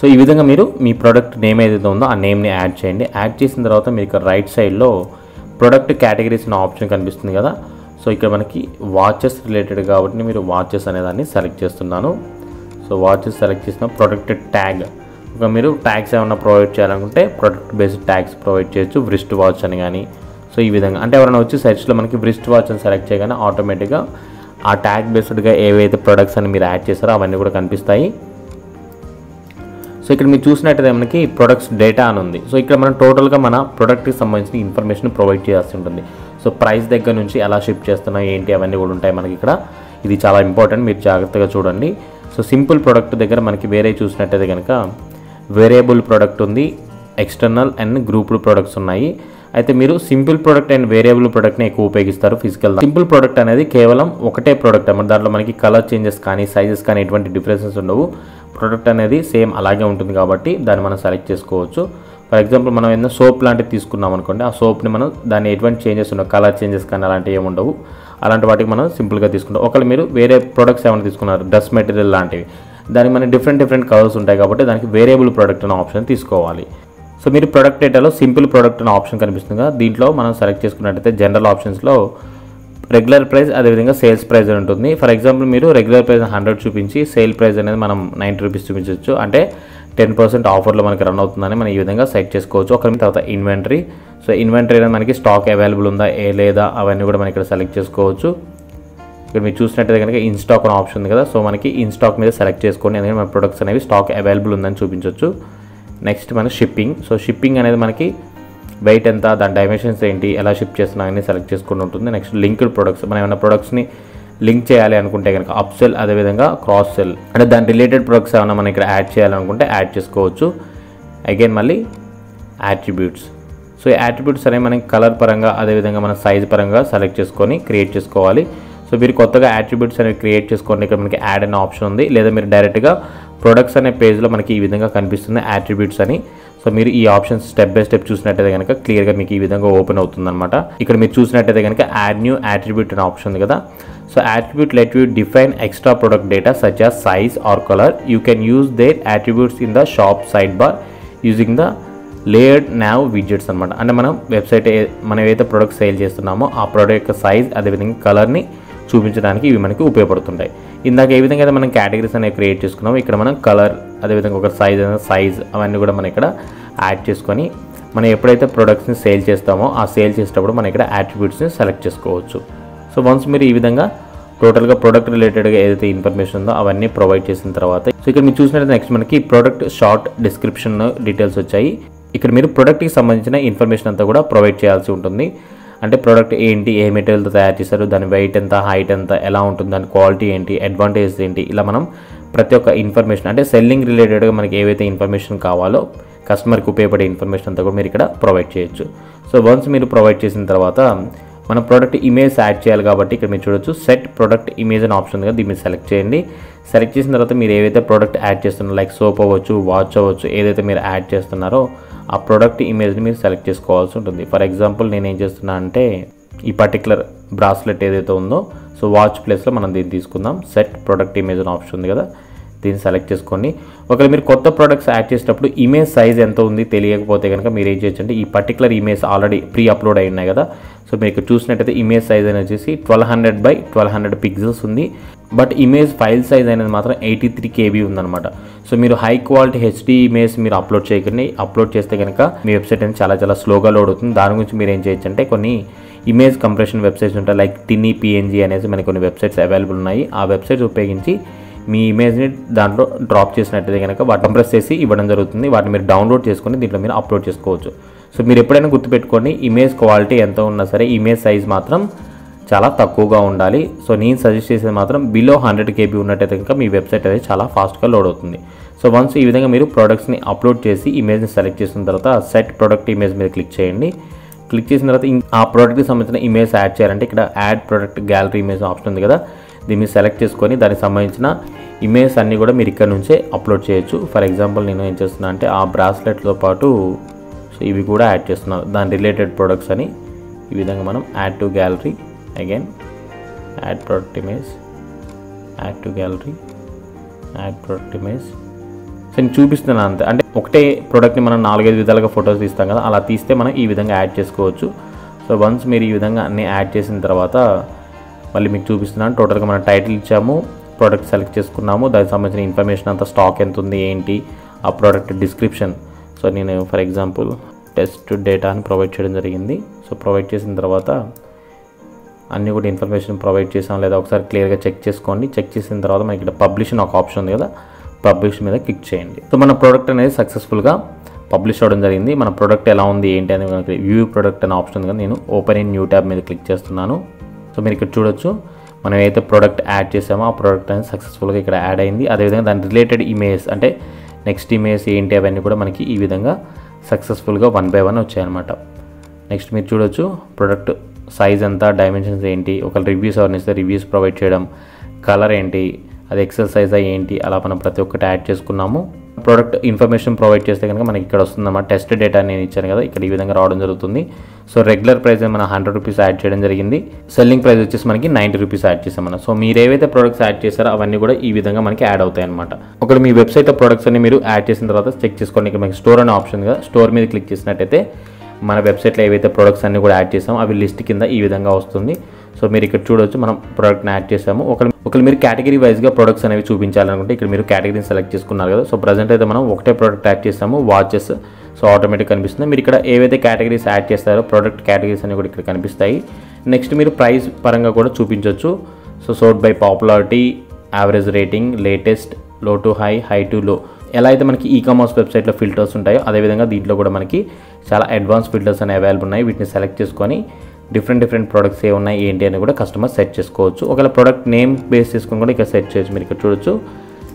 సో ఈ విధంగా మీరు మీ ప్రోడక్ట్ నేమ్ ఏదైతే ఉందో ఆ నేమ్ని యాడ్ చేయండి. యాడ్ చేసిన తర్వాత మీకు ఇక్కడ రైట్ సైడ్లో ప్రొడక్ట్ కేటగిరీస్ అనే ఆప్షన్ కనిపిస్తుంది కదా. సో ఇక్కడ మనకి వాచెస్ రిలేటెడ్ కాబట్టి మీరు వాచెస్ అనే దాన్ని సెలెక్ట్ చేస్తున్నాను. సో వాచెస్ సెలెక్ట్ చేసిన ప్రొడక్ట్ ట్యాగ్ ఒక మీరు ట్యాగ్స్ ఏమైనా ప్రొవైడ్ చేయాలనుకుంటే ప్రొడక్ట్ బేస్డ్ ట్యాగ్స్ ప్రొవైడ్ చేయొచ్చు. వ్రిస్ట్ వాచ్ అని కానీ. సో ఈ విధంగా. అంటే ఎవరైనా వచ్చి సెర్చ్లో మనకి వ్రిస్ట్ వాచ్ అని సెలెక్ట్ చేయగానే ఆటోమేటిక్గా ఆ ట్యాగ్ బేస్డ్గా ఏవైతే ప్రొడక్ట్స్ అని మీరు యాడ్ చేస్తారో అవన్నీ కూడా కనిపిస్తాయి. సో ఇక్కడ మీరు చూసినట్టయితే మనకి ప్రొడక్ట్స్ డేటా అని ఉంది. సో ఇక్కడ మనం టోటల్గా మన ప్రొడక్ట్కి సంబంధించిన ఇన్ఫర్మేషన్ ప్రొవైడ్ చేయాల్సి ఉంటుంది. సో ప్రైస్ దగ్గర నుంచి ఎలా షిప్ చేస్తున్నాం ఏంటి అవన్నీ కూడా ఉంటాయి మనకి ఇక్కడ. ఇది చాలా ఇంపార్టెంట్ మీరు జాగ్రత్తగా చూడండి. సో సింపుల్ ప్రొడక్ట్ దగ్గర మనకి వేరే చూసినట్టయితే కనుక వేరియబుల్ ప్రొడక్ట్ ఉంది ఎక్స్టర్నల్ అండ్ గ్రూప్డ్ ప్రొడక్ట్స్ ఉన్నాయి. అయితే మీరు సింపుల్ ప్రొడక్ట్ అండ్ వేరియబుల్ ప్రొడక్ట్ని ఎక్కువ ఉపయోగిస్తారు ఫిజికల్ సింపుల్ ప్రొడక్ట్ అనేది కేవలం ఒకటే ప్రొడక్ట్ అన్నమాట. దాంట్లో మనకి కలర్ చేంజెస్ కానీ సైజెస్ కానీ ఎటువంటి డిఫరెన్సెస్ ఉండవు. ప్రొడక్ట్ అనేది సేమ్ అలాగే ఉంటుంది కాబట్టి దాన్ని మనం సెలెక్ట్ చేసుకోవచ్చు. ఫర్ ఎగ్జాంపుల్ మనం ఏదైనా సోప్ లాంటివి తీసుకున్నాం అనుకోండి ఆ సోప్ని మనం దాన్ని ఎటువంటి చేంజెస్ ఉండవు కలర్ చేంజెస్ కానీ అలాంటివి ఏమి ఉండవు. అలాంటి వాటికి మనం సింపుల్గా తీసుకుంటాం. ఒకవేళ మీరు వేరే ప్రొడక్ట్స్ ఏమైనా తీసుకున్నారు డ్రెస్ మెటీరియల్ లాంటివి దానికి మన డిఫరెంట్ డిఫరెంట్ కలర్స్ ఉంటాయి కాబట్టి దానికి వేరియబుల్ ప్రొడక్ట్ అనే ఆప్షన్ తీసుకోవాలి. సో మీరు ప్రొడక్ట్ డేటాలో సింపుల్ ప్రొడక్ట్ అనే ఆప్షన్ కనిపిస్తుంది కదా. దీంట్లో మనం సెలెక్ట్ చేసుకున్నట్టయితే జనరల్ ఆప్షన్స్లో రెగ్యులర్ ప్రైస్ అదేవిధంగా సేల్స్ ప్రైస్ అని ఉంటుంది. ఫర్ ఎగ్జాంపుల్ మీరు రెగ్యులర్ ప్రైస్ హండ్రెడ్ చూపించి సేల్ ప్రైస్ అనేది మనం నైంటీ రూపీస్ చూపించవచ్చు. అంటే టెన్ పర్సెంట్ ఆఫర్లో మనకి రన్ అవుతుందని మనం ఈ విధంగా సెట్ చేసుకోవచ్చు. ఒక తర్వాత ఇన్వెంటరీ సో ఇన్వెంటరీ అనేది మనకి స్టాక్ అవైలబుల్ ఉందా ఏ లేదా అవన్నీ కూడా మనం ఇక్కడ సెలెక్ట్ చేసుకోవచ్చు. ఇక్కడ మీరు చూసినట్టయితే కనుక ఇన్ స్టాక్ అనే ఆప్షన్ ఉంది కదా. సో మనకి ఇన్ స్టాక్ మీద సెలెక్ట్ చేసుకోండి ఎందుకంటే మన ప్రొడక్ట్స్ అనేవి స్టాక్ అవైలబుల్ ఉందని చూపించవచ్చు. నెక్స్ట్ మన షిప్పింగ్. సో షిప్పింగ్ అనేది మనకి వెయిట్ ఎంత దాని డైమెన్షన్స్ ఏంటి ఎలా షిప్ చేస్తున్నా అని సెలెక్ట్ చేసుకుని ఉంటుంది. నెక్స్ట్ లింక్డ్ ప్రొడక్ట్స్ మనం ఏమైనా ప్రొడక్ట్స్ని లింక్ చేయాలి అనుకుంటే కనుక అప్ సెల్ అదేవిధంగా క్రాస్ సెల్ అంటే దాని రిలేటెడ్ ప్రొడక్ట్స్ ఏమైనా మనం ఇక్కడ యాడ్ చేయాలనుకుంటే యాడ్ చేసుకోవచ్చు. అగైన్ మళ్ళీ యాట్రిబ్యూట్స్ సో ఈ యాట్రిబ్యూట్స్ అనేవి మనకి కలర్ పరంగా అదేవిధంగా మన సైజ్ పరంగా సెలెక్ట్ చేసుకొని క్రియేట్ చేసుకోవాలి. సో మీరు కొత్తగా యాట్రిబ్యూట్స్ అనేవి క్రియేట్ చేసుకోండి ఇక్కడ మనకి యాడ్ అనే ఆప్షన్ ఉంది. లేదా మీరు డైరెక్ట్గా ప్రొడక్ట్స్ అనే పేజ్లో మనకి ఈ విధంగా కనిపిస్తుంది యాట్రిబ్యూట్స్ అని. సో మీరు ఈ ఆప్షన్స్ స్టెప్ బై స్టెప్ చూసినట్టయితే కనుక క్లియర్గా మీకు ఈ విధంగా ఓపెన్ అవుతుందన్నమాట. ఇక్కడ మీరు చూసినట్టయితే కనుక యాడ్ న్యూ యాట్రిబ్యూట్ అనే ఆప్షన్ ఉంది కదా. So attribute let you define extra product data such as size or colour you can use their attributes in the shop sidebar using the layered nav widgets అనమాట అంటే మనం website మనం ఏదైతే product sale చేస్తున్నామో ఆ product యొక్క size అదేవిధంగా కలర్ని చూపించడానికి ఇవి మనకి ఉపయోగపడుతుంటాయి. ఇందాక ఏ విధంగా అయితే మనం కేటగిరీస్ అనేవి క్రియేట్ చేసుకున్నాం ఇక్కడ మనం కలర్ అదేవిధంగా ఒక సైజ్ సైజ్ అవన్నీ కూడా మనం ఇక్కడ యాడ్ చేసుకొని మనం ఎప్పుడైతే ప్రొడక్ట్స్ని సేల్ చేస్తామో ఆ సేల్ చేసేటప్పుడు మనం ఇక్కడ యాట్రిబ్యూట్స్ని సెలెక్ట్ చేసుకోవచ్చు. సో వన్స్ మీరు ఈ విధంగా టోటల్గా ప్రొడక్ట్ రిలేటెడ్గా ఏదైతే ఇన్ఫర్మేషన్ ఉందో అవన్నీ ప్రొవైడ్ చేసిన తర్వాత సో ఇక్కడ మీరు చూసినట్లయితే నెక్స్ట్ మనకి ప్రొడక్ట్ షార్ట్ డిస్క్రిప్షన్ డీటెయిల్స్ వచ్చాయి. ఇక్కడ మీరు ప్రొడక్ట్కి సంబంధించిన ఇన్ఫర్మేషన్ అంతా కూడా ప్రొవైడ్ చేయాల్సి ఉంటుంది. అంటే ప్రోడక్ట్ ఏంటి ఏ మెటీరియల్తో తయారు చేశారు దాని వెయిట్ ఎంత హైట్ ఎంత ఎలా ఉంటుంది దాని క్వాలిటీ ఏంటి అడ్వాంటేజ్ ఏంటి ఇలా మనం ప్రతి ఒక్క ఇన్ఫర్మేషన్ అంటే సెల్లింగ్ రిలేటెడ్గా మనకి ఏవైతే ఇన్ఫర్మేషన్ కావాలో కస్టమర్కి ఉపయోగపడే ఇన్ఫర్మేషన్ అంతా కూడా మీరు ఇక్కడ ప్రొవైడ్ చేయొచ్చు. సో వన్స్ మీరు ప్రొవైడ్ చేసిన తర్వాత మన ప్రోడక్ట్ ఇమేజ్ యాడ్ చేయాలి కాబట్టి ఇక్కడ మీరు చూడొచ్చు సెట్ ప్రోడక్ట్ ఇమేజ్ అని ఆప్షన్ కదా దీన్ని సెలెక్ట్ చేయండి. సెలెక్ట్ చేసిన తర్వాత మీరు ఏవైతే ప్రోడక్ట్ యాడ్ చేస్తున్నారో లైక్ సోప్ అవ్వచ్చు వాచ్ అవ్వచ్చు ఏదైతే మీరు యాడ్ చేస్తున్నారో ఆ ప్రోడక్ట్ ఇమేజ్ని మీరు సెలెక్ట్ చేసుకోవాల్సి ఉంటుంది. ఫర్ ఎగ్జాంపుల్ నేను ఏం చేస్తున్నా అంటే ఈ పర్టికులర్ బ్రాస్లెట్ ఏదైతే ఉందో సో వాచ్ ప్లేస్లో మనం దీన్ని తీసుకుందాం. సెట్ ప్రోడక్ట్ ఇమేజ్ అని ఆప్షన్ ఉంది కదా దీన్ని సెలెక్ట్ చేసుకోండి. ఒకవేళ మీరు కొత్త ప్రోడక్ట్స్ యాడ్ చేసేటప్పుడు ఇమేజ్ సైజ్ ఎంత ఉంది తెలియకపోతే కనుక మీరు ఏం చేయొచ్చు అంటే ఈ particular image already pre upload అయి ఉన్నాయి కదా సో మీకు చూసినట్టయితే ఇమేజ్ సైజ్ అనేది వచ్చేసి twelve hundred by twelve hundred pixels ఉంది. బట్ ఇమేజ్ ఫైల్ సైజ్ అనేది మాత్రం ఎయిటీ త్రీ కేబీ ఉందన్నమాట. సో మీరు హై క్వాలిటీ హెచ్డి ఇమేజ్ మీరు అప్లోడ్ చేయకండి. అప్లోడ్ చేస్తే కనుక మీ వెబ్సైట్ అనేది చాలా చాలా స్లోగా లోడ్ అవుతుంది. దాని గురించి మీరు ఏం చేయొచ్చు అంటే కొన్ని ఇమేజ్ కంప్రెషన్ వెబ్సైట్స్ ఉంటాయి. లైక్ టిన్నీ పిఎన్జీ అనేసి మనకి కొన్ని వెబ్సైట్స్ అవైలబుల్ ఉన్నాయి. ఆ వెబ్సైట్స్ ఉపయోగించి మీ ఇమేజ్ని దాంట్లో డ్రాప్ చేసినట్టయితే కనుక వాటి కంప్రెస్ చేసి ఇవ్వడం జరుగుతుంది. వాటిని మీరు డౌన్లోడ్ చేసుకొని దీంట్లో మీరు అప్లోడ్ చేసుకోవచ్చు. సో మీరు ఎప్పుడైనా గుర్తుపెట్టుకోండి ఇమేజ్ క్వాలిటీ ఎంత ఉన్నా సరే ఇమేజ్ సైజ్ మాత్రం చాలా తక్కువగా ఉండాలి. సో నేను సజెస్ట్ చేసేది మాత్రం బిలో హండ్రెడ్ కేబీ ఉన్నట్టయితే కనుక మీ వెబ్సైట్ అనేది చాలా ఫాస్ట్గా లోడ్ అవుతుంది. సో వన్స్ ఈ విధంగా మీరు ప్రొడక్ట్స్ని అప్లోడ్ చేసి ఇమేజ్ని సెలెక్ట్ చేసిన తర్వాత సెట్ ప్రొడక్ట్ ఇమేజ్ మీద క్లిక్ చేయండి. క్లిక్ చేసిన తర్వాత ఆ ప్రోడక్ట్కి సంబంధించిన ఇమేజ్ యాడ్ చేయాలంటే ఇక్కడ add product gallery image option ఉంది కదా దీన్ని సెలెక్ట్ చేసుకొని దానికి సంబంధించిన ఇమేజ్ అన్నీ కూడా మీరు ఇక్కడ నుంచే అప్లోడ్ చేయొచ్చు. ఫర్ ఎగ్జాంపుల్ నేను ఏం చేస్తున్నా అంటే ఆ బ్రాస్లెట్తో పాటు సో ఇవి కూడా యాడ్ చేస్తున్నారు దాని రిలేటెడ్ ప్రొడక్ట్స్ అని ఈ విధంగా మనం add to gallery again add product image add to gallery add product image so నేను చూపిస్తున్నాను అంతే. అంటే ఒకటే ప్రోడక్ట్ని మనం నాలుగైదు విధాలుగా ఫొటోస్ తీస్తాం కదా అలా తీస్తే మనం ఈ విధంగా యాడ్ చేసుకోవచ్చు. సో వన్స్ మీరు ఈ విధంగా అన్నీ యాడ్ చేసిన తర్వాత మళ్ళీ మీకు చూపిస్తున్నాను. టోటల్గా మనం టైటిల్ ఇచ్చాము ప్రోడక్ట్ సెలెక్ట్ చేసుకున్నాము. దానికి సంబంధించిన ఇన్ఫర్మేషన్ అంతా స్టాక్ ఎంత ఉంది ఏంటి ఆ ప్రోడక్ట్ డిస్క్రిప్షన్ సో నేను ఫర్ ఎగ్జాంపుల్ టెస్ట్ డేటా అని ప్రొవైడ్ చేయడం జరిగింది. సో ప్రొవైడ్ చేసిన తర్వాత అన్నీ కూడా ఇన్ఫర్మేషన్ ప్రొవైడ్ చేసాం లేదా ఒకసారి క్లియర్గా చెక్ చేసుకోండి. చెక్ చేసిన తర్వాత మనకి ఇక్కడ పబ్లిష్ అని ఒక ఆప్షన్ ఉంది కదా పబ్లిష్ మీద క్లిక్ చేయండి. సో మన ప్రోడక్ట్ అనేది సక్సెస్ఫుల్గా పబ్లిష్ అవ్వడం జరిగింది. మన ప్రోడక్ట్ ఎలా ఉంది ఏంటి అనేది మనకి వ్యూ ప్రోడక్ట్ అనే ఆప్షన్ ఉంది కదా నేను ఓపెన్ ఇన్ న్యూ ట్యాబ్ మీద క్లిక్ చేస్తున్నాను. సో మీరు ఇక్కడ చూడొచ్చు మనం ఏదైతే ప్రోడక్ట్ యాడ్ చేసామో ఆ ప్రోడక్ట్ అనేది సక్సెస్ఫుల్గా ఇక్కడ యాడ్ అయింది. అదేవిధంగా దాని రిలేటెడ్ ఇమేజ్ అంటే నెక్స్ట్ ఇమేజ్ ఏంటి అవన్నీ కూడా మనకి ఈ విధంగా సక్సెస్ఫుల్గా వన్ బై వన్ వచ్చాయన్నమాట. నెక్స్ట్ మీరు చూడొచ్చు ప్రోడక్ట్ సైజ్ ఎంత డైమెన్షన్స్ ఏంటి ఒక రివ్యూస్ ఎవరిని ఇస్తే రివ్యూస్ ప్రొవైడ్ చేయడం కలర్ ఏంటి అది ఎక్సెల్ సైజ్ ఏంటి అలా మనం ప్రతి ఒక్కటి యాడ్ చేసుకున్నాము. ప్రోడక్ట్ ఇన్ఫర్మేషన్ ప్రొవైడ్ చేస్తే కనుక మనకి ఇక్కడ వస్తుందన్నమాట. టెస్ట్ డేటా నేను ఇచ్చాను కదా ఇక్కడ ఈ విధంగా రావడం జరుగుతుంది. సో రెగ్యులర్ ప్రైస్ మన హండ్రెడ్ రూపీస్ యాడ్ చేయడం జరిగింది. సెల్లింగ్ ప్రైస్ వచ్చేసి మనకి నైంటీ రూపీస్ యాడ్ చేసాం మనం సో మీరు ఏవైతే ప్రోడక్ట్స్ యాడ్ చేశారో అవన్నీ కూడా ఈ విధంగా మనకి యాడ్ అవుతాయి అనమాట ఒకటి మీ వెబ్సైట్లో ప్రొడక్ట్స్ అన్ని మీరు యాడ్ చేసిన తర్వాత చెక్ చేసుకోండి. ఇక్కడ మనకి స్టోర్ అనే ఆప్షన్ కదా స్టోర్ మీద క్లిక్ చేసినట్టయితే మన వెబ్సైట్లో ఏవైతే ప్రొడక్ట్స్ అన్ని కూడా యాడ్ చేసామో అవి లిస్ట్ కింద ఈ విధంగా వస్తుంది. సో మీరు ఇక్కడ చూడొచ్చు మనం ప్రోడక్ట్ని యాడ్ చేసాము. ఒకరు ఒకరు మీరు కేటగిరీ వైజ్గా ప్రొడక్ట్స్ అనేవి చూపించాలనుకుంటే ఇక్కడ మీరు కేటగిరీని సెలెక్ట్ చేసుకున్నారు కదా. సో ప్రజెంట్ అయితే మనం ఒకటే ప్రోడక్ట్ యాడ్ చేసాము వాచెస్ సో ఆటోమేటిక్ కనిపిస్తుంది. మీరు ఇక్కడ ఏవైతే కేటగిరీస్ యాడ్ చేస్తారో ప్రోడక్ట్ కేటగిరీస్ అనేవి కూడా ఇక్కడ కనిపిస్తాయి. నెక్స్ట్ మీరు ప్రైస్ పరంగా కూడా చూపించవచ్చు so sort by popularity average rating లేటెస్ట్లో to high high to low ఎలా అయితే మనకి ఈ కామర్స్ వెబ్సైట్లో ఫిల్టర్స్ ఉంటాయో అదేవిధంగా దీంట్లో కూడా మనకి చాలా అడ్వాన్స్ ఫిల్టర్స్ అనేవి అవైలబుల్ ఉన్నాయి. వీటిని సెలెక్ట్ చేసుకొని డిఫరెంట్ డిఫరెంట్ ప్రొడక్ట్స్ ఏ ఉన్నాయి ఏంటి అని కూడా కస్టమర్ సెట్ చేసుకోవచ్చు. ఒకవేళ ప్రోడక్ట్ నేమ్ బేస్ చేసుకుని కూడా ఇక్కడ సెట్ చేయొచ్చు. మీరు ఇక్కడ చూడొచ్చు.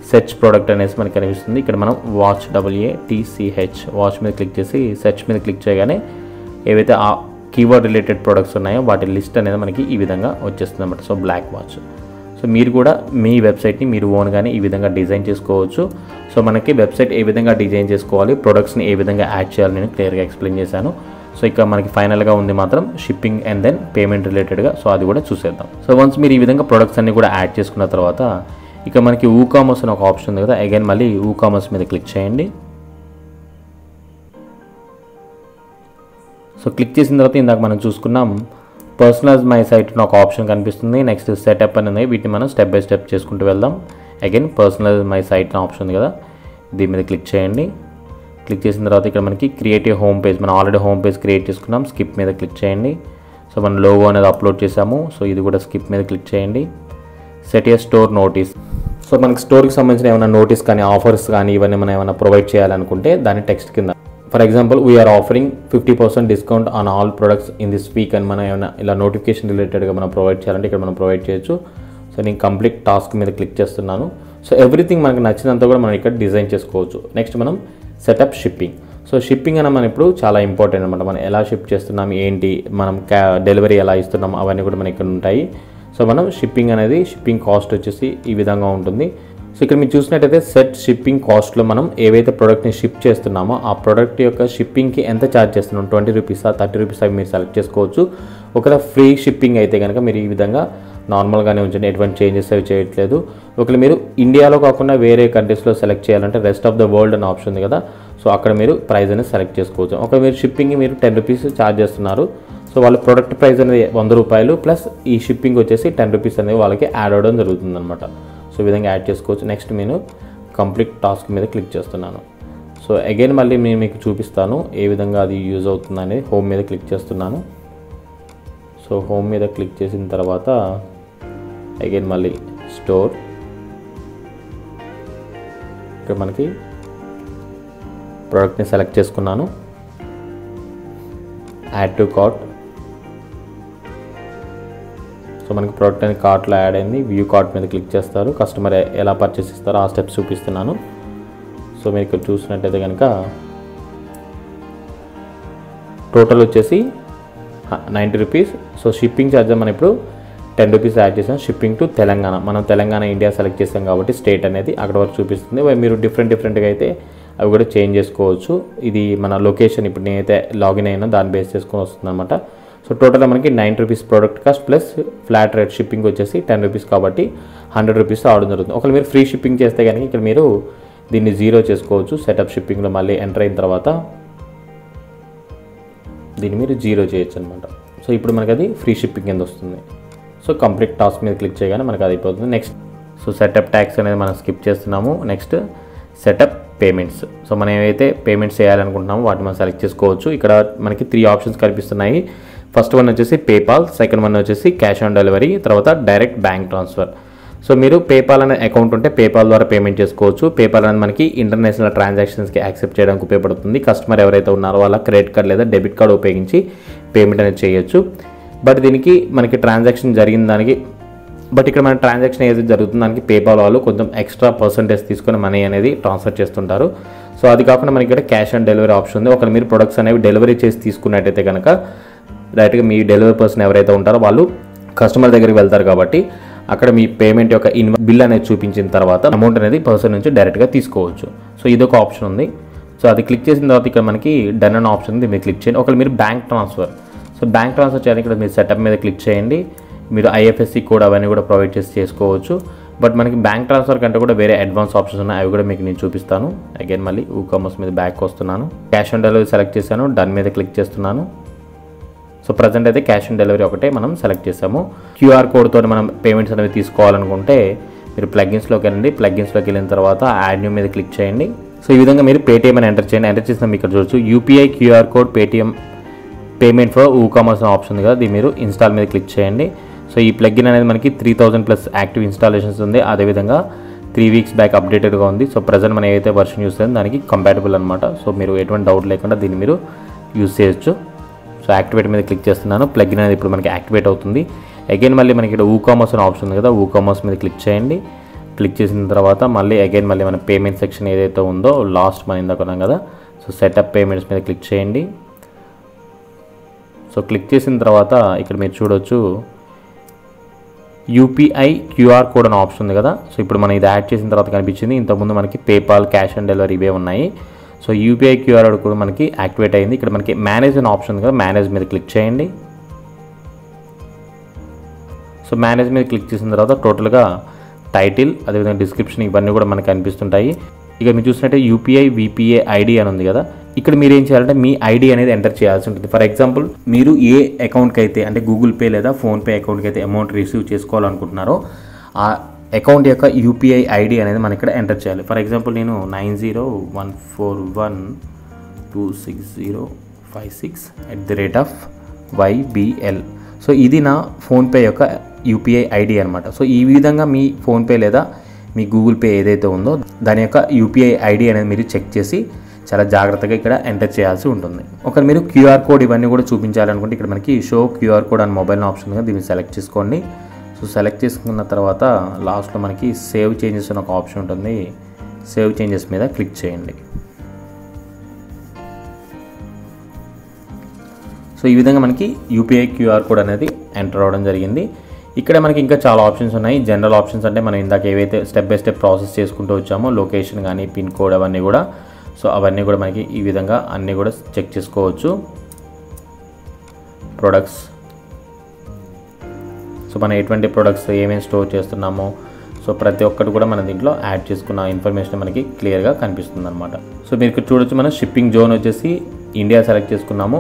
సెర్చ్ ప్రోడక్ట్ అనేసి మనకి కనిపిస్తుంది. ఇక్కడ మనం watch W A T C H watch మీద క్లిక్ చేసి సెర్చ్ మీద క్లిక్ చేయగానే ఏవైతే ఆ కీవర్డ్ రిలేటెడ్ ప్రొడక్ట్స్ ఉన్నాయో వాటి లిస్ట్ అనేది మనకి ఈ విధంగా వచ్చేస్తుంది అనమాట సో బ్లాక్ వాచ్ సో మీరు కూడా మీ వెబ్సైట్ని మీరు ఓన్గానే ఈ విధంగా డిజైన్ చేసుకోవచ్చు. సో మనకి వెబ్సైట్ ఏ విధంగా డిజైన్ చేసుకోవాలి ప్రొడక్ట్స్ని ఏ విధంగా యాడ్ చేయాలి నేను క్లియర్గా ఎక్స్ప్లెయిన్ చేశాను. సో ఇక మనకి ఫైనల్గా ఉంది మాత్రం షిప్పింగ్ అండ్ దెన్ పేమెంట్ రిలేటెడ్గా. సో అది కూడా చూసేద్దాం. సో వన్స్ మీరు ఈ విధంగా ప్రొడక్ట్స్ అన్ని కూడా యాడ్ చేసుకున్న తర్వాత ఇక మనకి ఊ కామర్స్ అని ఒక ఆప్షన్ ఉంది కదా అగైన్ మళ్ళీ ఊ కామర్స్ మీద క్లిక్ చేయండి. సో క్లిక్ చేసిన తర్వాత ఇందాక మనం చూసుకున్నాం పర్సనలైజ్ మై సైట్ అని ఒక ఆప్షన్ కనిపిస్తుంది. నెక్స్ట్ సెటప్ అని ఉంది వీటిని మనం స్టెప్ బై స్టెప్ చేసుకుంటూ వెళ్దాం. అగైన్ పర్సనలైజ్ మై సైట్ అని ఆప్షన్ ఉంది కదా దీని మీద క్లిక్ చేయండి. క్లిక్ చేసిన తర్వాత ఇక్కడ మనకి క్రియేటివ్ హోమ్ పేజ్ మనం ఆల్రెడీ హోమ్ పేజ్ క్రియేట్ చేసుకున్నాం. స్కిప్ మీద క్లిక్ చేయండి. సో మనం లోగో అనేది అప్లోడ్ చేసాము సో ఇది కూడా స్కిప్ మీద క్లిక్ చేయండి. Set a store notice so మనకి స్టోర్కి సంబంధించిన ఏమైనా నోటీస్ కానీ ఆఫర్స్ కానీ ఇవన్నీ మనం ఏమైనా ప్రొవైడ్ చేయాలనుకుంటే దాని టెక్స్ట్ కింద. For example we're offering fifty percent discount on all products in this week అని మనం ఏమైనా ఇలా నోటిఫికేషన్ రిలేటెడ్గా మనం ప్రొవైడ్ చేయాలంటే ఇక్కడ మనం ప్రొవైడ్ చేయొచ్చు. సో నేను కంప్లీట్ టాస్క్ మీద క్లిక్ చేస్తున్నాను. సో ఎవ్రీథింగ్ మనకు నచ్చినంత కూడా మనం ఇక్కడ డిజైన్ చేసుకోవచ్చు. నెక్స్ట్ మనం సెటప్ షిప్పింగ్ సో షిప్పింగ్ అన్న మనం ఇప్పుడు చాలా ఇంపార్టెంట్ అనమాట మనం ఎలా షిప్ చేస్తున్నాం ఏంటి మనం క్యా డెలివరీ ఎలా ఇస్తున్నాం అవన్నీ కూడా మనకి ఇక్కడ ఉంటాయి. సో మనం షిప్పింగ్ అనేది షిప్పింగ్ కాస్ట్ వచ్చేసి ఈ విధంగా ఉంటుంది. సో ఇక్కడ మీరు చూసినట్టయితే సెట్ షిప్పింగ్ కాస్ట్లో మనం ఏవైతే ప్రోడక్ట్ని షిప్ చేస్తున్నామో ఆ ప్రోడక్ట్ యొక్క షిప్పింగ్కి ఎంత ఛార్జ్ చేస్తున్నాం? ట్వంటీ రూపీసా థర్టీ రూపీస్ అవి మీరు సెలెక్ట్ చేసుకోవచ్చు. ఒకవేళ ఫ్రీ షిప్పింగ్ అయితే కనుక మీరు ఈ విధంగా నార్మల్గానే ఉంచండి. ఎటువంటి చేంజెస్ అవి చేయట్లేదు. ఒకవేళ మీరు ఇండియాలో కాకుండా వేరే కంట్రీస్లో సెలెక్ట్ చేయాలంటే రెస్ట్ ఆఫ్ ద వరల్డ్ అనే ఆప్షన్ ఉంది కదా. సో అక్కడ మీరు ప్రైస్ అనేది సెలెక్ట్ చేసుకోవచ్చు. ఒకవేళ మీరు షిప్పింగ్ మీరు టెన్ రూపీస్ ఛార్జ్ చేస్తున్నారు. సో వాళ్ళ ప్రొడక్ట్ ప్రైస్ అనేది వంద రూపాయలు ప్లస్ ఈ షిప్పింగ్ వచ్చేసి టెన్ రూపీస్ అనేది వాళ్ళకి యాడ్ అవ్వడం జరుగుతుంది అనమాట సో ఈ విధంగా యాడ్ చేసుకోవచ్చు. నెక్స్ట్ నేను కంప్లీట్ టాస్క్ మీద క్లిక్ చేస్తున్నాను. సో అగైన్ మళ్ళీ నేను మీకు చూపిస్తాను ఏ విధంగా అది యూజ్ అవుతుంది అనేది హోమ్ మీద క్లిక్ చేస్తున్నాను. సో హోమ్ మీద క్లిక్ చేసిన తర్వాత అగైన్ మళ్ళీ స్టోర్ ఇక్కడ మనకి ప్రోడక్ట్ని సెలెక్ట్ చేసుకున్నాను. యాడ్ టు కార్ట్ సో మనకి ప్రోడక్ట్ అనేది కార్ట్లో యాడ్ అయింది. వ్యూ కార్ట్ మీద క్లిక్ చేస్తారు. కస్టమర్ ఎలా పర్చేస్ ఇస్తారో ఆ స్టెప్స్ చూపిస్తున్నాను. సో మీరు ఇక్కడ చూసినట్టయితే కనుక టోటల్ వచ్చేసి ninety rupees so shipping charge మనం ఇప్పుడు టెన్ రూపీస్ యాడ్ చేసాం షిప్పింగ్ టు తెలంగాణ. మనం తెలంగాణ ఇండియా సెలెక్ట్ చేసాం కాబట్టి స్టేట్ అనేది అక్కడ వరకు చూపిస్తుంది. మీరు డిఫరెంట్ డిఫరెంట్గా అయితే అవి కూడా చేంజ్ చేసుకోవచ్చు. ఇది మన లొకేషన్ ఇప్పుడు నేనైతే లాగిన్ అయినా దాన్ని బేస్ చేసుకొని వస్తుంది అనమాట సో టోటల్గా మనకి nine rupees product cost plus flat rate shipping వచ్చేసి టెన్ రూపీస్ కాబట్టి హండ్రెడ్ రూపీస్ రావడం జరుగుతుంది. ఒకవేళ మీరు ఫ్రీ షిప్పింగ్ చేస్తే కనుక ఇక్కడ మీరు దీన్ని జీరో చేసుకోవచ్చు. సెటప్ షిప్పింగ్లో మళ్ళీ ఎంటర్ అయిన తర్వాత దీన్ని మీరు జీరో చేయొచ్చు అనమాట సో ఇప్పుడు మనకి అది ఫ్రీ షిప్పింగ్ కింద వస్తుంది. సో కంప్లీట్ టాస్క్ మీద క్లిక్ చేయగానే మనకు అది అయిపోతుంది. నెక్స్ట్ సో సెటప్ ట్యాక్స్ అనేది మనం స్కిప్ చేస్తున్నాము. Next setup payments. సో మనం ఏవైతే పేమెంట్స్ చేయాలనుకుంటున్నామో వాటిని మనం సెలెక్ట్ చేసుకోవచ్చు. ఇక్కడ మనకి త్రీ ఆప్షన్స్ కనిపిస్తున్నాయి. ఫస్ట్ వన్ వచ్చేసి పేపాల్ సెకండ్ వన్ వచ్చేసి క్యాష్ ఆన్ డెలివరీ తర్వాత డైరెక్ట్ బ్యాంక్ ట్రాన్స్ఫర్ సో మీరు పేపాల్ అనే అకౌంట్ ఉంటే పేపాల్ ద్వారా పేమెంట్ చేసుకోవచ్చు. పేపాల్ అనేది మనకి ఇంటర్నేషనల్ ట్రాన్సాక్షన్స్కి యాక్సెప్ట్ చేయడానికి ఉపయోగపడుతుంది. కస్టమర్ ఎవరైతే ఉన్నారో వాళ్ళ క్రెడిట్ కార్డ్ లేదా డెబిట్ కార్డ్ ఉపయోగించి పేమెంట్ అనేది చేయొచ్చు. బట్ దీనికి మనకి ట్రాన్సాక్షన్ జరిగిన దానికి బట్ ఇక్కడ మన ట్రాన్సాక్షన్ ఏదైతే జరుగుతుంది దానికి పేపాల్ వాళ్ళు కొంచెం ఎక్స్ట్రా పర్సంటేజ్ తీసుకుని మనీ అనేది ట్రాన్స్ఫర్ చేస్తుంటారు. సో అది కాకుండా మనకి ఇక్కడ క్యాష్ ఆన్ డెలివరీ ఆప్షన్ ఉంది. ఒకవేళ మీరు ప్రొడక్ట్స్ అనేవి డెలివరీ చేసి తీసుకున్నట్టయితే కనుక డైరెక్ట్గా మీ డెలివరీ పర్సన్ ఎవరైతే ఉంటారో వాళ్ళు కస్టమర్ దగ్గరికి వెళ్తారు కాబట్టి అక్కడ మీ పేమెంట్ యొక్క ఇన్ బిల్ అనేది చూపించిన తర్వాత అమౌంట్ అనేది పర్సన్ నుంచి డైరెక్ట్గా తీసుకోవచ్చు. సో ఇదొక ఆప్షన్ ఉంది. సో అది క్లిక్ చేసిన తర్వాత ఇక్కడ మనకి డన్ అనే ఆప్షన్ ఉంది. మీరు క్లిక్ చేయండి. ఒకవేళ మీరు bank transfer so bank transfer చేయాలి ఇక్కడ మీరు సెటప్ మీద క్లిక్ చేయండి. మీరు ఐఎఫ్ఎస్సి కోడ్ అవన్నీ కూడా ప్రొవైడ్ చేసి చేసుకోవచ్చు. బట్ మనకి బ్యాంక్ ట్రాన్స్ఫర్ కంటే కూడా వేరే అడ్వాన్స్ ఆప్షన్స్ ఉన్నాయి అవి కూడా మీకు నేను చూపిస్తాను. అగైన్ మళ్ళీ ఊ కామర్స్ మీద బ్యాక్ వస్తున్నాను. క్యాష్ ఆన్ డెలివరీ సెలెక్ట్ చేశాను డన్ మీద క్లిక్ చేస్తున్నాను. సో ప్రజెంట్ అయితే క్యాష్ ఆన్ డెలివరీ ఒకటే మనం సెలెక్ట్ చేసాము క్యూఆర్ కోడ్తో మనం పేమెంట్స్ అనేవి తీసుకోవాలనుకుంటే మీరు ప్లగ్గిన్స్లోకి వెళ్ళండి. ప్లగ్గిన్స్లోకి వెళ్ళిన తర్వాత యాడ్ న్యూ మీద క్లిక్ చేయండి. సో ఈ విధంగా మీరు పేటీఎం అని ఎంటర్ చేయండి. ఎంటర్ చేసిన మీకు ఇక్కడ చూడొచ్చు. UPI QR code Paytm payment for WooCommerce option ఉంది కదా దీని మీరు ఇన్స్టాల్ మీద క్లిక్ చేయండి. సో ఈ ప్లగ్ఇన్ అనేది మనకి three thousand plus active installations ఉంది. అదేవిధంగా త్రీ వీక్స్ బ్యాక్ అప్డేటెడ్గా ఉంది. సో ప్రజెంట్ మనం ఏదైతే వర్షన్ యూస్ చేయాలి దానికి కంపాటబుల్ అనమాట సో మీరు ఎటువంటి డౌట్ లేకుండా దీన్ని మీరు యూస్ చేయొచ్చు. సో యాక్టివేట్ మీద క్లిక్ చేస్తున్నాను. ప్లగ్ఇన్ అనేది ఇప్పుడు మనకి యాక్టివేట్ అవుతుంది. అగైన్ మళ్ళీ మనకి ఇక్కడ ఊ కామర్స్ అనే ఆప్షన్ ఉంది కదా ఊ కామర్స్ మీద క్లిక్ చేయండి. క్లిక్ చేసిన తర్వాత మళ్ళీ అగైన్ మళ్ళీ మన పేమెంట్ సెక్షన్ ఏదైతే ఉందో లాస్ట్ మనం ఇందాక ఉన్నాం కదా సో సెటప్ పేమెంట్స్ మీద క్లిక్ చేయండి. సో క్లిక్ చేసిన తర్వాత ఇక్కడ మీరు చూడొచ్చు యూపీఐ క్యూఆర్ కోడ్ అనే ఆప్షన్ ఉంది కదా. సో ఇప్పుడు మనం ఇది యాడ్ చేసిన తర్వాత కనిపించింది. ఇంతకుముందు మనకి పేపాల్ క్యాష్ ఆన్ డెలివరీ ఇవే ఉన్నాయి. సో యూపీఐ క్యూఆర్ కోడ్ కూడా మనకి యాక్టివేట్ అయింది. ఇక్కడ మనకి మేనేజ్ అనే ఆప్షన్ ఉంది కదా. మేనేజ్ మీద క్లిక్ చేయండి. సో మేనేజ్ మీద క్లిక్ చేసిన తర్వాత టోటల్గా టైటిల్ అదేవిధంగా డిస్క్రిప్షన్ ఇవన్నీ కూడా మనకి కనిపిస్తుంటాయి. ఇక మీరు చూసినట్టే యూపీఐ విపిఐ ఐడి అని ఉంది కదా. ఇక్కడ మీరు ఏం చేయాలంటే మీ ఐడి అనేది ఎంటర్ చేయాల్సి ఉంటుంది. ఫర్ ఎగ్జాంపుల్ మీరు ఏ అకౌంట్కి అయితే అంటే గూగుల్ పే లేదా ఫోన్పే అకౌంట్కి అయితే అమౌంట్ రిసీవ్ చేసుకోవాలనుకుంటున్నారో ఆ అకౌంట్ యొక్క యూపీఐ ఐడి అనేది మనం ఇక్కడ ఎంటర్ చేయాలి. ఫర్ ఎగ్జాంపుల్ నేను nine zero one four one two six zero five six at the rate of YBL so ఇది నా ఫోన్పే యొక్క యూపీఐ ఐడి అనమాట సో ఈ విధంగా మీ ఫోన్పే లేదా మీ గూగుల్ పే ఏదైతే ఉందో దాని యొక్క యూపీఐ ఐడి అనేది మీరు చెక్ చేసి చాలా జాగ్రత్తగా ఇక్కడ ఎంటర్ చేయాల్సి ఉంటుంది. ఒక మీరు క్యూఆర్ కోడ్ ఇవన్నీ కూడా చూపించాలనుకుంటే ఇక్కడ మనకి షో క్యూఆర్ కోడ్ అని మొబైల్ ఆప్షన్ ఉంది దీన్ని సెలెక్ట్ చేసుకోండి. సో సెలెక్ట్ చేసుకున్న తర్వాత లాస్ట్లో మనకి సేవ్ చేంజెస్ అని ఒక ఆప్షన్ ఉంటుంది. సేవ్ చేంజెస్ మీద క్లిక్ చేయండి. సో ఈ విధంగా మనకి యూపీఐ క్యూఆర్ కోడ్ అనేది ఎంటర్ అవ్వడం జరిగింది. ఇక్కడ మనకి ఇంకా చాలా ఆప్షన్స్ ఉన్నాయి. జనరల్ ఆప్షన్స్ అంటే మనం ఇందాక ఏవైతే స్టెప్ బై స్టెప్ ప్రాసెస్ చేసుకుంటూ వచ్చామో లొకేషన్ కానీ పిన్ కోడ్ అవన్నీ కూడా సో అవన్నీ కూడా మనకి ఈ విధంగా అన్నీ కూడా చెక్ చేసుకోవచ్చు. ప్రొడక్ట్స్ సో మనం ఎటువంటి ప్రొడక్ట్స్ ఏమేమి స్టోర్ చేస్తున్నామో సో ప్రతి ఒక్కటి కూడా మన దీంట్లో యాడ్ చేసుకున్న ఇన్ఫర్మేషన్ మనకి క్లియర్గా కనిపిస్తుంది అనమాట సో మీరు ఇక్కడ చూడొచ్చు మనం షిప్పింగ్ జోన్ వచ్చేసి ఇండియా సెలెక్ట్ చేసుకున్నాము.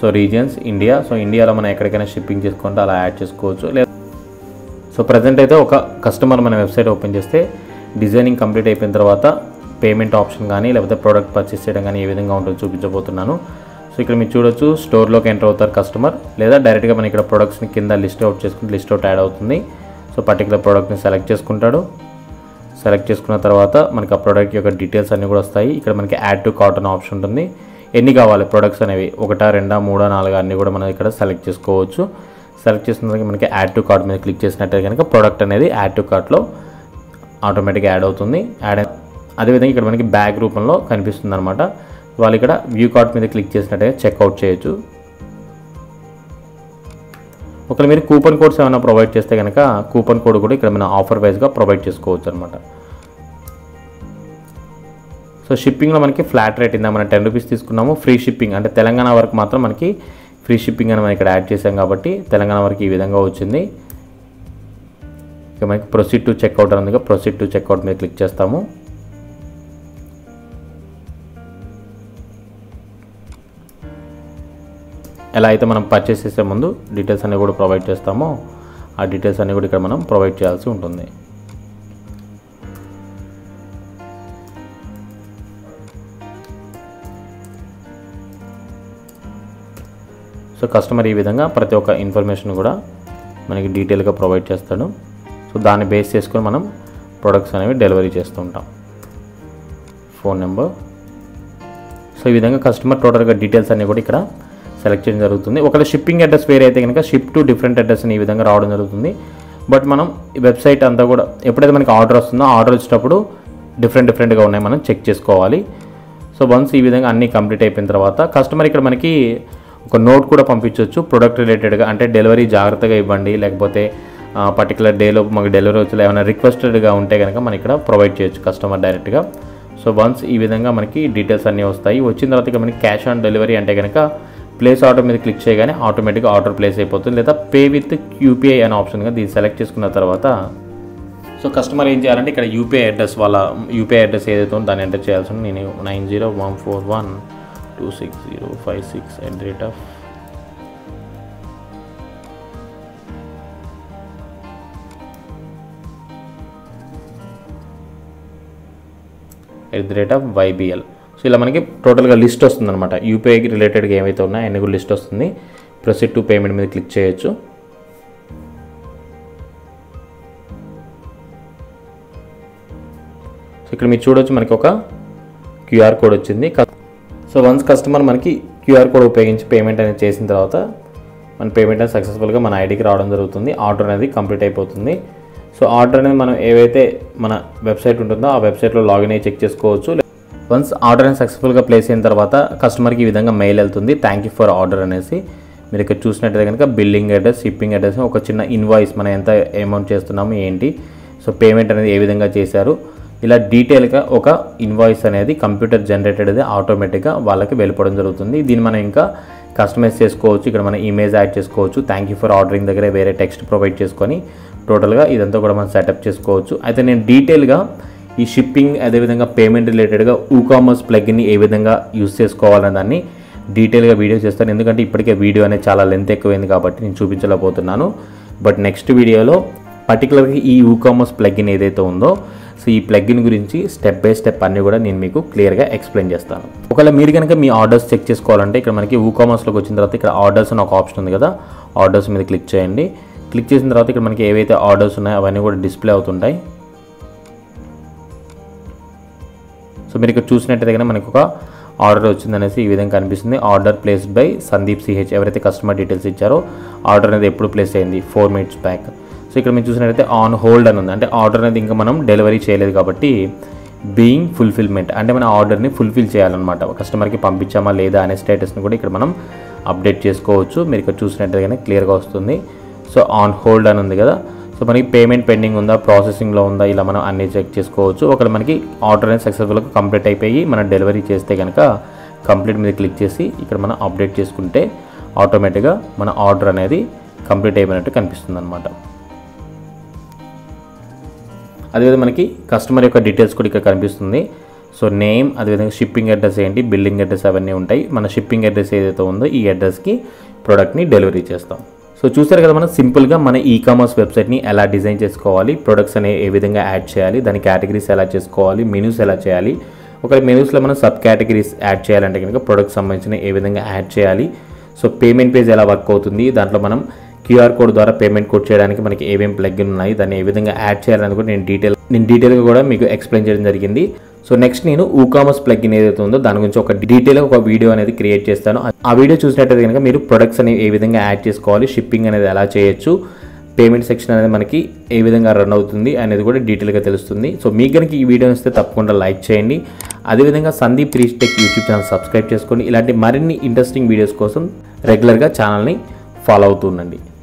సో రీజియన్స్ ఇండియా సో ఇండియాలో మనం ఎక్కడికైనా షిప్పింగ్ చేసుకుంటే అలా యాడ్ చేసుకోవచ్చు. లేదా సో ప్రజెంట్ అయితే ఒక కస్టమర్ మన వెబ్సైట్ ఓపెన్ చేస్తే డిజైనింగ్ కంప్లీట్ అయిపోయిన తర్వాత పేమెంట్ ఆప్షన్ కానీ లేకపోతే ప్రోడక్ట్ పర్చేస్ చేయడం కానీ ఏ విధంగా ఉంటుందో చూపించబోతున్నాను. సో ఇక్కడ మీరు చూడొచ్చు స్టోర్లోకి ఎంటర్ అవుతారు కస్టమర్ లేదా డైరెక్ట్గా మనం ఇక్కడ ప్రొడక్ట్స్ని కింద లిస్ట్ అవుట్ చేసుకుంటే లిస్ట్ అవుట్ యాడ్ అవుతుంది. సో పర్టికులర్ ప్రోడక్ట్ని సెలెక్ట్ చేసుకుంటాడు. సెలెక్ట్ చేసుకున్న తర్వాత మనకి ఆ ప్రోడక్ట్ యొక్క డీటెయిల్స్ అన్నీ కూడా వస్తాయి. ఇక్కడ మనకి యాడ్ టు కార్ట్ అనే ఆప్షన్ ఉంటుంది. ఎన్ని కావాలి? ప్రొడక్ట్స్ అనేవి ఒకటా రెండా మూడా నాలుగా అన్నీ కూడా మనం ఇక్కడ సెలెక్ట్ చేసుకోవచ్చు. సెలెక్ట్ చేసిన మనకి యాడ్ టు కార్ట్ మీద క్లిక్ చేసినట్టే కనుక ప్రోడక్ట్ అనేది యాడ్ టు కార్ట్లో ఆటోమేటిక్గా యాడ్ అవుతుంది. యాడ్ అదేవిధంగా ఇక్కడ మనకి బ్యాగ్ రూపంలో కనిపిస్తుంది అనమాట వాళ్ళు ఇక్కడ వ్యూ కార్ట్ మీద క్లిక్ చేసినట్టే చెక్అవుట్ చేయొచ్చు. ఒకవేళ మీరు కూపన్ కోడ్స్ ఏమైనా ప్రొవైడ్ చేస్తే కనుక కూపన్ కోడ్ కూడా ఇక్కడ మనం ఆఫర్ వైజ్గా ప్రొవైడ్ చేసుకోవచ్చు అనమాట సో సో షిప్పింగ్లో మనకి ఫ్లాట్ రేట్ ఇందా మనం టెన్ రూపీస్ తీసుకున్నాము. ఫ్రీ షిప్పింగ్ అంటే తెలంగాణ వరకు మాత్రం మనకి ఫ్రీ షిప్పింగ్ అని మనం ఇక్కడ యాడ్ చేసాం కాబట్టి తెలంగాణ వరకు ఈ విధంగా వచ్చింది. ఇక మనకి ప్రొసీడ్ టు చెక్అవుట్ ఉంది ప్రొసీడ్ టు చెక్అవుట్ మీద క్లిక్ చేస్తాము. ఎలా అయితే మనం పర్చేస్ చేసే ముందు డీటెయిల్స్ అన్నీ కూడా ప్రొవైడ్ చేస్తామో ఆ డీటెయిల్స్ అన్నీ కూడా ఇక్కడ మనం ప్రొవైడ్ చేయాల్సి ఉంటుంది. సో కస్టమర్ ఈ విధంగా ప్రతి ఒక్క ఇన్ఫర్మేషన్ కూడా మనకి డీటెయిల్గా ప్రొవైడ్ చేస్తాడు. సో దాన్ని బేస్ చేసుకొని మనం ప్రొడక్ట్స్ అనేవి డెలివరీ చేస్తూ ఉంటాం ఫోన్ నెంబర్. సో ఈ విధంగా కస్టమర్ టోటల్గా డీటెయిల్స్ అన్నీ కూడా ఇక్కడ సెలెక్ట్ చేయడం జరుగుతుంది. ఒకవేళ షిప్పింగ్ అడ్రస్ వేరే అయితే కనుక షిప్ టు డిఫరెంట్ అడ్రస్ అని ఈ విధంగా రావడం జరుగుతుంది. బట్ మనం ఈ వెబ్సైట్ అంతా కూడా ఎప్పుడైతే మనకి ఆర్డర్ వస్తుందో ఆర్డర్ వచ్చేటప్పుడు డిఫరెంట్ డిఫరెంట్గా ఉన్నాయి మనం చెక్ చేసుకోవాలి. సో వన్స్ ఈ విధంగా అన్నీ కంప్లీట్ అయిపోయిన తర్వాత కస్టమర్ ఇక్కడ మనకి ఒక నోట్ కూడా పంపించవచ్చు ప్రొడక్ట్ రిలేటెడ్గా అంటే డెలివరీ జాగ్రత్తగా ఇవ్వండి. లేకపోతే పర్టికులర్ డేలో మాకు డెలివరీ వచ్చి ఏమైనా రిక్వెస్టెడ్గా ఉంటే కనుక మనం ఇక్కడ ప్రొవైడ్ చేయొచ్చు కస్టమర్ డైరెక్ట్గా సో వన్స్ ఈ విధంగా మనకి డీటెయిల్స్ అన్నీ వస్తాయి. వచ్చిన తర్వాత ఇక మనకి క్యాష్ ఆన్ డెలివరీ అంటే కనుక ప్లేస్ ఆర్డర్ మీద క్లిక్ చేయగానే ఆటోమేటిక్గా ఆర్డర్ ప్లేస్ అయిపోతుంది. లేదా పే విత్ యూపీఐ అనే ఆప్షన్గా దీన్ని సెలెక్ట్ చేసుకున్న తర్వాత సో కస్టమర్ ఏం చేయాలంటే ఇక్కడ యూపీఐ అడ్రస్ వాళ్ళ యూపీఐ అడ్రస్ ఏదైతే ఉందో దాన్ని ఎంటర్ చేయాల్సి ఉంది. నేను nine zero one four one two six zero five six at the rate of at the rate of YBL so ఇలా మనకి టోటల్గా లిస్ట్ వస్తుంది అనమాట యూపీఐకి రిలేటెడ్గా ఏమైతే ఉన్నాయో అన్ని కూడా లిస్ట్ వస్తుంది. ప్రొసీడ్ టు పేమెంట్ మీద క్లిక్ చేయొచ్చు. సో ఇక్కడ మీరు చూడొచ్చు మనకి ఒక క్యూఆర్ కోడ్ వచ్చింది. సో వన్స్ కస్టమర్ మనకి క్యూఆర్ కోడ్ ఉపయోగించి పేమెంట్ అనేది చేసిన తర్వాత మన పేమెంట్ అనేది సక్సెస్ఫుల్గా మన ఐడికి రావడం జరుగుతుంది. ఆర్డర్ అనేది కంప్లీట్ అయిపోతుంది. సో ఆర్డర్ అనేది మనం ఏవైతే మన వెబ్సైట్ ఉంటుందో ఆ వెబ్సైట్లో లాగిన్ అయ్యి చెక్ చేసుకోవచ్చు. వన్స్ ఆర్డర్ అనేది సక్సెస్ఫుల్గా ప్లేస్ అయిన తర్వాత కస్టమర్కి ఈ విధంగా మెయిల్ వెళ్తుంది. థ్యాంక్ యూ ఫర్ ఆర్డర్ అనేసి. మీరు ఇక్కడ చూసినట్టయితే కనుక బిల్లింగ్ అడ్రస్ షిప్పింగ్ అడ్రస్ ఒక చిన్న ఇన్వాయిస్ మనం ఎంత అమౌంట్ చేస్తున్నాము ఏంటి. సో పేమెంట్ అనేది ఏ విధంగా చేశారు. ఇలా డీటెయిల్గా ఒక ఇన్వాయిస్ అనేది కంప్యూటర్ జనరేటెడ్ అది ఆటోమేటిక్గా వాళ్ళకి వెళ్ళిపోవడం జరుగుతుంది. దీన్ని మనం ఇంకా కస్టమైజ్ చేసుకోవచ్చు. ఇక్కడ మనం ఇమేజ్ యాడ్ చేసుకోవచ్చు. థ్యాంక్ యూ ఫర్ ఆర్డరింగ్ దగ్గర వేరే టెక్స్ట్ ప్రొవైడ్ చేసుకొని టోటల్గా ఇదంతా కూడా మనం సెటప్ చేసుకోవచ్చు. అయితే నేను డీటెయిల్గా ఈ షిప్పింగ్ అదేవిధంగా పేమెంట్ రిలేటెడ్గా ఈ కామర్స్ ప్లగ్ని ఏ విధంగా యూస్ చేసుకోవాలనే దాన్ని డీటెయిల్గా వీడియో చేస్తాను. ఎందుకంటే ఇప్పటికే వీడియో అనేది చాలా లెంత్ ఎక్కువైంది కాబట్టి నేను చూపించలేకపోతున్నాను. బట్ నెక్స్ట్ వీడియోలో పర్టికులర్గా ఈ ఈ కామర్స్ ప్లగ్ఇన్ ఏదైతే ఉందో సో ఈ ప్లగ్ఇన్ గురించి స్టెప్ బై స్టెప్ అన్ని కూడా నేను మీకు క్లియర్గా ఎక్స్ప్లెయిన్ చేస్తాను. ఒకవేళ మీరు కనుక మీ ఆర్డర్స్ చెక్ చేసుకోవాలంటే ఇక్కడ మనకి ఈ కామర్స్లోకి వచ్చిన తర్వాత ఇక్కడ ఆర్డర్స్ అని ఒక ఆప్షన్ ఉంది కదా ఆర్డర్స్ మీద క్లిక్ చేయండి. క్లిక్ చేసిన తర్వాత ఇక్కడ మనకి ఏవైతే ఆర్డర్స్ ఉన్నాయో అవన్నీ కూడా డిస్ప్లే అవుతుంటాయి. సో మీరు ఇక్కడ చూసినట్టయితే కనుక మనకు ఒక ఆర్డర్ వచ్చిందనేసి ఈ విధంగా కనిపిస్తుంది. Order placed by Sandeep CH ఎవరైతే కస్టమర్ డీటెయిల్స్ ఇచ్చారో ఆర్డర్ అనేది ఎప్పుడు ప్లేస్ అయింది? ఫోర్ మినిట్స్ బ్యాక్ సో ఇక్కడ మీరు చూసినట్టయితే ఆన్ హోల్డ్ అని ఉంది. అంటే ఆర్డర్ అనేది ఇంకా మనం డెలివరీ చేయలేదు కాబట్టి బీయింగ్ ఫుల్ఫిల్మెంట్ అంటే మన ఆర్డర్ని ఫుల్ఫిల్ చేయాలన్నమాట. కస్టమర్కి పంపించామా లేదా అనే స్టేటస్ని కూడా ఇక్కడ మనం అప్డేట్ చేసుకోవచ్చు. మీరు ఇక్కడ చూసినట్టుగానే క్లియర్గా వస్తుంది. సో ఆన్ హోల్డ్ అని ఉంది కదా. సో మనకి పేమెంట్ పెండింగ్ ఉందా ప్రాసెసింగ్లో ఉందా ఇలా మనం అన్ని చెక్ చేసుకోవచ్చు. ఒకవేళ మనకి ఆర్డర్ అనేది సక్సెస్ఫుల్గా కంప్లీట్ అయిపోయి మనం డెలివరీ చేస్తే కనుక కంప్లీట్ మీద క్లిక్ చేసి ఇక్కడ మనం అప్డేట్ చేసుకుంటే ఆటోమేటిక్గా మన ఆర్డర్ అనేది కంప్లీట్ అయిపోయినట్టు కనిపిస్తుంది అనమాట అదేవిధంగా మనకి కస్టమర్ యొక్క డీటెయిల్స్ కూడా ఇక్కడ కనిపిస్తుంది. సో నేమ్ అదేవిధంగా షిప్పింగ్ అడ్రస్ ఏంటి బిల్లింగ్ అడ్రస్ అవన్నీ ఉంటాయి. మన షిప్పింగ్ అడ్రస్ ఏదైతే ఉందో ఈ అడ్రస్కి ప్రోడక్ట్ని డెలివరీ చేస్తాం. సో చూసారు కదా మనం సింపుల్గా మన ఈ కామర్స్ వెబ్సైట్ని ఎలా డిజైన్ చేసుకోవాలి ప్రొడక్ట్స్ అనే ఏ విధంగా యాడ్ చేయాలి దాని కేటగిరీస్ ఎలా చేసుకోవాలి మెనూస్ ఎలా చేయాలి. ఒకవేళ మెనూస్లో మనం సబ్ కేటగిరీస్ యాడ్ చేయాలంటే కనుక ప్రొడక్ట్స్ సంబంధించిన ఏ విధంగా యాడ్ చేయాలి. సో పేమెంట్ పేజ్ ఎలా వర్క్ అవుతుంది దాంట్లో మనం క్యూఆర్ కోడ్ ద్వారా పేమెంట్ కోడ్ చేయడానికి మనకి ఏమేమి ప్లగ్ ఉన్నాయి దాన్ని ఏ విధంగా యాడ్ చేయాలని కూడా నేను డీటెయిల్ నేను డీటెయిల్గా కూడా మీకు ఎక్స్ప్లెయిన్ చేయడం జరిగింది. సో నెక్స్ట్ నేను ఊకామర్స్ ప్లగ్ఇన్ ఏదైతే ఉందో దాని గురించి ఒక డీటెయిల్గా ఒక వీడియో అనేది క్రియేట్ చేస్తాను. ఆ వీడియో చూసినట్టయితే కనుక మీరు ప్రొడక్ట్స్ అనేవి ఏ విధంగా యాడ్ చేసుకోవాలి షిప్పింగ్ అనేది ఎలా చేయొచ్చు పేమెంట్ సెక్షన్ అనేది మనకి ఏ విధంగా రన్ అవుతుంది అనేది కూడా డీటెయిల్గా తెలుస్తుంది. సో మీకు కనుక ఈ వీడియో వస్తే తప్పకుండా లైక్ చేయండి. అదేవిధంగా Sandeep three tech YouTube channel subscribe చేసుకోండి. ఇలాంటి మరిన్ని ఇంట్రెస్టింగ్ వీడియోస్ కోసం రెగ్యులర్గా ఛానల్ని ఫాలో అవుతుండండి